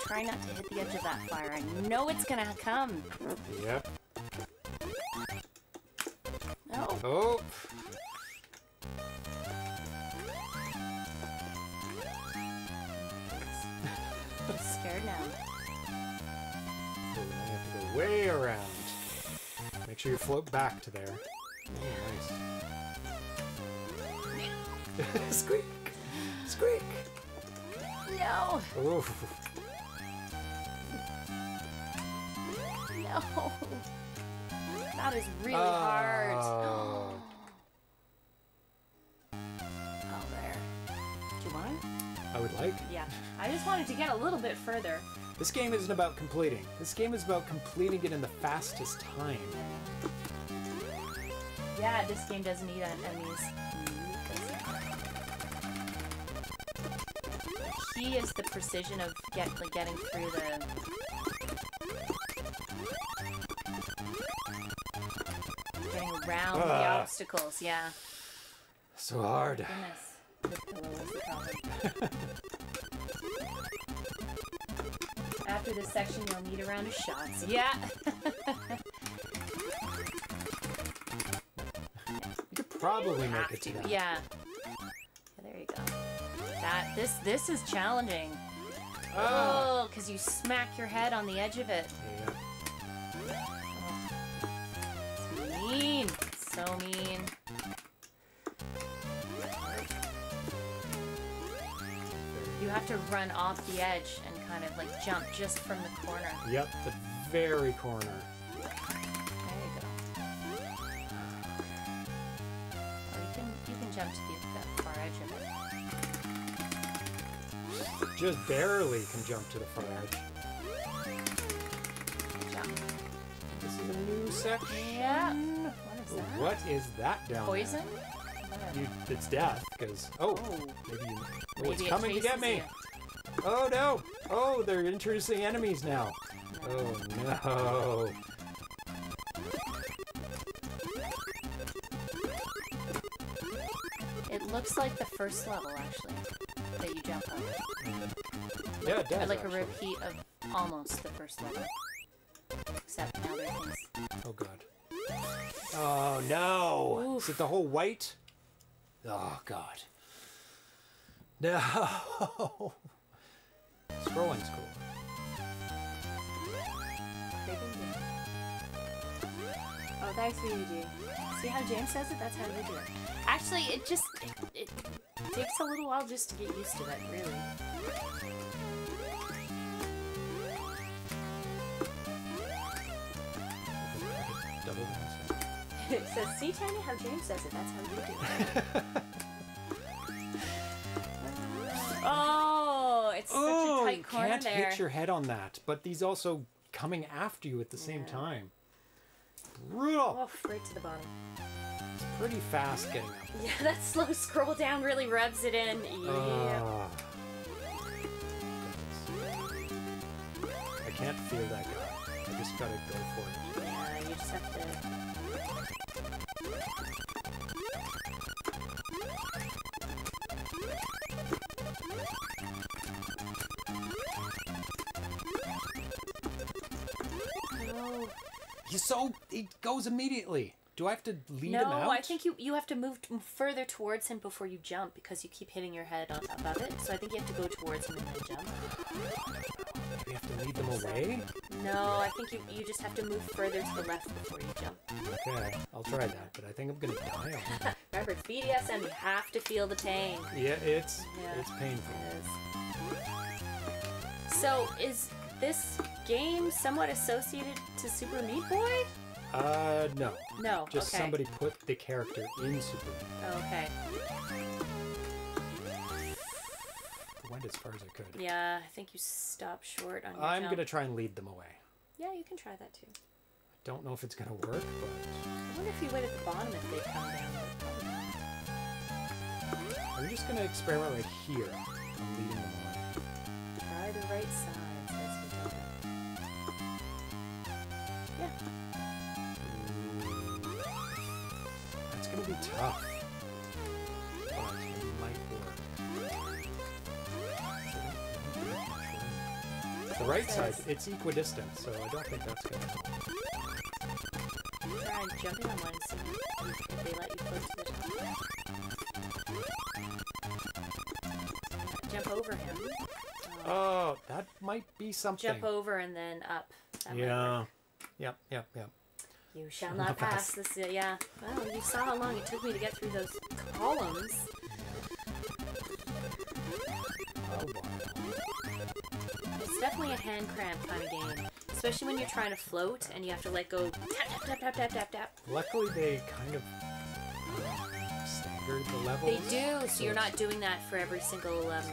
Try not to hit the edge of that fire. I know it's gonna come. Yep. Float back to there. Oh, nice. Squeak! Squeak! No, Oh. no. That is really hard. Oh. Oh, there. Do you want? I would like. Yeah. I just wanted to get a little bit further. This game isn't about completing. This game is about completing it in the fastest time. Yeah, this game doesn't need en- enemies. key is the precision of get like getting through the. Getting around the Ah. obstacles. Yeah. So hard. Goodness. The pillow is the problem. After this section, you'll need a round of shots. Yeah. probably make it to to. Yeah. yeah. There you go. That this this is challenging. Oh, because you smack your head on the edge of it. Yeah. It's mean. So mean. You have to run off the edge and kind of like jump just from the corner. Yep, the very corner. Just barely can jump to the far edge. Jump. This is a new section. Yeah. What is that? What is that down Poison? there? You, it's death, because... Oh, Oh. maybe you... Oh, Maybe it's it coming to get me! you. Oh, no! Oh, they're introducing enemies now. Oh, no. It looks like the first level actually that you jump on. Yeah, it does, like actually. a repeat of almost the first level. Except now there are things. Oh, God. Oh, no! Is it the whole white? Oh, God. No! Scrolling's cool. Oh, thanks for you, G. See how James says it? That's how you do it. Actually, it just it, it takes a little while just to get used to it, really. Double. It says, "See, Tanya, how James says it. That's how you do it." oh, it's such oh, a tight you corner can't there. hit your head on that. But these also coming after you at the same Yeah. time. Brutal. Oh, right to the bottom. It's pretty fast getting up. Yeah, that slow scroll down really revs it in. Yeah. Ah. I can't fear that guy. I just gotta go for it. yeah, you just have to. So it goes immediately. Do I have to lead him out? No. I think you you have to move t- further towards him before you jump because you keep hitting your head on above it. So I think you have to go towards him and then jump. we have to lead them away. No, I think you you just have to move further to the left before you jump. Okay, I'll try that. But I think I'm gonna die. Remember, it's BDSM. You have to feel the pain. yeah, it's Yeah. it's painful. So is this game somewhat associated to Super Meat Boy? Uh, no. No. Just okay. somebody put the character in Super. Meat. Oh, okay. Went as far as I could. Yeah, I think you stopped short on your I'm jump. gonna try and lead them away. Yeah, you can try that too. I don't know if it's gonna work, but I wonder if you wait at the bottom if they come down. but probably not. I'm just gonna experiment right here. Leading them away. Tough. But it might work. The right side, it's equidistant, so I don't think that's gonna. Try jumping on one and see if they let you float to the top. Jump over him. Oh, that might be something. jump over and then up. That Yeah. Yep, yep, yep. You shall not pass pass. this. Uh, yeah. Well, you saw how long it took me to get through those columns. Oh. It's definitely a hand cramp kind of game, especially when you're trying to float and you have to let go. Tap tap tap tap tap tap tap. Luckily, they kind of staggered the levels. They do, so you're not doing that for every single. Um,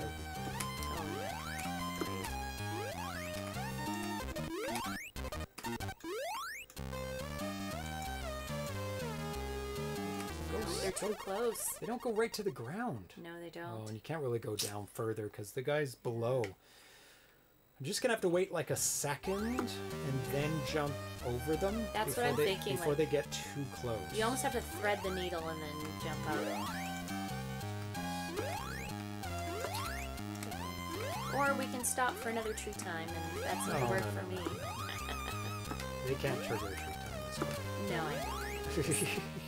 They're too close. They don't go right to the ground. No, they Oh, don't. and you can't really go down further because the guy's below. I'm just gonna have to wait like a second and then jump over them. That's what I'm they, thinking, Before like- they get too close. You almost have to thread the needle and then jump out. Or we can stop for another tree time, and that's No, oh, gonna work no, for no, me. They can't trigger a tree time this way. No, I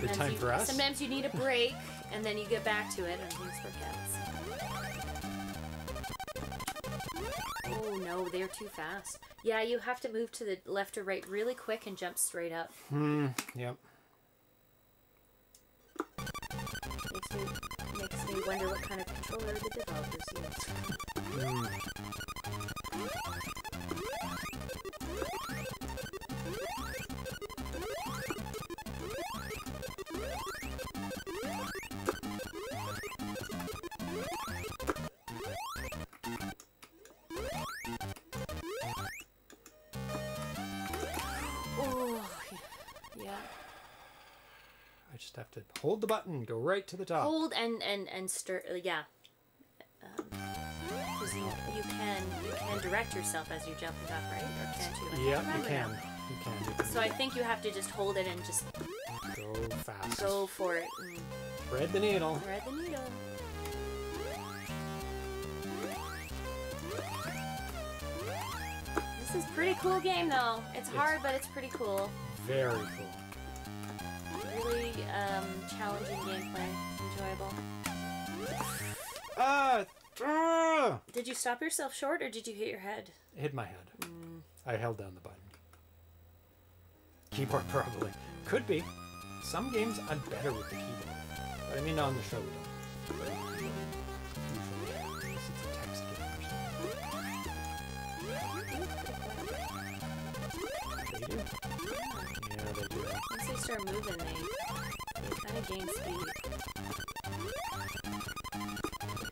Good Sometimes time you, for us. Sometimes you need a break, and then you get back to it, and things work out. Oh no, they're too fast. Yeah, you have to move to the left or right really quick and jump straight up. Hmm. Yep. Makes me makes me wonder what kind of controller the developers use. Hmm. I just have to hold the button, go right to the top. Hold and and and stir. uh, Yeah. Because you you can you can direct yourself as you're jumping up, right? Or can't you? Yeah, you can. now. You can. You can So I think you have to just hold it and just go fast. go for it and Thread the needle. thread the needle. This is pretty cool game though. It's It's- hard, but it's pretty cool. Very cool. Really um, challenging gameplay. Enjoyable. Ah! ah! Did you stop yourself short or did you hit your head? Hit my head. Mm. I held down the button. Keyboard probably. Could be. Some games I'm better with the keyboard. But I mean on the show though. But usually, it's a text game or something. They do. Yeah, they do. Once they start moving, they kind of gain speed.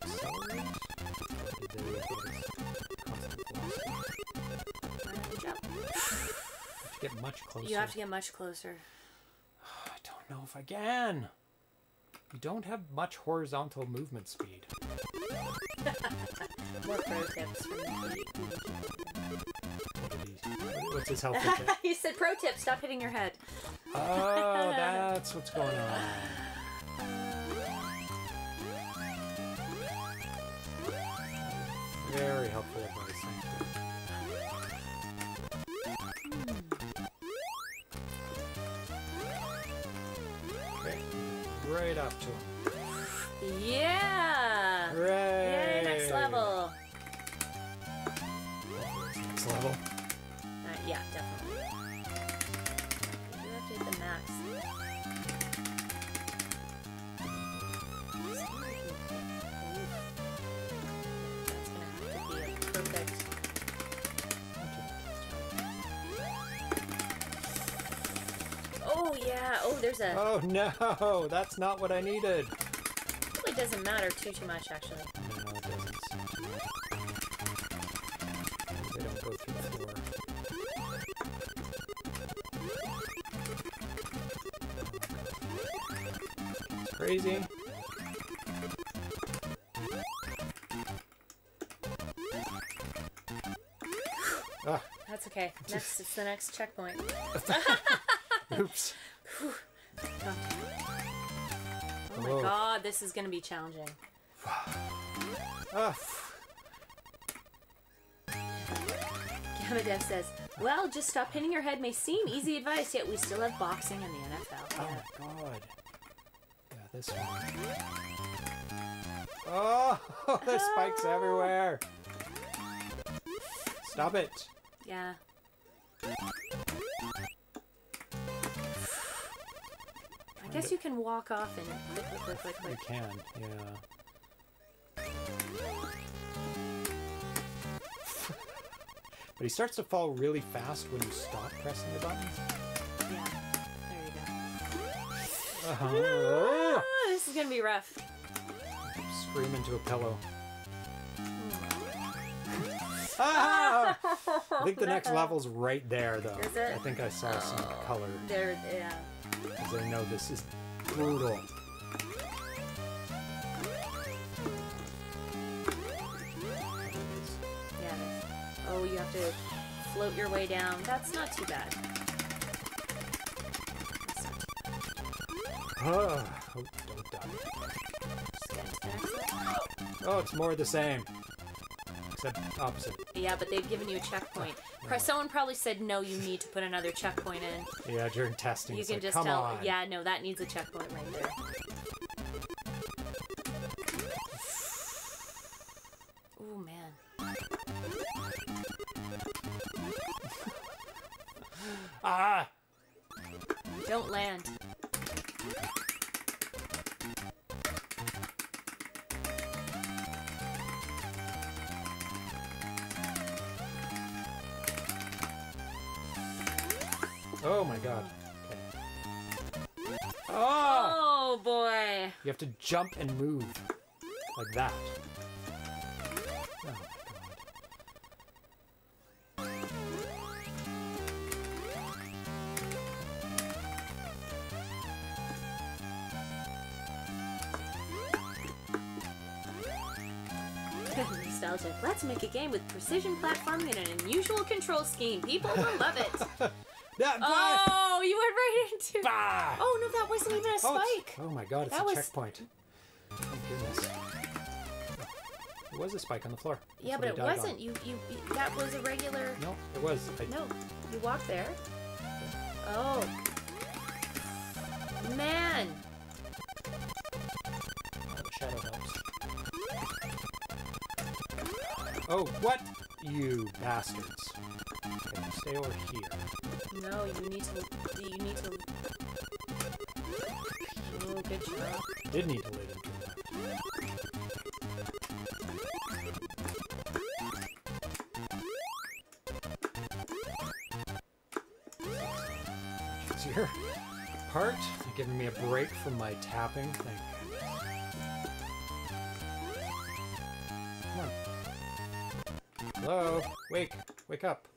Accelerate? Or did they get us constant velocity? Good job. Get much closer. You have to get much closer. I don't know if I can. You don't have much horizontal movement speed. More pro tips from the he, what's his health tip? You said pro tip, stop hitting your head. Oh, that's what's going on. Very helpful right up to him. Yeah! There's a. Oh no, that's not what I needed. Really doesn't matter too too much actually. No, it doesn't. They don't go through. It's crazy. Ah, That's okay. Next, it's the next checkpoint. oops. this is gonna be challenging. Ah, Gamadev says, Well, just stop hitting your head may seem easy advice, yet we still have boxing in the NFL. oh Yeah. my god. Yeah, this one. Oh, there's spikes everywhere. Stop it. Yeah. Guess you can walk off and click, You can, yeah. but he starts to fall really fast when you stop pressing the button. Yeah. There you go. Uh-huh. Ah, this is gonna be rough. Scream into a pillow. Ah! I think the next level's right there, though. Is it? I think I saw some oh. color There, yeah. because I know this is brutal. Yeah. Oh, you have to float your way down. That's not too bad. Too bad. Oh, oh, oh don't die. Just get into the next level. Oh, it's more of the same. Except opposite. Yeah, but they've given you a checkpoint. Pro- Someone probably said no. You need to put another checkpoint in. Yeah, during testing, You can like, just come tell. on. Yeah, no, that needs a checkpoint right there. Jump and move. Like that. Oh. Nostalgic. Let's make a game with precision platforming and an unusual control scheme. People will love it. Bah! Oh, you right into. Bah! Oh no, that wasn't even a Oh, spike. Oh my god, it's That a was- checkpoint. Thank goodness. It was a spike on the floor. That's Yeah, but it wasn't. You, you, you- that was a regular. No, it was. I, No, you walked there. Oh. Man. Oh, the shadow helps. Oh, what? You bastards. Okay, stay over here. No, you need to. You need to. Good job. Did need to lay them to the left. Easier part, giving me a break from my tapping. Thank goodness. Come on. Hello? Wake. Wake up.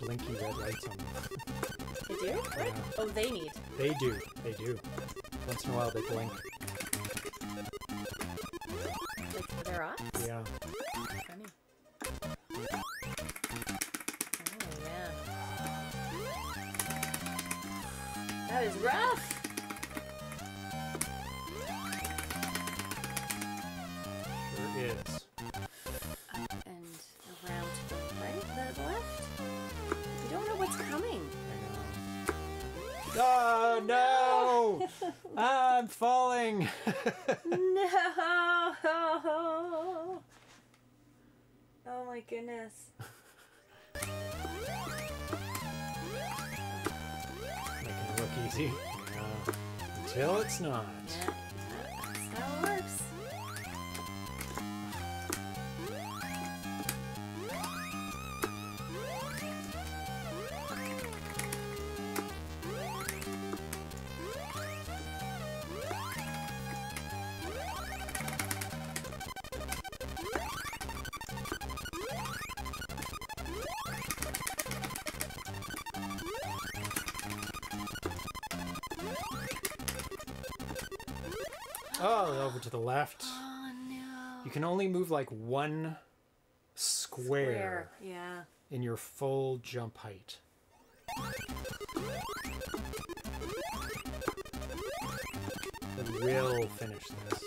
Blinky red lights on them. They do? What? Yeah. Oh, they need. They do. They do. Once in a while they blink. Like their eyes? Yeah. Goodness. Making it look easy. Yeah. Until it's not. Yeah, can only move like one square, Yeah. in your full jump height. I will finish this.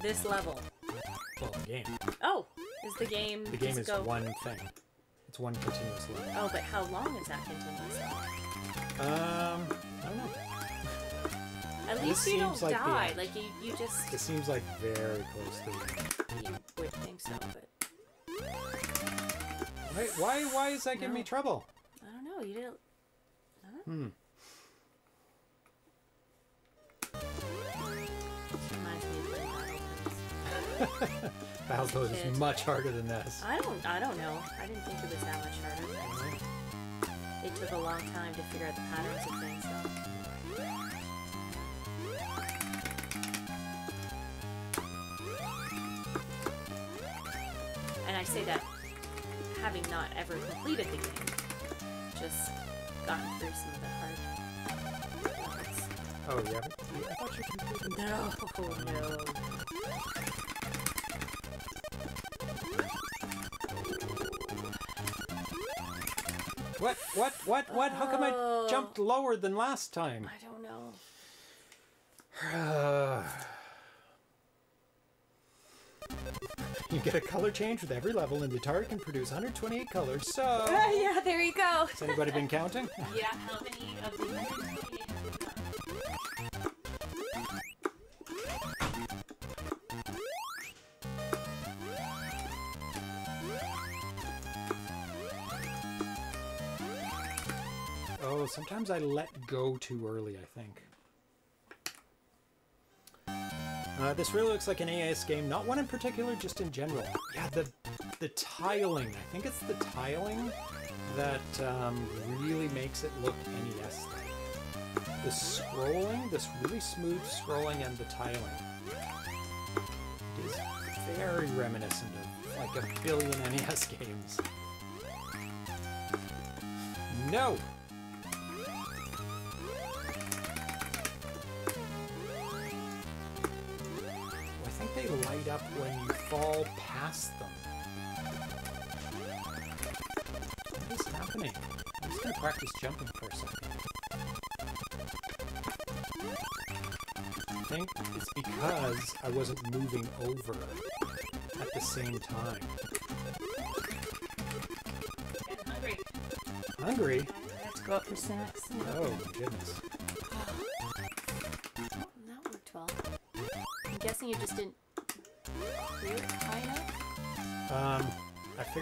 This level. Well, the game. Oh, is the game? The game is go? one thing. It's one continuous level. Oh, but how long is that continuous? Um, I don't know. At This least you don't like die. Like you, you just It seems like very close to you would think so, but Wait, why, why is that giving me trouble? I don't know. You didn't. Hmm. Reminds me of playing Battletoads. Battletoads Kid. is much harder than this. I don't. I don't know. I didn't think it was that much harder. It took a long time to figure out the patterns of things, though. Say that having not ever completed the game, just gotten through some of the hard levels. Oh, yeah. I thought you completed No, oh, no. What? What? What? What? How come I Oh. jumped lower than last time? I don't know. you get a color change with every level, and the Atari can produce 128 colors. So, Uh, yeah, there you go. has anybody been counting? Yeah, how many of the 128 have we got? Oh, sometimes I let go too early. I think. Uh, this really looks like an NES game, not one in particular, just in general. Yeah, the the tiling. I think it's the tiling that um, really makes it look NES. -like. The scrolling, this really smooth scrolling, and the tiling is very reminiscent of like a billion NES games. No. They light up when you fall past them. What is happening? I'm just gonna practice jumping for a second. I think it's because I wasn't moving over at the same time. I'm hungry. Hungry? I have to go up for snacks. Oh my goodness. That worked well. I'm guessing you just didn't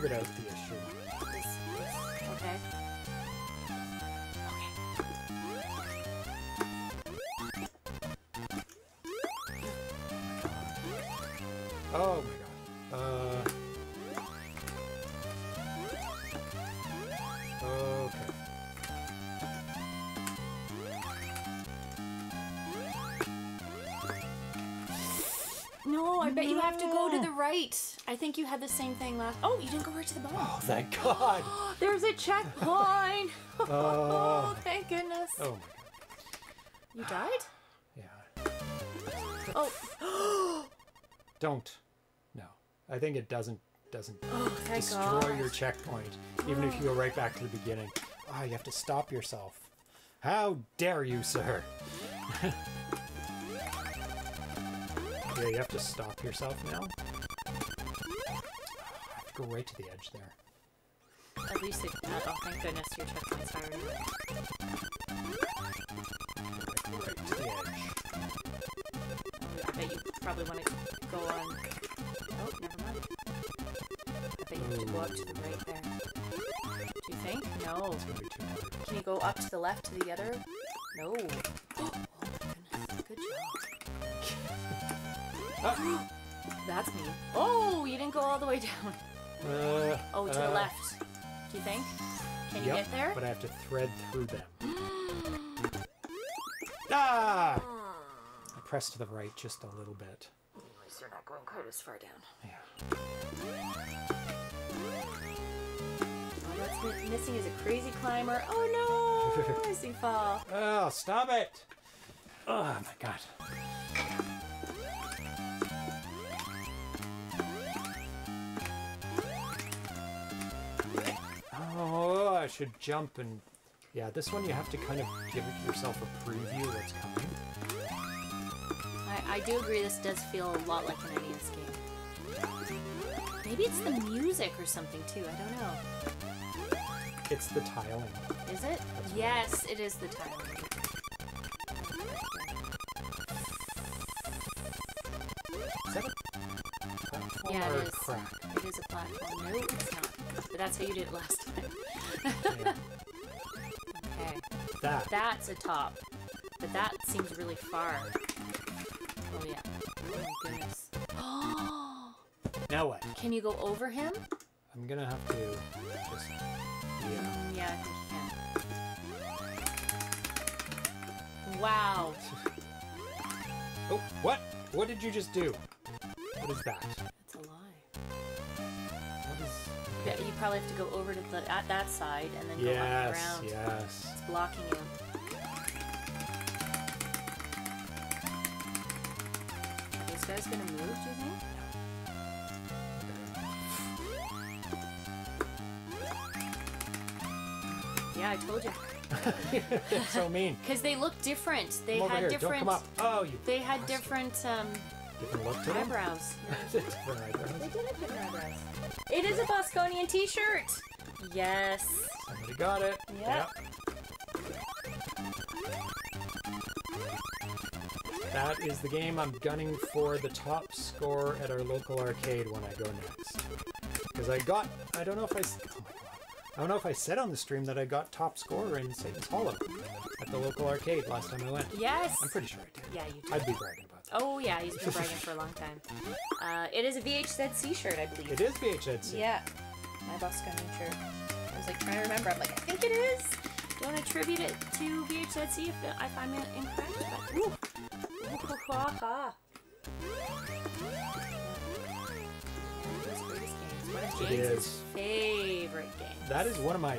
figured out the issue. Okay. Oh my god. Uh. Okay. No, I bet you have to go to the right. I think you had the same thing last. Oh, you didn't go right to the bottom. Oh, thank God. There's a checkpoint. Oh. oh, thank goodness. Oh You died? Yeah. Oh, Don't. No. I think it doesn't doesn't oh, thank destroy God. your checkpoint, even if you go right back to the beginning. Ah, you have to stop yourself. How dare you, sir? yeah, you have to stop yourself now. I have to go right to the edge there. At least it. Uh, oh, thank goodness your checkpoint's higher. Right to the edge. I bet you probably want to go on. Oh, never mind. I bet you have to go up to the right there. Do you think? No. It's gonna be too hard. Can you go up to the left to the other? No. Oh my goodness. Good job. Ah, That's me. Oh, you didn't go all the way down. Uh, Oh, to uh, the left. Do you think? Can you get there? but I have to thread through them. ah! I pressed to the right just a little bit. At least you're not going quite as far down. Yeah. All that's missing is a crazy climber. Oh no! I see fall. Oh, stop it! Oh my god. Oh, I should jump and. Yeah, this one you have to kind of give yourself a preview what's coming. I, I do agree this does feel a lot like an NES game. Maybe it's the music or something too, I don't know. It's the tiling. Is it? Yes, it is the tile. Is that Yeah, it is. crack? It is a platform. No, it's not. But that's how you did it last time. Yeah. Okay. That. That's a top. But that seems really far. Oh yeah. Oh my goodness. Now what? Can you go over him? I'm gonna have to just. Yeah. Yeah, I think you can. Wow. Oh, what? What did you just do? What is that? That's a lie. What is? Yeah, you probably have to go over to the at that side and then go up and Yes. around. Yes. It's blocking you. These guys gonna move, do you think? Yeah, I told you. so mean. Because they look different. They had here. different. Don't come up. Oh, you. They had different um, Different look to them. eyebrows. different eyebrows. They did have different eyebrows. It is a Bosconian T-shirt. Yes. Somebody got it. Yep. That is the game I'm gunning for the top score at our local arcade when I go next. Because I got, I don't know if I, oh I don't know if I said on the stream that I got top score in Satan's Hollow at the local arcade last time I went. Yes. I'm pretty sure I did. Yeah, you did. I'd be bragging about. Oh yeah, he's been bragging for a long time. Uh, it is a VHSC shirt, I believe. It is VHS. Yeah, my Bosconian shirt. I was like trying to remember. I'm like, I think it is. Don't attribute it to VHSC if, if I'm incorrect. But, ooh. Ha, ha. One of It James's is. favorite games. That is one of my,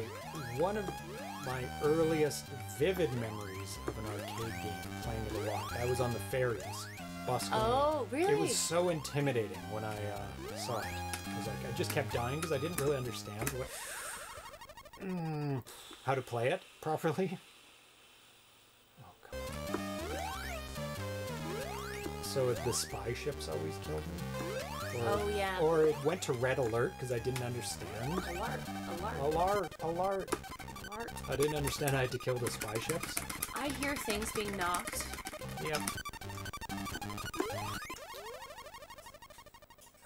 one of my earliest vivid memories of an arcade game playing it a lot. That was on the ferries. Oh, really? It was so intimidating when I uh, saw it. I was like, I just kept dying because I didn't really understand what, mm, how to play it properly. Oh. So if the spy ships always killed me. Or, Oh, yeah. Or it went to red alert because I didn't understand. Alert, alert, Alert! Alert! alert. I didn't understand I had to kill the spy ships. I hear things being knocked. Yep.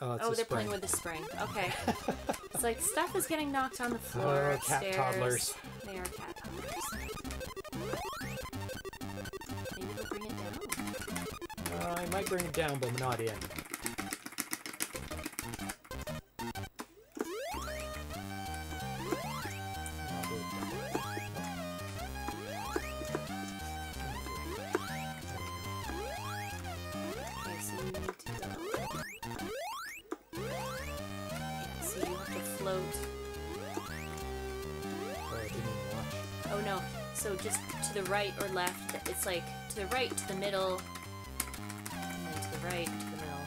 Oh, it's oh, they're spring. playing with the spring. Okay. it's like stuff is getting knocked on the floor. Oh, cat upstairs. toddlers. They are cat toddlers. Maybe they'll bring it down. Uh, I might bring it down, but not in. So just to the right or left. It's like to the right, to the middle, and then to the right, to the middle.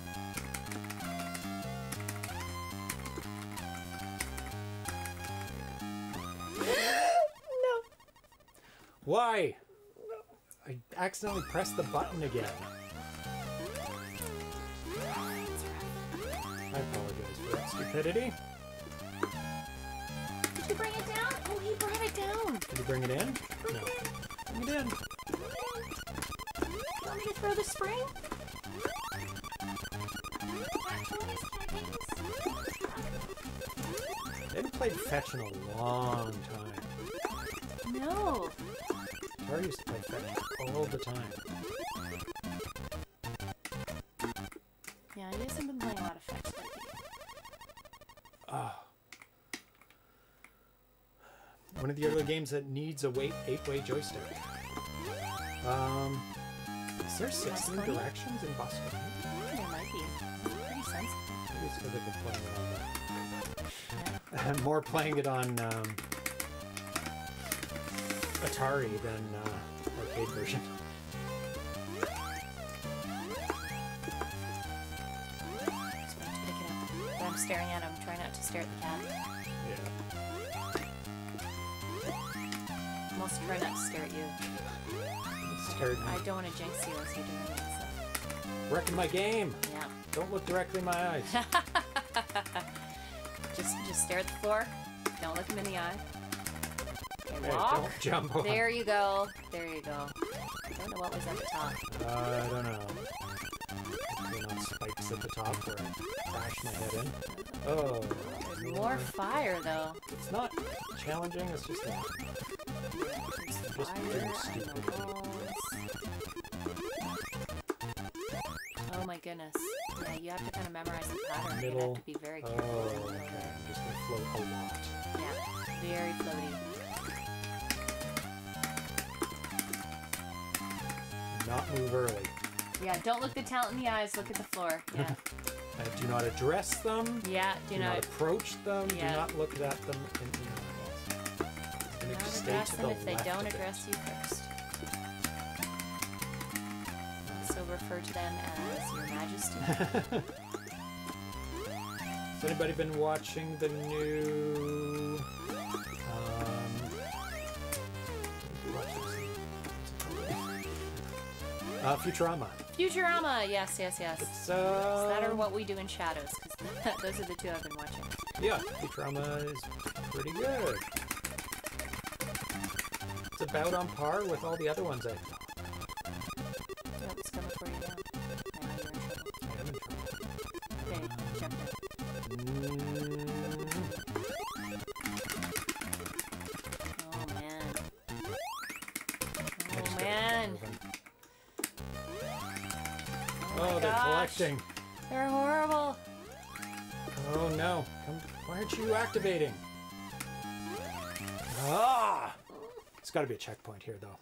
No. Why? I accidentally pressed the button again. I apologize for that stupidity. He brought it down. Did you bring it in? No. Bring it in. You want me to throw the spring? I haven't played Fetch in a long time. No. Tara used to play Fetch all the time. The games that needs a weight eight-way joystick. Um, is there 16 Bosconian? directions in Bosco? There might be. Pretty sensitive. Maybe it's because I've been playing it on the... More playing it on um, Atari than uh, arcade version. Just wait to pick it up. But I'm staring at him. Try not to stare at the cat. Trying not to you. It scared. I don't want to jinx you as you're doing it. So. Wrecking my game! Yeah. Don't look directly in my eyes. Just just stare at the floor. Don't look him in the eye. Hey, walk. don't jump on. There you go. There you go. I don't know what was at the top. Uh, I don't know. Not spikes at the top where I crash my head in. Oh. There's more fire though. It's not challenging, it's just not. Just being stupid. Oh my goodness. Yeah, you have to kind of memorize the pattern. You Middle. have to be very Oh, careful. okay. I'm just gonna float a lot. Yeah, very floaty. Not move early. Yeah, don't look the talent in the eyes. Look at the floor. Yeah, do not address them. yeah. Do Do not not approach them. Yeah. Do not look at them in eyes. And do if not stay address to them the if they don't address you first. So refer to them as Your Majesty. Has anybody been watching the new? Um, uh, Futurama. Futurama. Yes, yes, yes. It's So that are um, what we do in shadows. 'cause those are the two I've been watching. Yeah, Futurama is pretty good. About on par with all the other ones I thought. Nope, it's coming for you now. Now you're in trouble. I am in trouble. Okay, jump in. Mm, Oh man. Oh man. Oh, Oh, they're gosh. collecting. They're horrible. Oh no. Come, why aren't you activating? Ah! It's gotta be a checkpoint here though.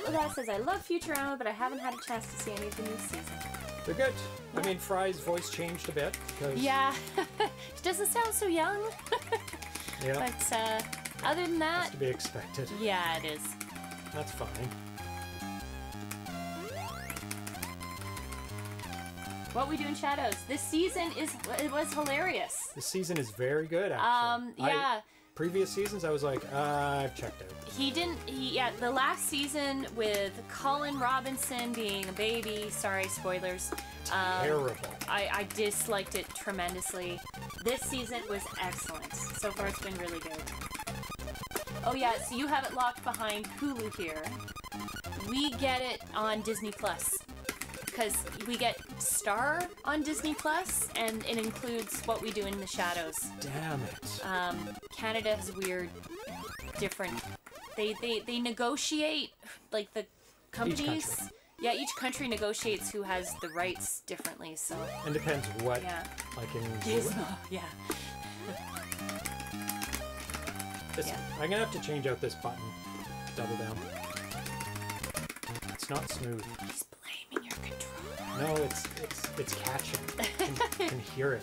Yeah. Says, I love Futurama, but I haven't had a chance to see any of the new season. They're good. I mean, Fry's voice changed a bit because Yeah. it doesn't sound so young. yeah, but uh, other than that's that, to be expected. yeah, it is. That's fine. What we do in shadows. This season is it was hilarious. This season is very good. Actually. Um, I- yeah. Previous seasons, I was like, uh, I've checked out. He didn't. He yeah. The last season with Colin Robinson being a baby. Sorry, spoilers. Um, Terrible. I, I disliked it tremendously. This season was excellent. So far, it's been really good. Oh yeah, so you have it locked behind Hulu here. We get it on Disney Plus because we get Star on Disney Plus, and it includes what we do in the shadows. Damn it. Um, Canada has weird, different. They they they negotiate like the companies. country. Yeah, each country negotiates who has the rights differently. So and depends what, yeah, like in Gizmo. Yeah. This, Yeah. I'm gonna have to change out this button. Double down. Not smooth. He's blaming your controller. No, it's it's it's catching. I can, can hear it.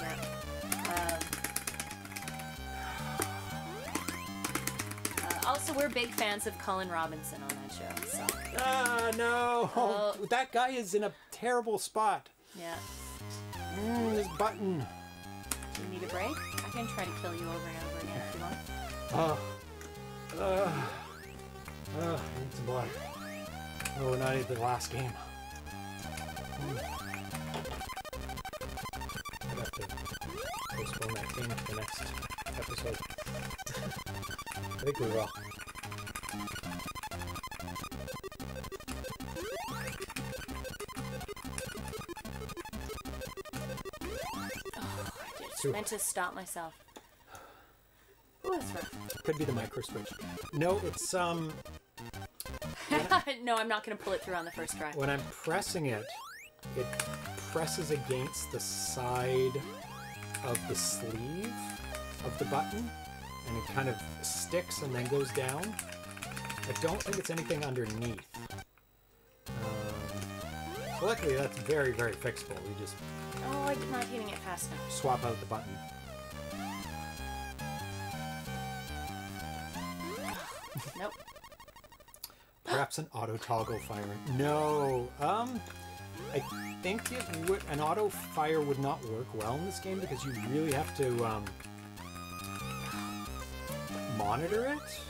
Yeah. Um, uh, also, we're big fans of Colin Robinson on that show. So Ah no! Oh. That guy is in a terrible spot. yeah. Mm, this button. Do you need a break? I can try to kill you over and over again if you want. Oh. Uh, uh, I need some blood. Oh, we're not even the last game. I'd have to postpone that game to the next episode. I think we will. I just meant to stop myself. Ooh, that's rough. Could be the micro switch. No, it's um no, I'm not gonna pull it through on the first try. when I'm pressing it, it presses against the side of the sleeve of the button, and it kind of sticks and then goes down. I don't think it's anything underneath. Um, luckily, that's very, very fixable. We just Oh, I'm not hitting it fast enough. swap out the button. Perhaps an auto toggle fire. No. Um, I think would. An auto fire would not work well in this game because you really have to um, monitor it.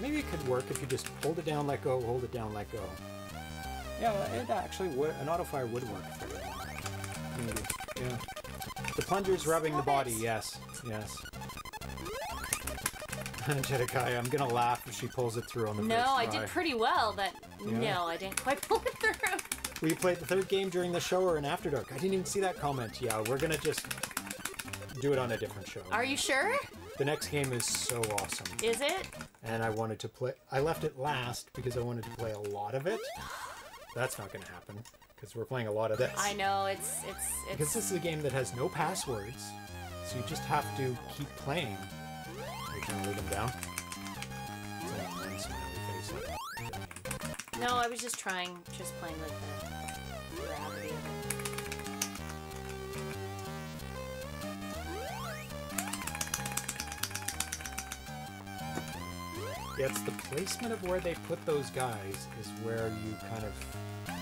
Maybe it could work if you just hold it down, let go, hold it down, let go. Yeah, it actually would. An auto fire would work. Maybe. Yeah. The plunger's rubbing the body. Yes. Yes. Jedediah, I'm gonna laugh if she pulls it through on the No, I did pretty well, but Yeah. no, I didn't quite pull it through. We played the third game during the show or in After Dark. I didn't even see that comment. Yeah, we're gonna just do it on a different show. Are you sure? The next game is so awesome, Is it? and I wanted to play. I left it last because I wanted to play a lot of it. That's not gonna happen because we're playing a lot of this. I know it's it's Because this is a game that has no passwords, so you just have to keep playing. Are you trying lead them down? Is that one smiley face up? No, I was just trying, just playing with the gravity of it. Yeah, it's the placement of where they put those guys is where you kind of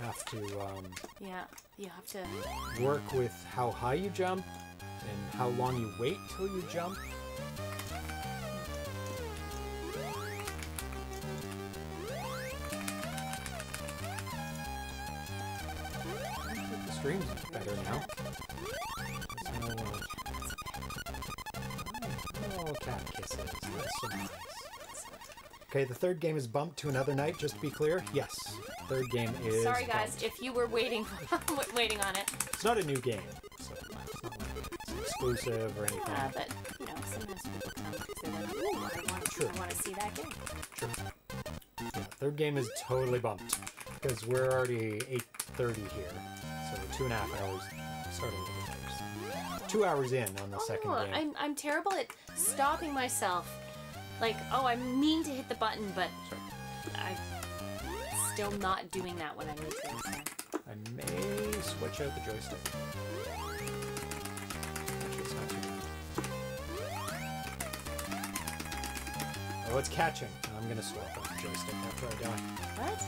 have to um, Yeah, you have to. work with how high you jump and how long you wait till you jump. The stream's better now. There's no, uh, cat kisses. That's so nice. Okay, the third game is bumped to another night, just to be clear. Yes, third game is. Sorry, guys, bumped. if you were waiting waiting on it. It's not a new game, so it's not like it's exclusive or anything. Yeah, but sometimes people come because they're like, "Ooh, I want, True. I want to see that game." Yeah, third game is totally bumped because we're already 8:30 here, so we're two and a half hours. Starting with. Two hours in on the oh, second Oh, game. I'm I'm terrible at stopping myself. Like, oh, I mean to hit the button, but I'm still not doing that when I need to. I may switch out the joystick. Oh, it's catching. I'm gonna swap out the joystick after I die. What?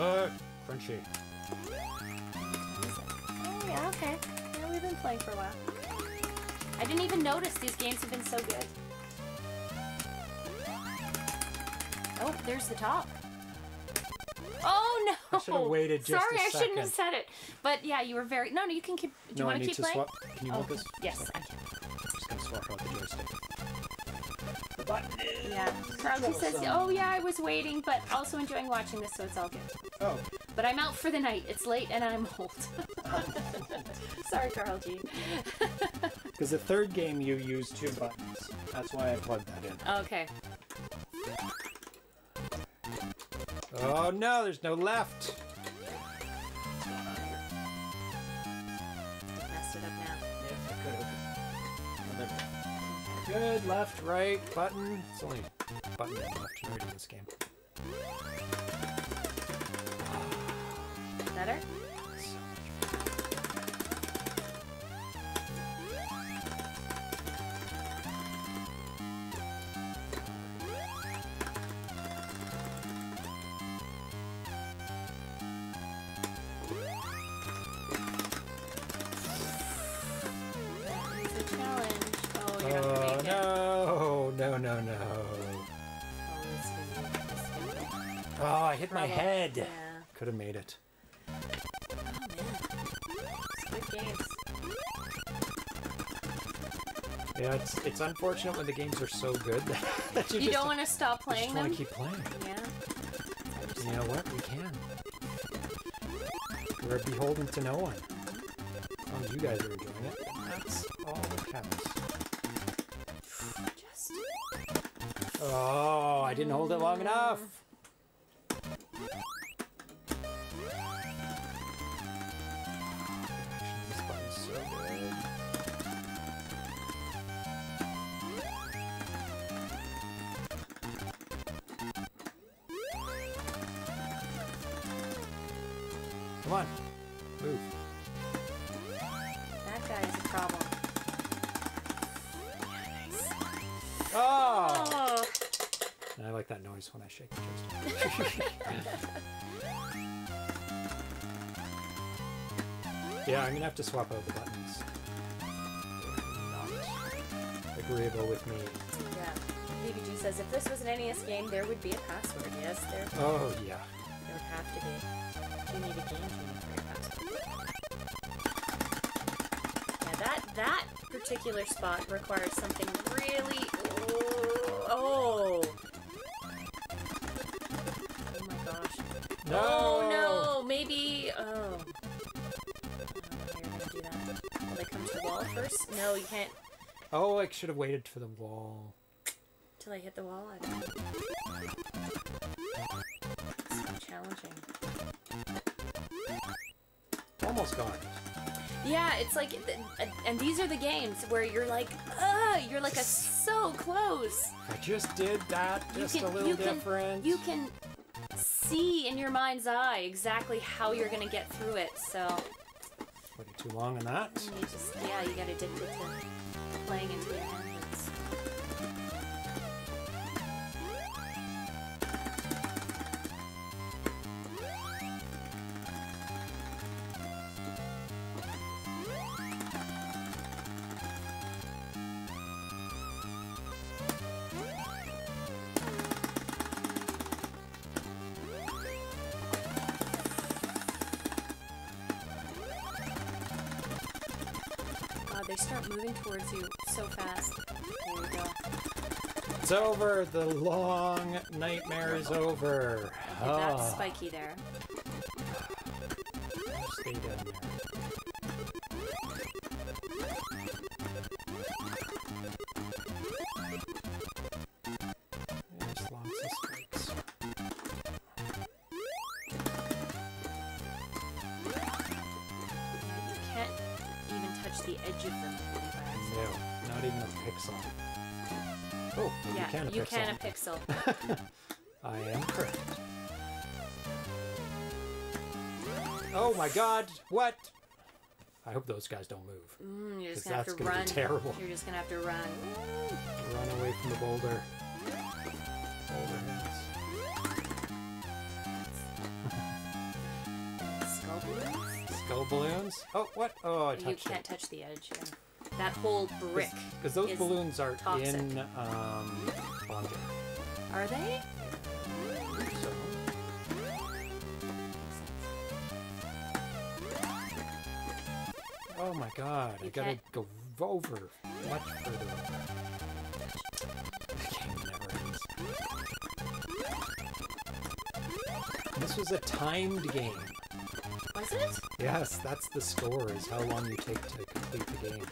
Uh, crunchy. Oh yeah, okay. Yeah, we've been playing for a while. I didn't even notice these games have been so good. Oh, there's the top. Oh no! I should've waited just Sorry, I shouldn't have said it. But yeah, you were very. No, no, you can keep. Do you no, I want to need keep to playing? swap. Can you Oh, hold this? yes, Okay. I can. I'm just gonna swap out the joystick. Yeah. Uh, Carlton says, "Oh yeah, I was waiting, but also enjoying watching this, so it's all good." Oh, But I'm out for the night. It's late and I'm old. Sorry, Carl G. because the third game you use two buttons. That's why I plugged that in. Okay. Oh no, there's no left. Good, left, right, button. It's only button and left and right in this game. Better? Could have made it. Oh man. It's good games. Yeah, it's it's unfortunate when the games are so good that you, You just, don't want to stop playing you just want to keep playing. Yeah. You know what? We can. We're beholden to no one. As long as you guys are enjoying it, that's all that counts. Just. Oh, I didn't hold it long enough. yeah, I'm gonna have to swap out the buttons. Not agreeable with me. Yeah. BBG says if this was an NES game, there would be a password. Yes, there, Oh yeah. there would have to be. You need a game genie for your password. Yeah, that particular spot requires something really. Oh. Oh I should have waited for the wall. Till I hit the wall. I don't. It's so challenging. Almost gone. Yeah, it's like, and these are the games where you're like, ah, you're like a so close. I just did that, just can, a little you can, different. you can see in your mind's eye exactly how you're gonna get through it. So Waited too long on that. you just, yeah, you get addicted to playing into your they start moving towards you so fast. There we go. It's over. The long nightmare is over. Okay, that's Ah, spiky there. Stay down there. Pixel. can a pixel. I am correct. Oh my god, what? I hope those guys don't move. Mm, you're just gonna have that's to gonna be run. terrible. You're just gonna have to run. Run away from the boulder. Boulder heads. Skull balloons? Skull balloons? Oh, what? Oh, I touched You can't touch the edge. Yeah. That whole brick. Because those balloons are toxic. in um, bonding. Are they? So, oh my god, I gotta can't- go over much further. The game never ends. This was a timed game. Was it? Yes, that's the score, is how long you take to complete the game.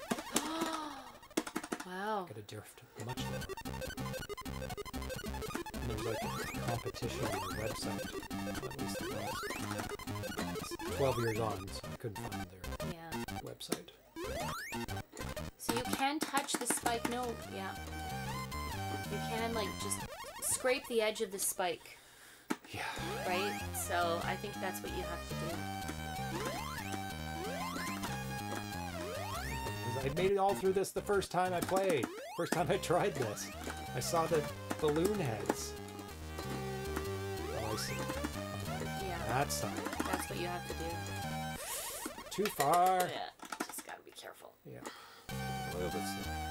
Wow. Gotta drift much lower. And there's like a competition on the website. At least it was. It's 12 years on, so I couldn't find their Yeah. website. So you can touch the spike. No, yeah. You can like just scrape the edge of the spike, Yeah. right? So I think that's what you have to do. I made it all through this the first time I played. First time I tried this. I saw the balloon heads. Oh, I see. Yeah. That side. That's what you have to do. Too far. Yeah. Just gotta be careful. Yeah. A little bit slow.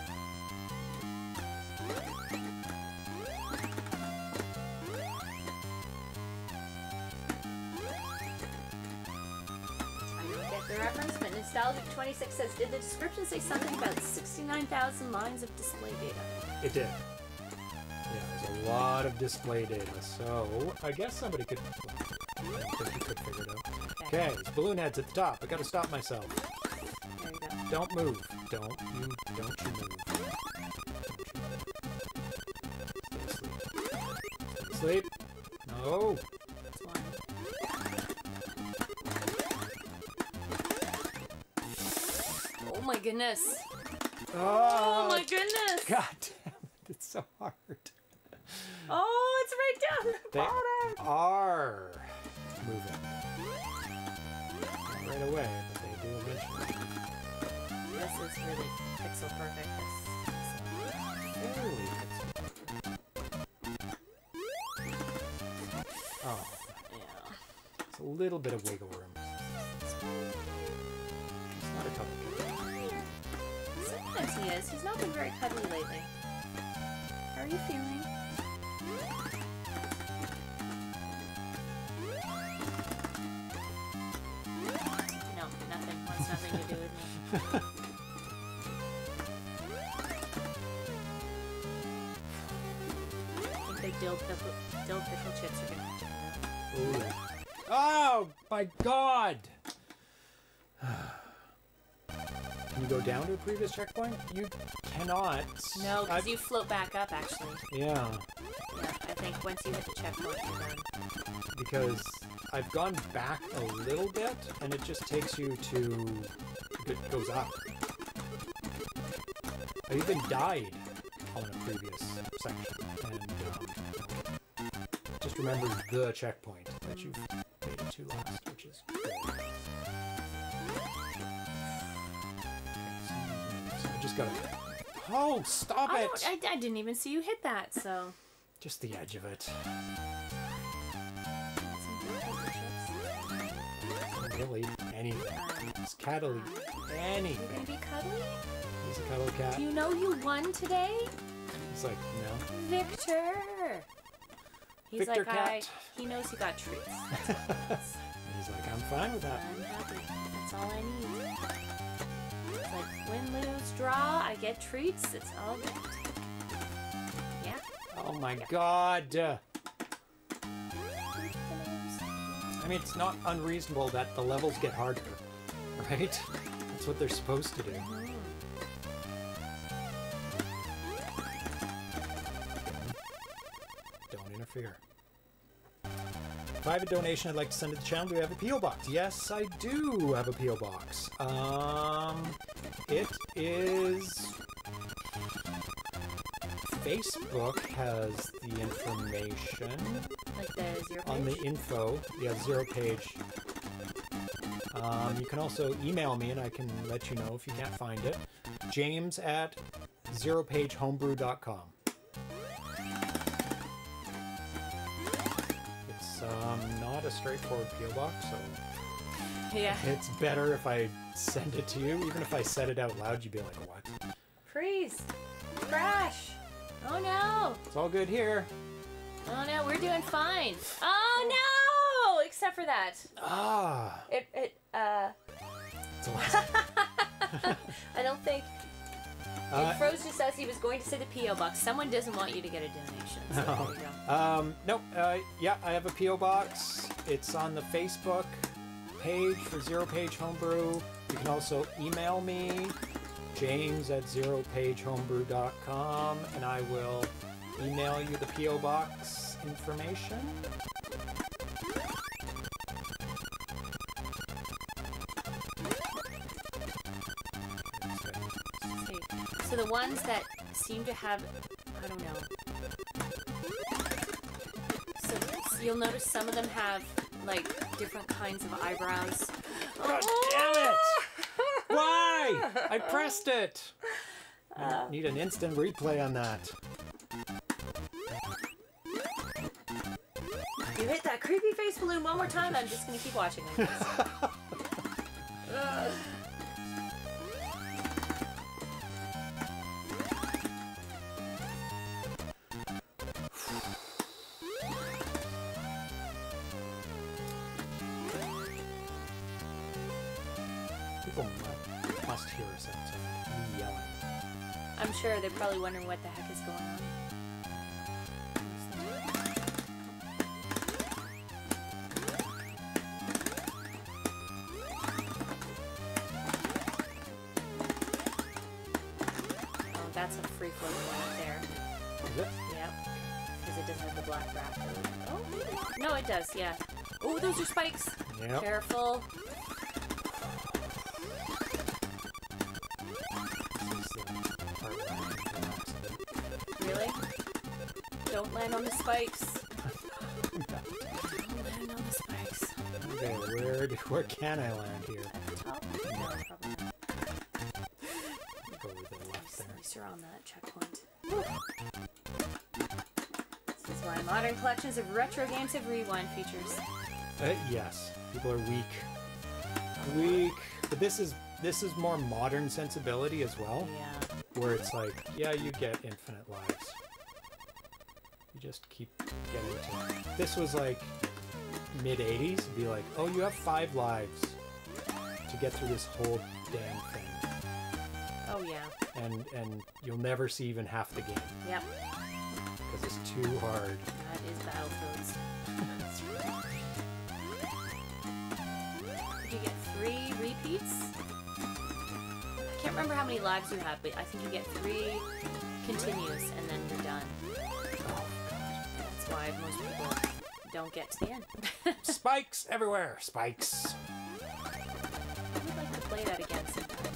Nostalgic26 says, did the description say something about 69,000 lines of display data? It did. Yeah, there's a lot of display data, so I guess somebody could. Could figure it out. Okay, it's balloon heads at the top. I gotta stop myself. Go. Don't move. Don't you? Don't you move. Don't you move. Stay asleep. Stay asleep. No. Oh my goodness. Oh, Oh my goodness. God damn it! It's so hard. Oh, it's right down the They bottom. are moving. Not right away, but they do eventually. This is really pixel perfect. This, Fairly Oh, yeah. it's a little bit of wiggle room. he is. He's not been very cuddly lately. How are you feeling? No, nothing. Wants nothing to do with me. I think the dill pickle, dill pickle chips are gonna. Ooh. Oh my god! Go down to a previous checkpoint? You cannot. No, because you float back up actually. Yeah, Yeah, I think once you hit the checkpoint, you're done. because I've gone back a little bit, and it just takes you to. It goes up. I even died on a previous section, and um, just remember the checkpoint that you've made it to last, which is good. I gotta. Oh, stop I, it! I, I didn't even see you hit that, so. Just the edge of it. Really, anything. It's cuddly. Gonna Anything. be cuddly? He's a cuddle cat. Do you know you won today? He's like, no. Victor! He's Victor like, I. cat. He knows he got treats. He's like, I'm fine with that. I'm happy. That's all I need. It's like, win, lose, draw, I get treats. It's all good. Yeah. Oh my god. Uh, I mean, it's not unreasonable that the levels get harder, right? That's what they're supposed to do. I have a donation I'd like to send to the channel, do you have a P.O. Box? Yes, I do have a P.O. Box. Um, it is... Facebook has the information Like the zero on the info. Yeah, zero page. Um, you can also email me and I can let you know if you can't find it. James at zeropagehomebrew.com. um, not a straightforward PO box, so Yeah. it's better if I send it to you. Even if I said it out loud, you'd be like, "What?" Freeze! Crash! Oh no! It's all good here. Oh no, we're doing fine. Oh no! Except for that. Ah, It, it, uh, it's a lot. I don't think. Uh, it froze just as he was going to say the P.O. box. Someone doesn't want you to get a donation. So there. Um, nope. Uh, yeah, I have a PO box. It's on the Facebook page for Zero Page Homebrew. You can also email me, James at zeropagehomebrew.com, and I will email you the PO box information. The ones that seem to have, I don't know. So, so you'll notice some of them have like different kinds of eyebrows. God damn it! Why? I pressed it. I uh. need an instant replay on that. You hit that creepy face balloon one more time. I'm just gonna keep watching. must hear. Me yelling. I'm sure they're probably wondering what the heck is going on. Oh, that's a free one right there. Is it? Yep. Because it doesn't have the black wrap. Oh, no, it does, yeah. Oh, those are spikes. Yep. Careful. Land on the spikes. Don't land on the spikes. Okay, where do, where can I land here? At the top? No, probably not. Go with the left At least you're on that checkpoint. This is why modern collections of retro games have rewind features. Uh, yes, people are weak. Weak. But this is this is more modern sensibility as well, Yeah. where it's like, yeah, you get infinite lives. Just keep. This was like mid '80s. Be like, oh, you have five lives to get through this whole damn thing, Oh yeah. and and you'll never see even half the game. Yep. because it's too hard. That is Battletoads. Did you get three repeats? I can't remember how many lives you have, but I think you get three continues and then you're done. That's why most people don't get to the end. spikes everywhere. Spikes. I would like to play that again sometime.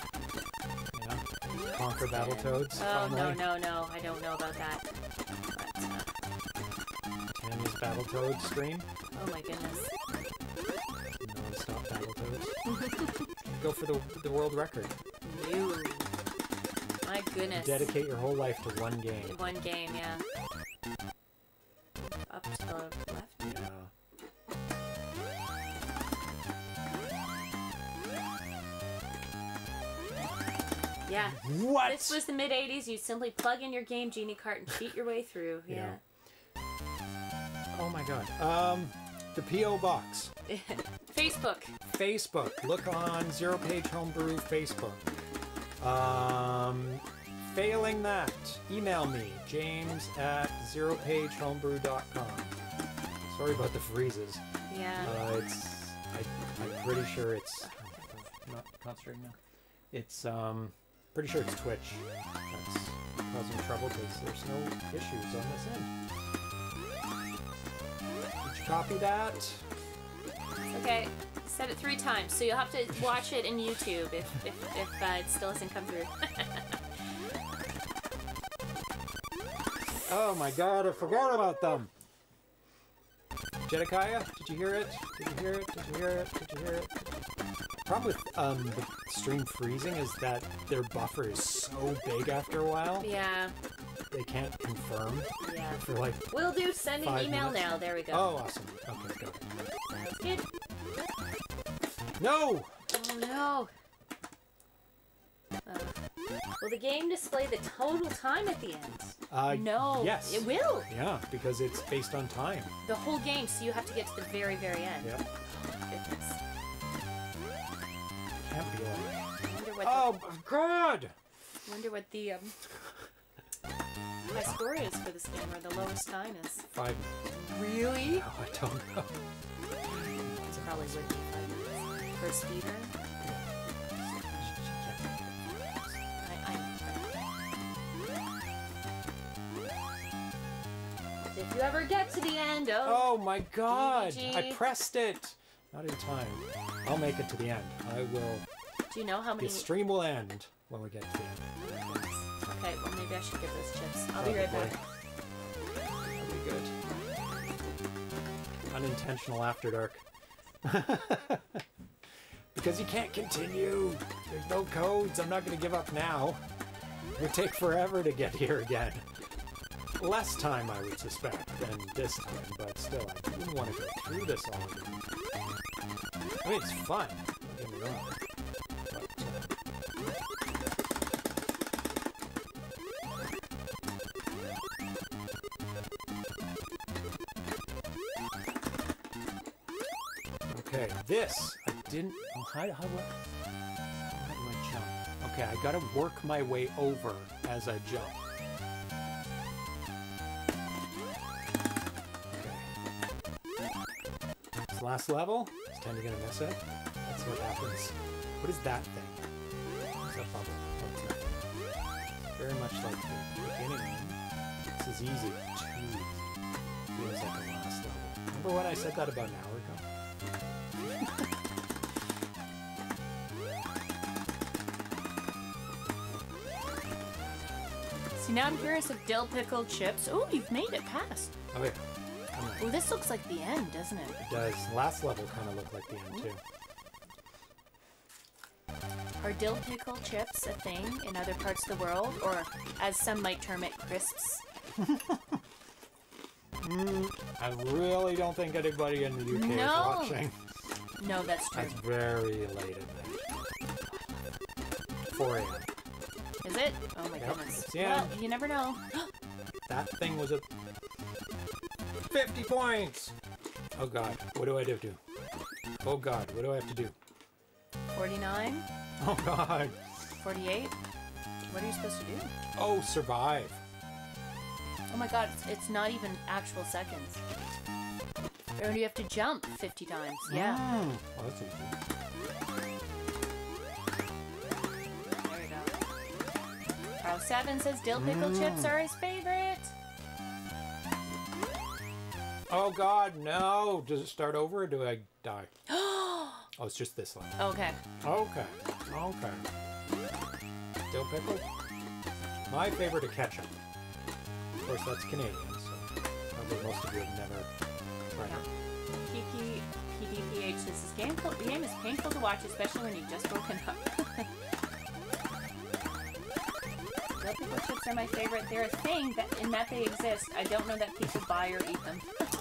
Yeah. Conquer Battletoads. Oh, no, finally. no, no. I don't know about that. But, uh, Tammy's Battletoads stream. oh my goodness. Non-stop Battletoads. Go for the the world record. No. My goodness. Dedicate your whole life to one game. One game, yeah. What? This was the mid 80s. You simply plug in your Game Genie cart and cheat your way through. Yeah. Oh my god. Um, the PO box. Facebook. Facebook. Look on Zero Page Homebrew Facebook. Um, failing that, email me, james at zeropagehomebrew.com. Sorry about the freezes. Yeah. Uh, it's, I, I'm pretty sure it's, not concentrating now. It's, um, pretty sure it's Twitch that's causing trouble because there's no issues on this end. Did you copy that? Okay. Said it three times, so you'll have to watch it in YouTube if if, if uh, it still hasn't come through. Oh my god, I forgot about them. Jedekiah, did you hear it? Did you hear it? Did you hear it? Did you hear it? Problem with um, the stream freezing is that their buffer is so big after a while, yeah. they can't confirm Yeah. for like. Will do. Send an email minutes. now. There we go. Oh, awesome. Okay, go. Sounds good. No! Oh no. Uh, will the game display the total time at the end? Uh, no. Yes. It will. Yeah, because it's based on time. The whole game, so you have to get to the very, very end. Goodness. Can't be like. I wonder what, Oh my god! the, wonder what the um, high score is for this game, or the lowest time is. Five. Really? No, I don't know. It's probably would be five minutes per speedrun. If you ever get to the end, oh, Oh my god! I pressed it! Not in time. I'll make it to the end. I will. do you know how many? The stream will end when we get to the end. Okay, well maybe I should get those chips. I'll be right back. That'll be good. Unintentional after dark. because you can't continue. There's no codes. I'm not going to give up now. It would take forever to get here again. Less time, I would suspect, than this time, but still, I wouldn't want to go through this all again. I mean, it's fun. Wrong. But, uh, Okay, this I didn't. Oh, how, how, how do I jump? Okay, I gotta work my way over as I jump. Last level is time to gonna miss it. That's what happens. What is that thing? What's that bubble? Very much like the beginning. This is easy. Too easy. Feels like the last level. Remember when I said that about an hour ago? See, now I'm curious if dill pickle chips. Oh, you've made it past. Oh yeah. Oh, this looks like the end, doesn't it? It does. Last level kind of looked like the end too. Are dill pickle chips a thing in other parts of the world, or as some might term it, crisps? I really don't think anybody in the UK No. is watching. No, that's true. That's very late in night. 4 a.m. Is it? Oh my Yep, goodness. the Well, you never know. That thing was a 50 points. Oh god, what do I do? do? Oh god, what do I have to do? 49, Oh god. 48. What are you supposed to do? Oh, survive. Oh my god, it's, it's not even actual seconds. Or you have to jump 50 times. Yeah. Mm. Oh, that's easy. There we go. Carl Seven says dill pickle Mm. chips are his favorite. Oh God, no! Does it start over or do I die? oh, it's just this one. Okay. Okay, okay. Dill pickle. My favorite are ketchup. Of course, that's Canadian, so probably most of you have never tried it. Kiki PDPH says this game, the game is painful to watch, especially when you've just woken up. Dill pickle chips are my favorite. They're a thing that in that they exist. I don't know that people buy or eat them.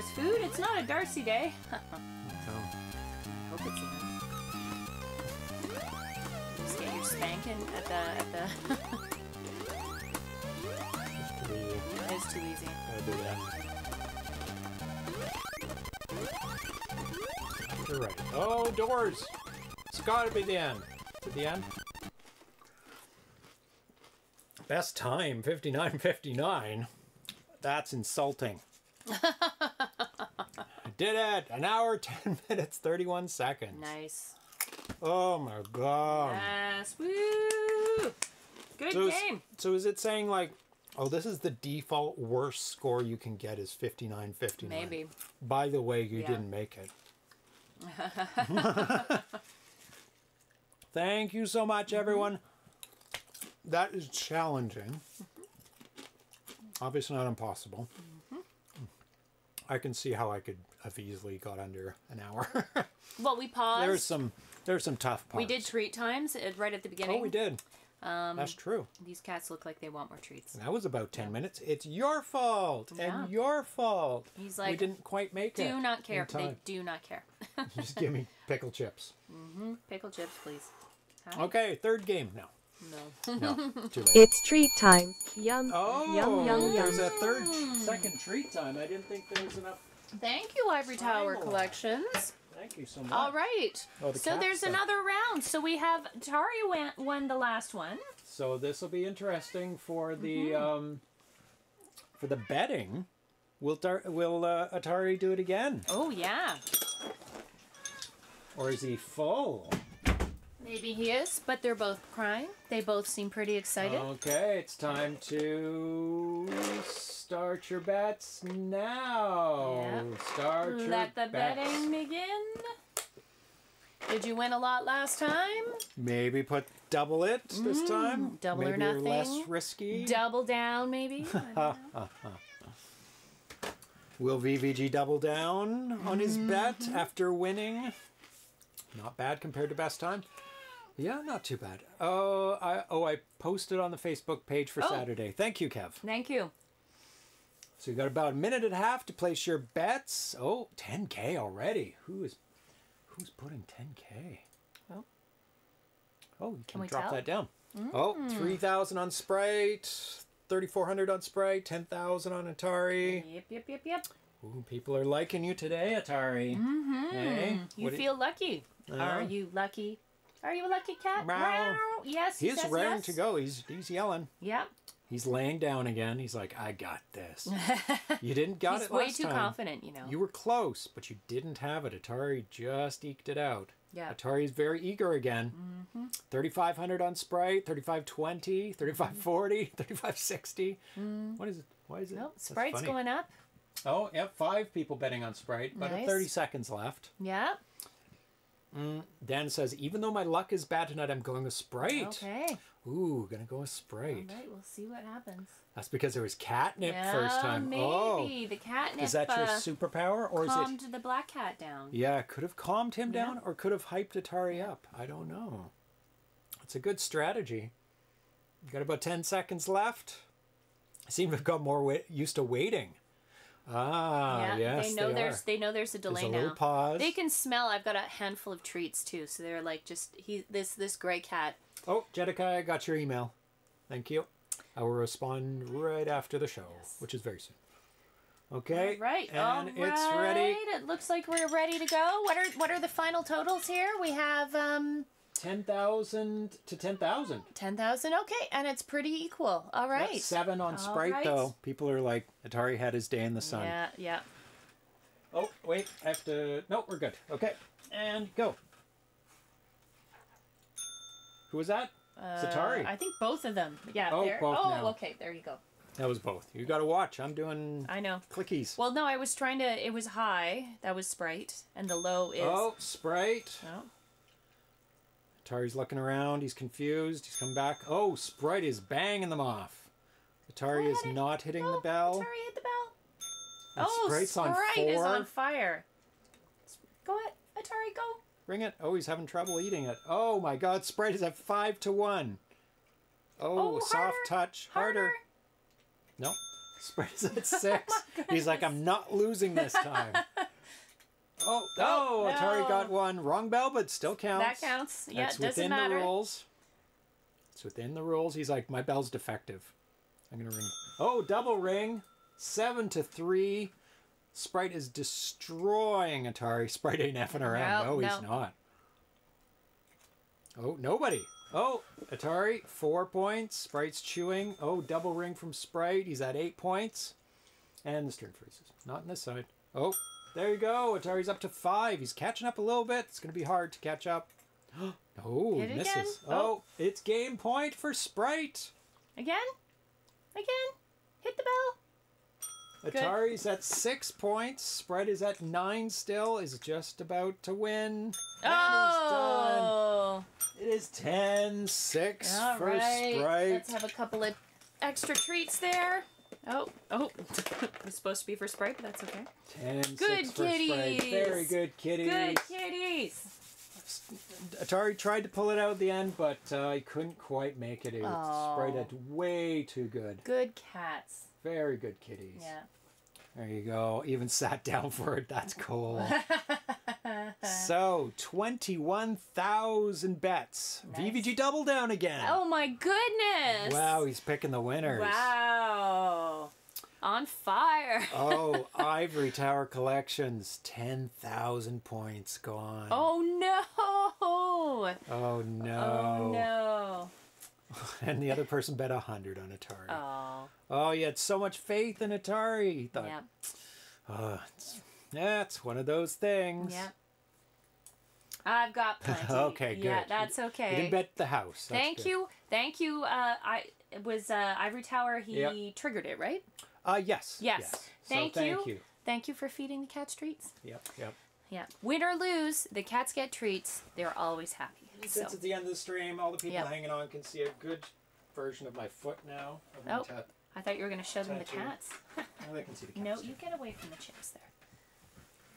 There's food. It's not a Darcy day. Oh. hope it's enough. Just get your spanking at the at the. It's too easy. it's too easy. Gotta do that. You're right. Oh, doors! It's gotta be the end. Is it the end? Best time, 59.59. That's insulting. Did it! An hour, 10 minutes, 31 seconds. Nice. Oh my god. Yes. Woo! Good So is, game. so is it saying like, oh, this is the default worst score you can get is 59.59? Maybe. By the way, you Yeah. didn't make it. Thank you so much, mm-hmm. everyone. That is challenging. Mm-hmm. Obviously not impossible. I can see how I could have easily got under an hour. Well, we paused. there's some there's some tough parts. we did treat times uh, right at the beginning. Oh, we did. Um, That's true. These cats look like they want more treats. That was about 10 minutes. It's your fault Yeah. and your fault. He's like, we didn't quite make it. do not care. They do not care. Just give me pickle chips. Mm-hmm. Pickle chips, please. Hi. Okay, third game. No. No. No. It's treat time. Yum. Oh, Yum, yum, there's a third, second treat time. I didn't think there was enough. Thank you, Ivory Tower Final. Collections. Thank you so much. All right. Oh, the so there's stuff. another round. So we have Tari won, won the last one. So this will be interesting for the Mm-hmm. um, for the betting. Will Tar- will uh, Atari do it again, Oh yeah. or is he full? Maybe he is, but they're both crying. They both seem pretty excited. Okay, it's time to start your bets now. Yep. Start your Let the bets. betting begin. Did you win a lot last time? Maybe put double it this time. Mm, double or Maybe you're less risky. Double down, maybe. I don't know. Will VVG double down on his bet Mm-hmm. after winning? Not bad compared to best time. Yeah, not too bad. Oh, I oh I posted on the Facebook page for Oh. Saturday. Thank you, Kev. Thank you. So you got about a minute and a half to place your bets. Oh, 10k already. Who is who's putting 10k? Oh. Oh, you can, we drop tell? that down. Oh, 3,000 on Sprite, 3,400 on Sprite, 10,000 on Atari. Yep, yep, yep, yep. Ooh, people are liking you today, Atari. Mm-hmm. Hey, You feel lucky. Are you lucky? Are you a lucky cat? Meow. Meow. Yes. he He's raring yes. to go. He's he's yelling. Yep. He's laying down again. He's like, I got this. you didn't got He's it way last too time. confident, you know. You were close, but you didn't have it. Atari just eked it out. Yeah. Atari's very eager again. Mm-hmm. 3,500 on Sprite, 3,520, 3,540, 3,560. What is it? Why is it? Nope, Mm. Sprite's going up. Oh, yep, five people betting on Sprite, but Nice. 30 seconds left. Yep. Dan says, even though my luck is bad tonight, I'm going with Sprite. Okay. Ooh, gonna go with Sprite. right, we'll see what happens. That's because there was catnip yeah, first time. maybe Oh, the catnip is that your uh, superpower or is it calmed the black cat down. Yeah, could have calmed him Yeah. down or could have hyped Atari up. I don't know. It's a good strategy. You got about 10 seconds left. I seem to have got more wa- used to waiting. Ah, yeah, yes, they know they there's are. they know there's a There's delay a now. pause. They can smell. I've got a handful of treats too, so they're like just he this this gray cat. Oh, Jetica, I got your email. Thank you. I will respond right after the show, which is very soon. Okay. Right, And all it's ready. It looks like we're ready to go. What are what are the final totals here? We have um 10,000 to 10,000. ten thousand. Okay, and it's pretty equal. All right. That's seven on All Sprite, right. though. People are like, Atari had his day in the sun. Yeah, yeah. Oh, wait, I have to. No, we're good. Okay, and go. Who was that? It's Atari. Uh, I think both of them. Yeah. Oh, both oh, now. okay. There you go. That was both. You got to watch. I'm doing I know. clickies. Well, no, I was trying to. It was high. That was Sprite, and the low is. Oh, Sprite. Oh. Atari's looking around. He's confused. He's come back. Oh, Sprite is banging them off. Atari Oh, is it. not hitting Oh, the bell. Atari hit the bell. And oh, Sprite's on Sprite is on fire. Go ahead, Atari, go. Bring it. Oh, he's having trouble eating it. Oh my God, Sprite is at five to one. Oh, Oh, soft harder, touch, harder. Harder. Nope. Sprite is at six. Oh he's like, I'm not losing this time. Oh, oh, Oh, Atari got one. Wrong bell, but still counts. That counts. Yeah, That's within the rules. It's within the rules. He's like, my bell's defective. I'm gonna ring. Oh, double ring. Seven to three. Sprite is destroying Atari. Sprite ain't effing around. No, No, he's not. Oh, nobody. Oh, Atari, four points. Sprite's chewing. Oh, double ring from Sprite. He's at eight points. And the string freezes. Not in this side. Oh, there you go. Atari's up to five. He's catching up a little bit. It's going to be hard to catch up. oh, Hit misses. again. Oh. Oh. it's game point for Sprite. Again? Again? Hit the bell. Good. Atari's at six points. Sprite is at nine still. Is just about to win. Oh. And he's done. Oh. It is 10 6 All for right. Sprite. Let's have a couple of extra treats there. Oh, oh. it's supposed to be for Sprite, but that's okay. 10 Good 6 for Sprite. kitties. Very good kitties. Good kitties. Atari tried to pull it out at the end, but uh, he couldn't quite make it out. Oh. Sprite had way too good. Good cats. Very good kitties. Yeah. There you go. Even sat down for it. That's cool. so, 21,000 bets. Nice. VVG double down again. Oh my goodness. Wow, he's picking the winners. Wow. On fire. oh, Ivory Tower Collections, 10,000 points gone. Oh no. Oh, no. Oh no. And the other person bet 100 on Atari. Oh. Oh, you had so much faith in Atari. Thought, Yeah. "Oh, it's, yeah, it's one of those things. Yeah. I've got plenty. Okay, good. Yeah, that's okay. You didn't bet the house. That's Thank good. you. Thank you. Uh, I it was uh, Ivory Tower. He Yep. triggered it, right? Uh, yes. Yes. So Thank thank you. you. Thank you for feeding the cats treats. Yep, yep. Yeah. Win or lose, the cats get treats. They're always happy. So. Since it's the end of the stream, all the people Yep. hanging on can see a good version of my foot now. Oh. I thought you were going to show them the cats. now they can see the cats. no, too. you get away from the chips there.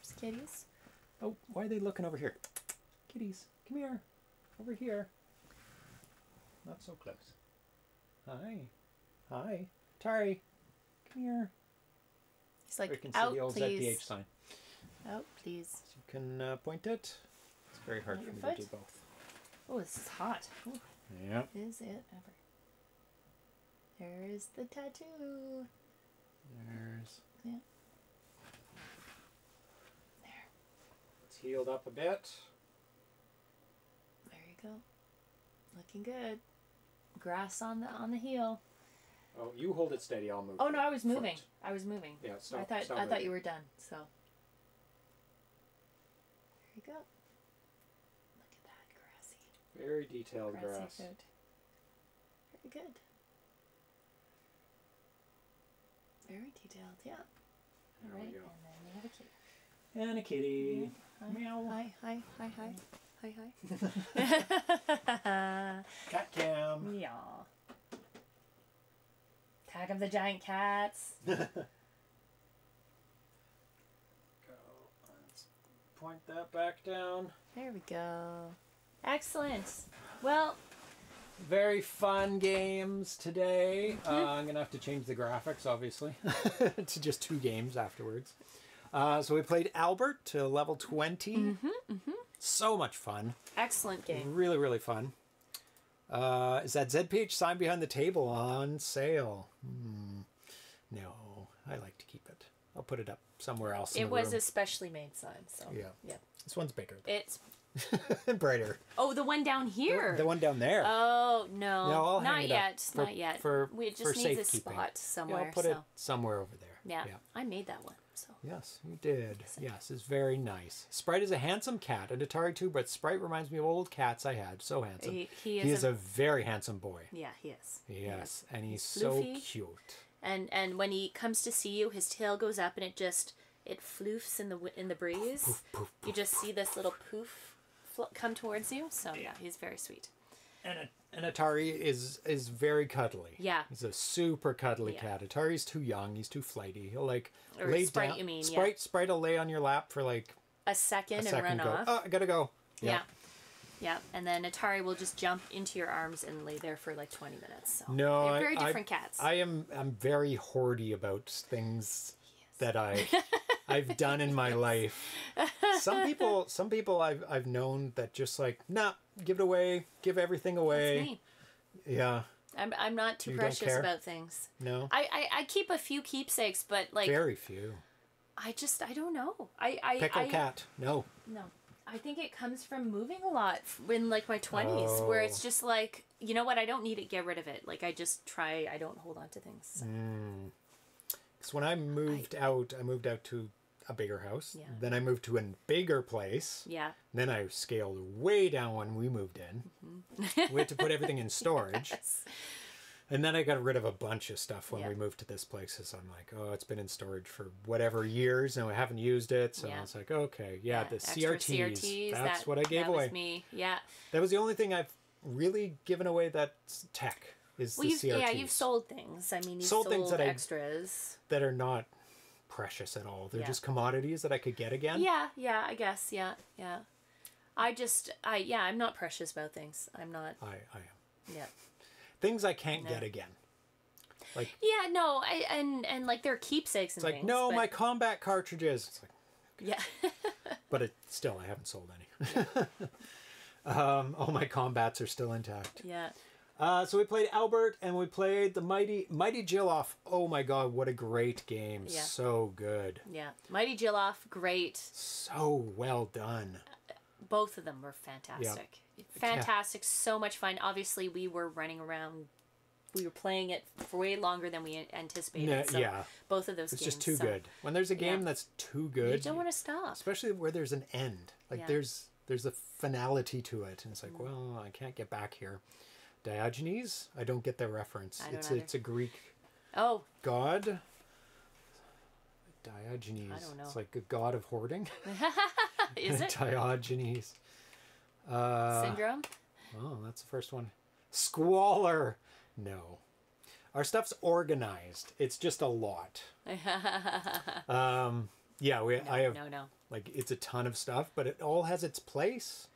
There's kitties. Oh, why are they looking over here? Kitties, come here. Over here. Not so close. Hi. Hi. Tari, come here. He's Or you like, can see out, the old please. ZPH sign. Out, please. So you can uh, point it. It's very hard for me foot? to do both. Oh, this is hot. Ooh, Yep. is it ever? There is the tattoo. There's. Yeah. There. It's healed up a bit. There you go. Looking good. Grass on the on the heel. Oh, you hold it steady. I'll move. Oh no, I was moving. I was moving. Yeah, stop. I thought stop I thought you were done. So there you go. Look at that grassy, Very detailed grassy grass. foot. Very good. Very detailed. Yeah. All There we right. go. And then we have a kitty. And a kitty. Hi, Meow. Hi, hi, hi, hi, hi, hi. Cat cam. yeah. Attack of the giant cats. Go. Let's point that back down. There we go. Excellent. Well, Very fun games today. Uh, I'm gonna have to change the graphics, obviously, to just two games afterwards. Uh, so we played Albert to level 20 So much fun. excellent game. Really, really fun. Uh, is that ZPH sign behind the table on sale? Hmm. No, I like to keep it. I'll put it up somewhere else. In It was room. a specially made sign, so Yeah. yeah. This one's bigger It's and brighter. oh the one down here. The one down there. Oh no, No, not yet, for- not yet. for- we it for just needs a spot Yeah, somewhere. I'll put so it somewhere over there. yeah. yeah. I made that one. So Yes, you did. Yes, it's very nice. Sprite is a handsome cat, an Atari too, but Sprite reminds me of old cats I had. So handsome. He- he he is is a- a, very handsome boy. yeah, he is. Yes, and he's, He's so cute. And and when he comes to see you, his tail goes up and it just it floofs in the in the breeze. Poof, poof, You just see this little poof come towards you. So yeah, he's very sweet. And and Atari is is very cuddly. Yeah. he's a super cuddly Yeah. cat. Atari's too young. He's too flighty. He'll like Or lay Sprite, down. you mean, yeah. Sprite, Sprite will lay on your lap for like A second a and second. run Go. off. Oh, I gotta go. Yeah. Yeah, and then Atari will just jump into your arms and lay there for like 20 minutes. So No, they're very I- different cats. I am I'm very hoardy about things that I I've done in my life. Some people some people I've I've known that just like nah, give it away, give everything That's away. me. Yeah, I'm, I'm not too You precious about things. no, I, I, I keep a few keepsakes, but like very few. I just I don't know. I I, Pickle I cat, no. no. I think it comes from moving a lot in like my 20s where it's Oh. just like, you know what, I don't need it, get rid of it. Like I just try I don't hold on to things. Mm. Because when I moved out, I moved out to a bigger house. Yeah. Then I moved to a bigger place. Yeah. Then I scaled way down when we moved in. Mm-hmm. we had to put everything in storage. And then I got rid of a bunch of stuff when Yeah. we moved to this place. Because I'm like, oh, it's been in storage for whatever years and I haven't used it. So Yeah. I was like, okay, yeah, the extra CRTs. That's that- what I gave that away. Me. Yeah. That was the only thing I've really given away that's tech is Well, the CRTs yeah, you've sold things. I mean, you've Sold sold, things that I- extras. that are not precious at all. They're Yeah. just commodities that I could get again. Yeah, yeah, I guess, yeah, yeah. I just, I yeah, I'm not precious about things. I'm not. I, I am. Yeah. Things I can't No. get again. Like Yeah, no, I and and like they're keepsakes and it's like things. no, but- my combat cartridges. It's like, Yeah. but it still I haven't sold any. um, all my combats are still intact. yeah. Uh, so we played Albert and we played the mighty Mighty Jill Off. Oh my god, what a great game! Yeah. So good, Yeah. Mighty Jill Off, great. so well done. Both of them were fantastic. Yeah. Fantastic, so much fun. Obviously, we were running around. We were playing it for way longer than we anticipated. Yeah, so yeah. both of those It's games. just too so good. When there's a game Yeah. that's too good, You don't want to stop. especially where there's an end. Like Yeah. there's there's a finality to it, and it's Mm. like, well, I can't get back here. Diogenes, I don't get the reference. It's either. it's a Greek Oh, god. Diogenes. I don't know. It's like a god of hoarding. is it Diogenes. Uh, syndrome? oh, that's the first one. Squalor. No. Our stuff's organized. It's just a lot. Um, yeah, we, I have no, no. like it's a ton of stuff, but it all has its place.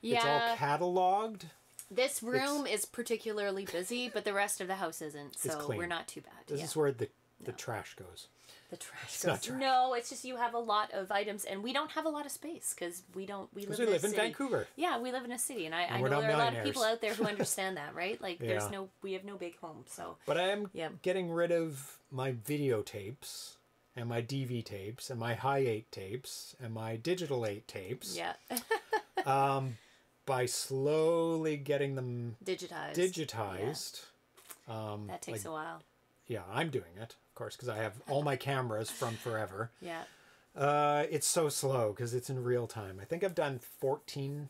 Yeah. It's all cataloged. This room is particularly busy, but the rest of the house isn't, so clean. we're not too bad. This yeah. is where the the trash goes. the trash not goes. trash. No, it's just you have a lot of items, and we don't have a lot of space because we don't. We live, we in, live in city. Vancouver. Yeah, we live in a city, and I, I know there are a lot of people out there who understand that, right? Like, there's no, we have no big home, so But I am Yeah. getting rid of my videotapes and my DV tapes and my high eight tapes and my digital eight tapes yeah, um, by slowly getting them digitized. digitized. Um, That takes like- a while. yeah, I'm doing it, of course, because I have all my cameras from forever. Yeah, Uh, it's so slow because it's in real time. I think I've done 14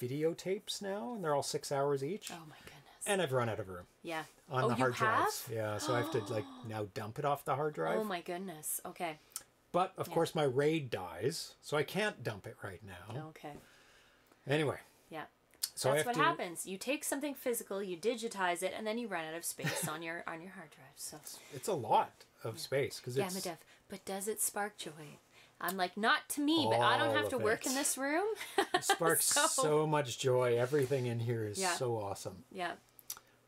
videotapes now, and they're all six hours each. Oh my goodness. And I've run out of room yeah. on oh, the hard drives. Yeah, so I have to like now dump it off the hard drive. Oh my goodness. Okay. But of course, my RAID dies, so I can't dump it right now. Okay. Anyway, Yeah. so That's what to. happens. You take something physical, you digitize it, and then you run out of space on your on your hard drive. So It's a lot of space because yeah, it's Medev. But does it spark joy? I'm like, not to me, but I don't have to of work in this room. sparks So- so... much joy. Everything in here is Yeah. so awesome. yeah.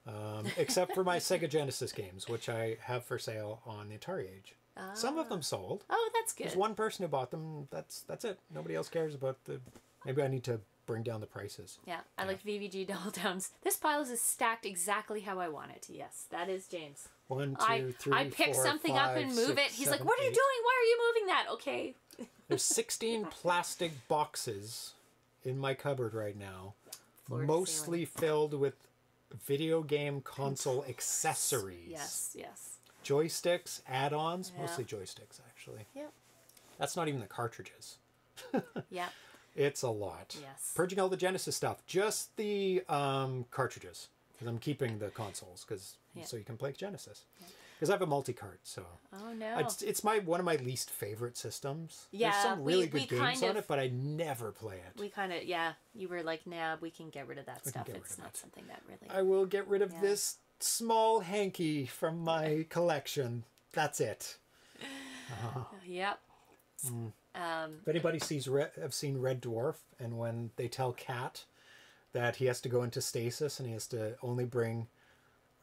Um, except for my Sega Genesis games, which I have for sale on the Atari Age. Some of them sold. Oh, that's good. There's one person who bought them. That's that's it. Nobody else cares about the. Maybe I need to bring down the prices. Yeah, I like VVG Double Downs. This pile is stacked exactly how I want it. Yes, that is James. One, two, I three, I pick four, something up and move six, it. He's like, "What are you eight." doing? Why are you moving that?" Okay. There's 16 plastic boxes in my cupboard right now, Floor mostly filled with video game console accessories. Yes, yes. Joysticks, add-ons, Yeah. mostly joysticks actually. Yep. That's not even the cartridges. Yep. It's a lot. Yes. Purging all the Genesis stuff, just the um, cartridges, because I'm keeping the consoles, because Yeah. so you can play Genesis. Because I have a multi-cart, so Oh no. it's it's my one of my least favorite systems. Yeah, There's some really we good games kind on of- it, but I never play it. we kind of yeah. You were like, "Nah, we can get rid of that can stuff. It's not it." something that really." I will get rid of Yeah. this small hanky from my collection. That's it. Yep. Mm. Um, If anybody sees Red, have seen Red Dwarf, and when they tell Cat that he has to go into stasis and he has to only bring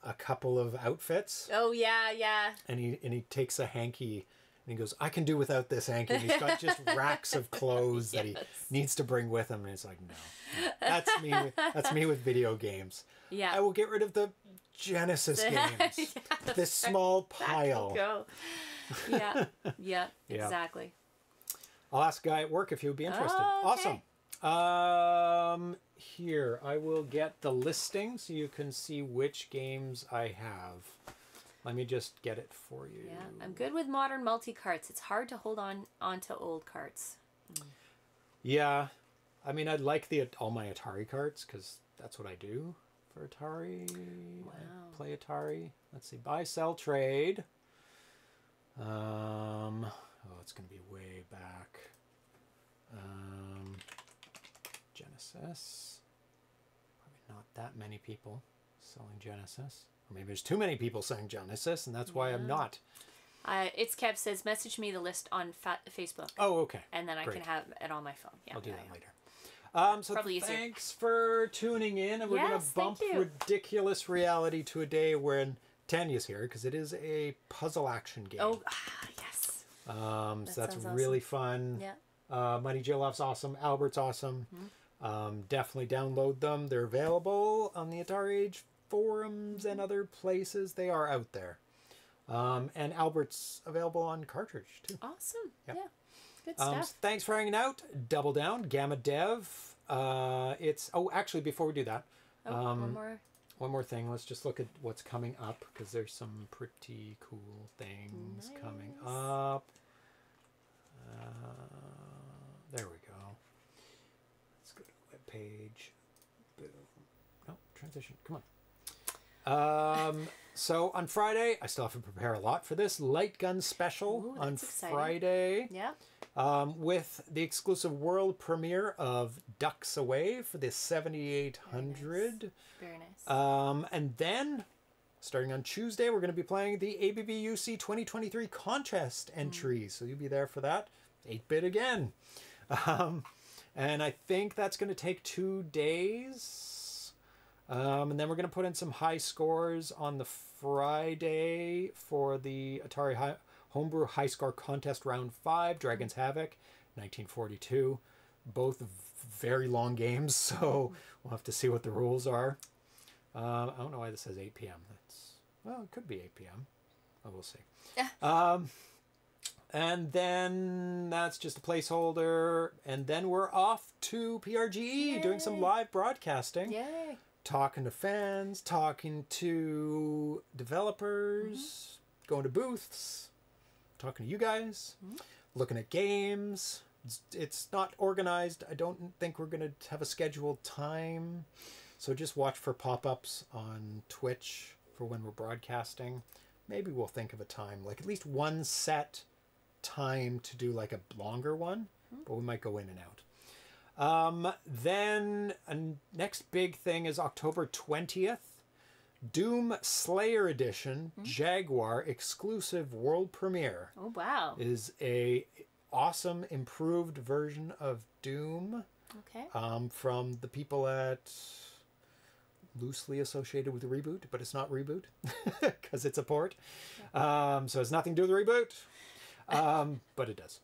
a couple of outfits, oh yeah, yeah. and he and he takes a hanky and he goes, "I can do without this hanky." And he's got just racks of clothes that he needs to bring with him, and it's like, no, that's me. That's me with video games. Yeah. I will get rid of the Genesis games. Yeah, this small pile. Yeah. Yeah. Exactly. I'll ask a guy at work if he would be interested. Oh, okay. Awesome. Um, here I will get the listing so you can see which games I have. Let me just get it for you. Yeah. I'm good with modern multi carts. It's hard to hold on onto old carts. Yeah, I mean I'd like the all my Atari cards because that's what I do for Atari. Wow. I play Atari. Let's see, buy, sell, trade. Um, oh, it's gonna be way back. Um, Genesis. Probably not that many people selling Genesis, or maybe there's too many people selling Genesis, and that's why I'm not. Uh, it's Kev says, message me the list on fa- Facebook, Oh, okay. and then I great. can have it on my phone. Yeah, I'll do yeah, that yeah. later. Um, so Probably easier. thanks for tuning in, and we're Yes, gonna bump ridiculous reality to a day when Tanya's here because it is a puzzle action game. Oh. Um, that so that's awesome. really fun. Yeah. Uh, Money Jill Off's awesome. Albert's awesome. Mm-hmm. Um, definitely download them. They're available on the Atari Age forums and other places. They are out there. Um, and Albert's available on cartridge too. Awesome. Yep. Yeah. Good Um, stuff. thanks for hanging out. Double down, Gamma Dev. Uh, it's oh, actually, before we do that, Oh, um, one more. One more thing. Let's just look at what's coming up because there's some pretty cool things coming up. Uh, there we go. Let's go to the web page. Boom. No transition. Come on. Um. So on Friday, I still have to prepare a lot for this light gun special Ooh, on exciting. Friday Yeah. um, with the exclusive world premiere of Ducks Away for the 7800. Very nice. Um, and then, starting on Tuesday, we're going to be playing the ABBUC 2023 contest entries. So you'll be there for that. 8 bit again. Um, and I think that's going to take two days. Um, and then we're going to put in some high scores on the Friday for the Atari high, Homebrew High Score Contest Round 5, Dragon's Havoc, 1942. Both very long games, so we'll have to see what the rules are. Um, I don't know why this says 8 p.m. That's well, it could be 8 p.m. Oh, we'll see. Yeah. Um, and then that's just a placeholder, and then we're off to PRGE doing some live broadcasting, Yay. Talking to fans, talking to developers, mm-hmm. going to booths, talking to you guys, mm-hmm. looking at games. It's, it's not organized. I don't think we're going to have a scheduled time. So just watch for pop ups on Twitch for when we're broadcasting. Maybe we'll think of a time, like at least one set time to do like a longer one, mm-hmm. but we might go in and out. Um, then uh, next big thing is October 20th. Doom Slayer Edition Jaguar exclusive world premiere Oh wow. is a awesome improved version of Doom Okay. um, from the people at loosely associated with the reboot, but it's not reboot because it's a port. Um, so it's nothing to do with the reboot, um, but it does.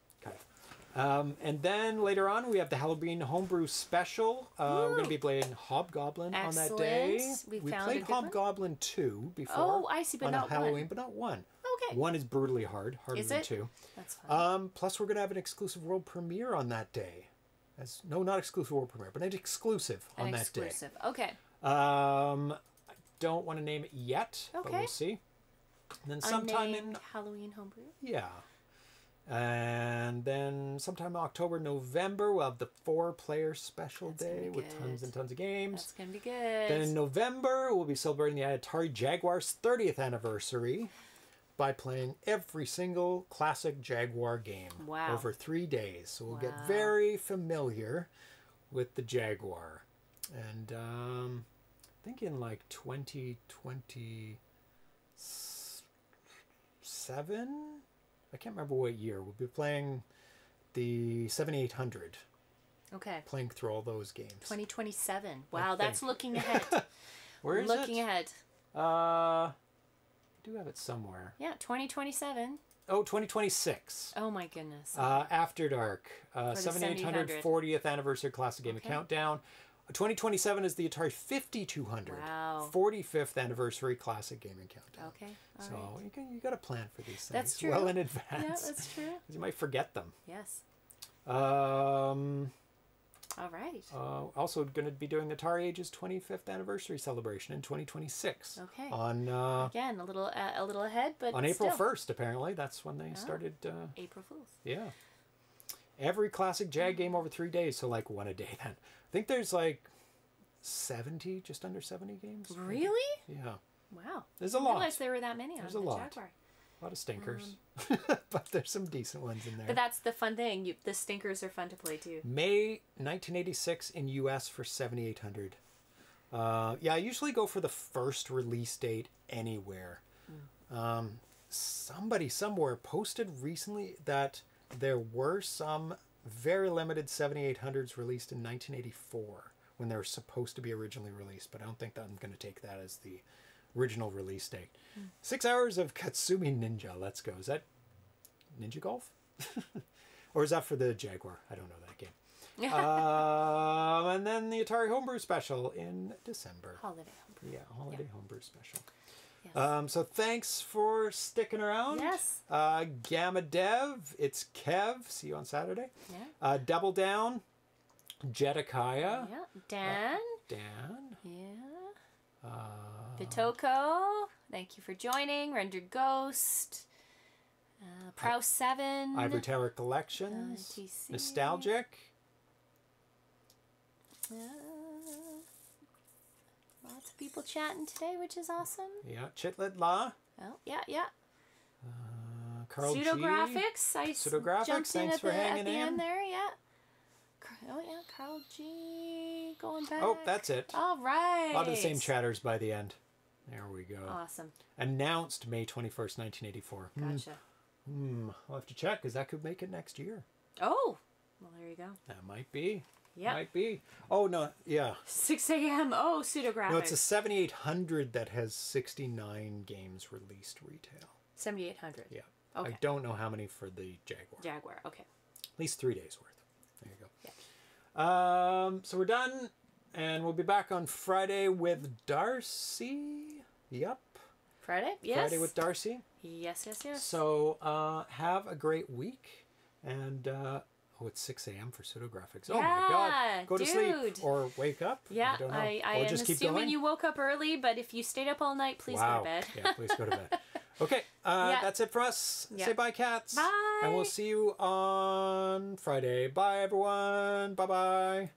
Um, and then later on, we have the Halloween homebrew special. Uh, we're going to be playing Hobgoblin on that day. Excellent. We a played good one. Hobgoblin two before. Oh, I see, but on not Halloween, one. but not one. Okay. One is brutally hard, harder Is than it? two. That's fine. Um, plus, we're going to have an exclusive world premiere on that day. As, no, not exclusive world premiere, but an exclusive on An that exclusive. Okay. Um, I don't want to name it yet, but Okay. we'll see. And then sometime Unnamed in Halloween homebrew. yeah, and then sometime in October, November, we'll have the four-player special That's day with tons and tons of games. That's gonna be good. Then in November, we'll be celebrating the Atari Jaguar's 30th anniversary by playing every single classic Jaguar game Wow. over three days. So we'll get very familiar with the Jaguar. And um, I think in like 2027, I can't remember what year, we'll be playing the 7800, okay. playing through all those games. 2027. Wow, that's looking ahead. Where is looking it? ahead. Uh, I do have it somewhere. Yeah, 2027. Oh, 2026. Oh my goodness. Uh, After Dark, uh, For the 7800 7800. 40th anniversary classic game Okay. countdown. 2027 is the Atari 5200 Wow. 45th anniversary classic gaming countdown. okay. So right. you can you got to plan for these things That's true. well in advance. Yeah, that's true. you might forget them. Yes. Um, All right. uh, also going to be doing the Atari Ages 25th anniversary celebration in 2026. Okay. On uh, Again, a little uh, a little ahead, but on April still. 1st apparently. That's when they started. Uh, April Fools. Yeah. Every classic Jag game over three days, so like one a day then. I think there's like 70, just under 70 games. Really? Yeah. Wow. There's a I lot. realized there were that many There's on a the lot. Jaguar. A lot of stinkers. but there's some decent ones in there. Um, But that's the fun thing. You, the stinkers are fun to play too. May 1986 in US for 7800. Uh, yeah, I usually go for the first release date anywhere. Um, somebody somewhere posted recently that there were some very limited 7800s released in 1984 when they were supposed to be originally released, but I don't think that I'm going to take that as the original release date. Six hours of Kasumi Ninja. Let's go. Is that Ninja Golf? or is that for the Jaguar? I don't know that game. um, and then the Atari Homebrew Special in December. Holiday homebrew. Yeah, holiday homebrew special. Yes. Um, so thanks for sticking around. Yes. Uh, Gamma Dev, it's Kev. See you on Saturday. yeah. Uh, Double Down, Jedekaya, Yeah. Dan. Dan, Yeah. uh, Vitoco. Thank you for joining. Rendered Ghost. Uh, Prow Seven. Ivory Tower Collections, Uh, Nostalgic, Uh, lots of people chatting today, which is awesome. yeah, Chitlet La, Oh, yeah, yeah. uh, Carl G. Pseudographics. I s- Pseudographics, jumped in thanks at for the, hanging at the in. end there. Yeah. Oh yeah, Carl G. Going back. Oh, that's it. All right. A lot of the same chatters by the end. There we go. Awesome. Announced May 21st, 1984. Hmm, Gotcha. Hmm, I'll have to check because that could make it next year. Oh, well there you go. That might be. Yeah. Might be. Oh, no. Yeah. 6 a.m. Oh, pseudographics. No, it's a 7800 that has 69 games released retail. 7800. Yeah. Okay. I don't know how many for the Jaguar. Jaguar. Okay. At least three days worth. There you go. Yeah. Um, so we're done, and we'll be back on Friday with Darcy. Yep. Friday? Yes. Friday with Darcy. Yes, yes, yes. So uh, have a great week, and uh, oh, it's 6 a.m. for pseudographics. Oh my God! Go to sleep or wake up. yeah, I don't know. I, I am assuming you woke up early, but if you stayed up all night, please wow. go to bed. yeah, please go to bed. Okay, uh, Yeah. that's it for us. Yeah. Say bye, cats. Bye. And we'll see you on Friday. Bye, everyone. Bye bye.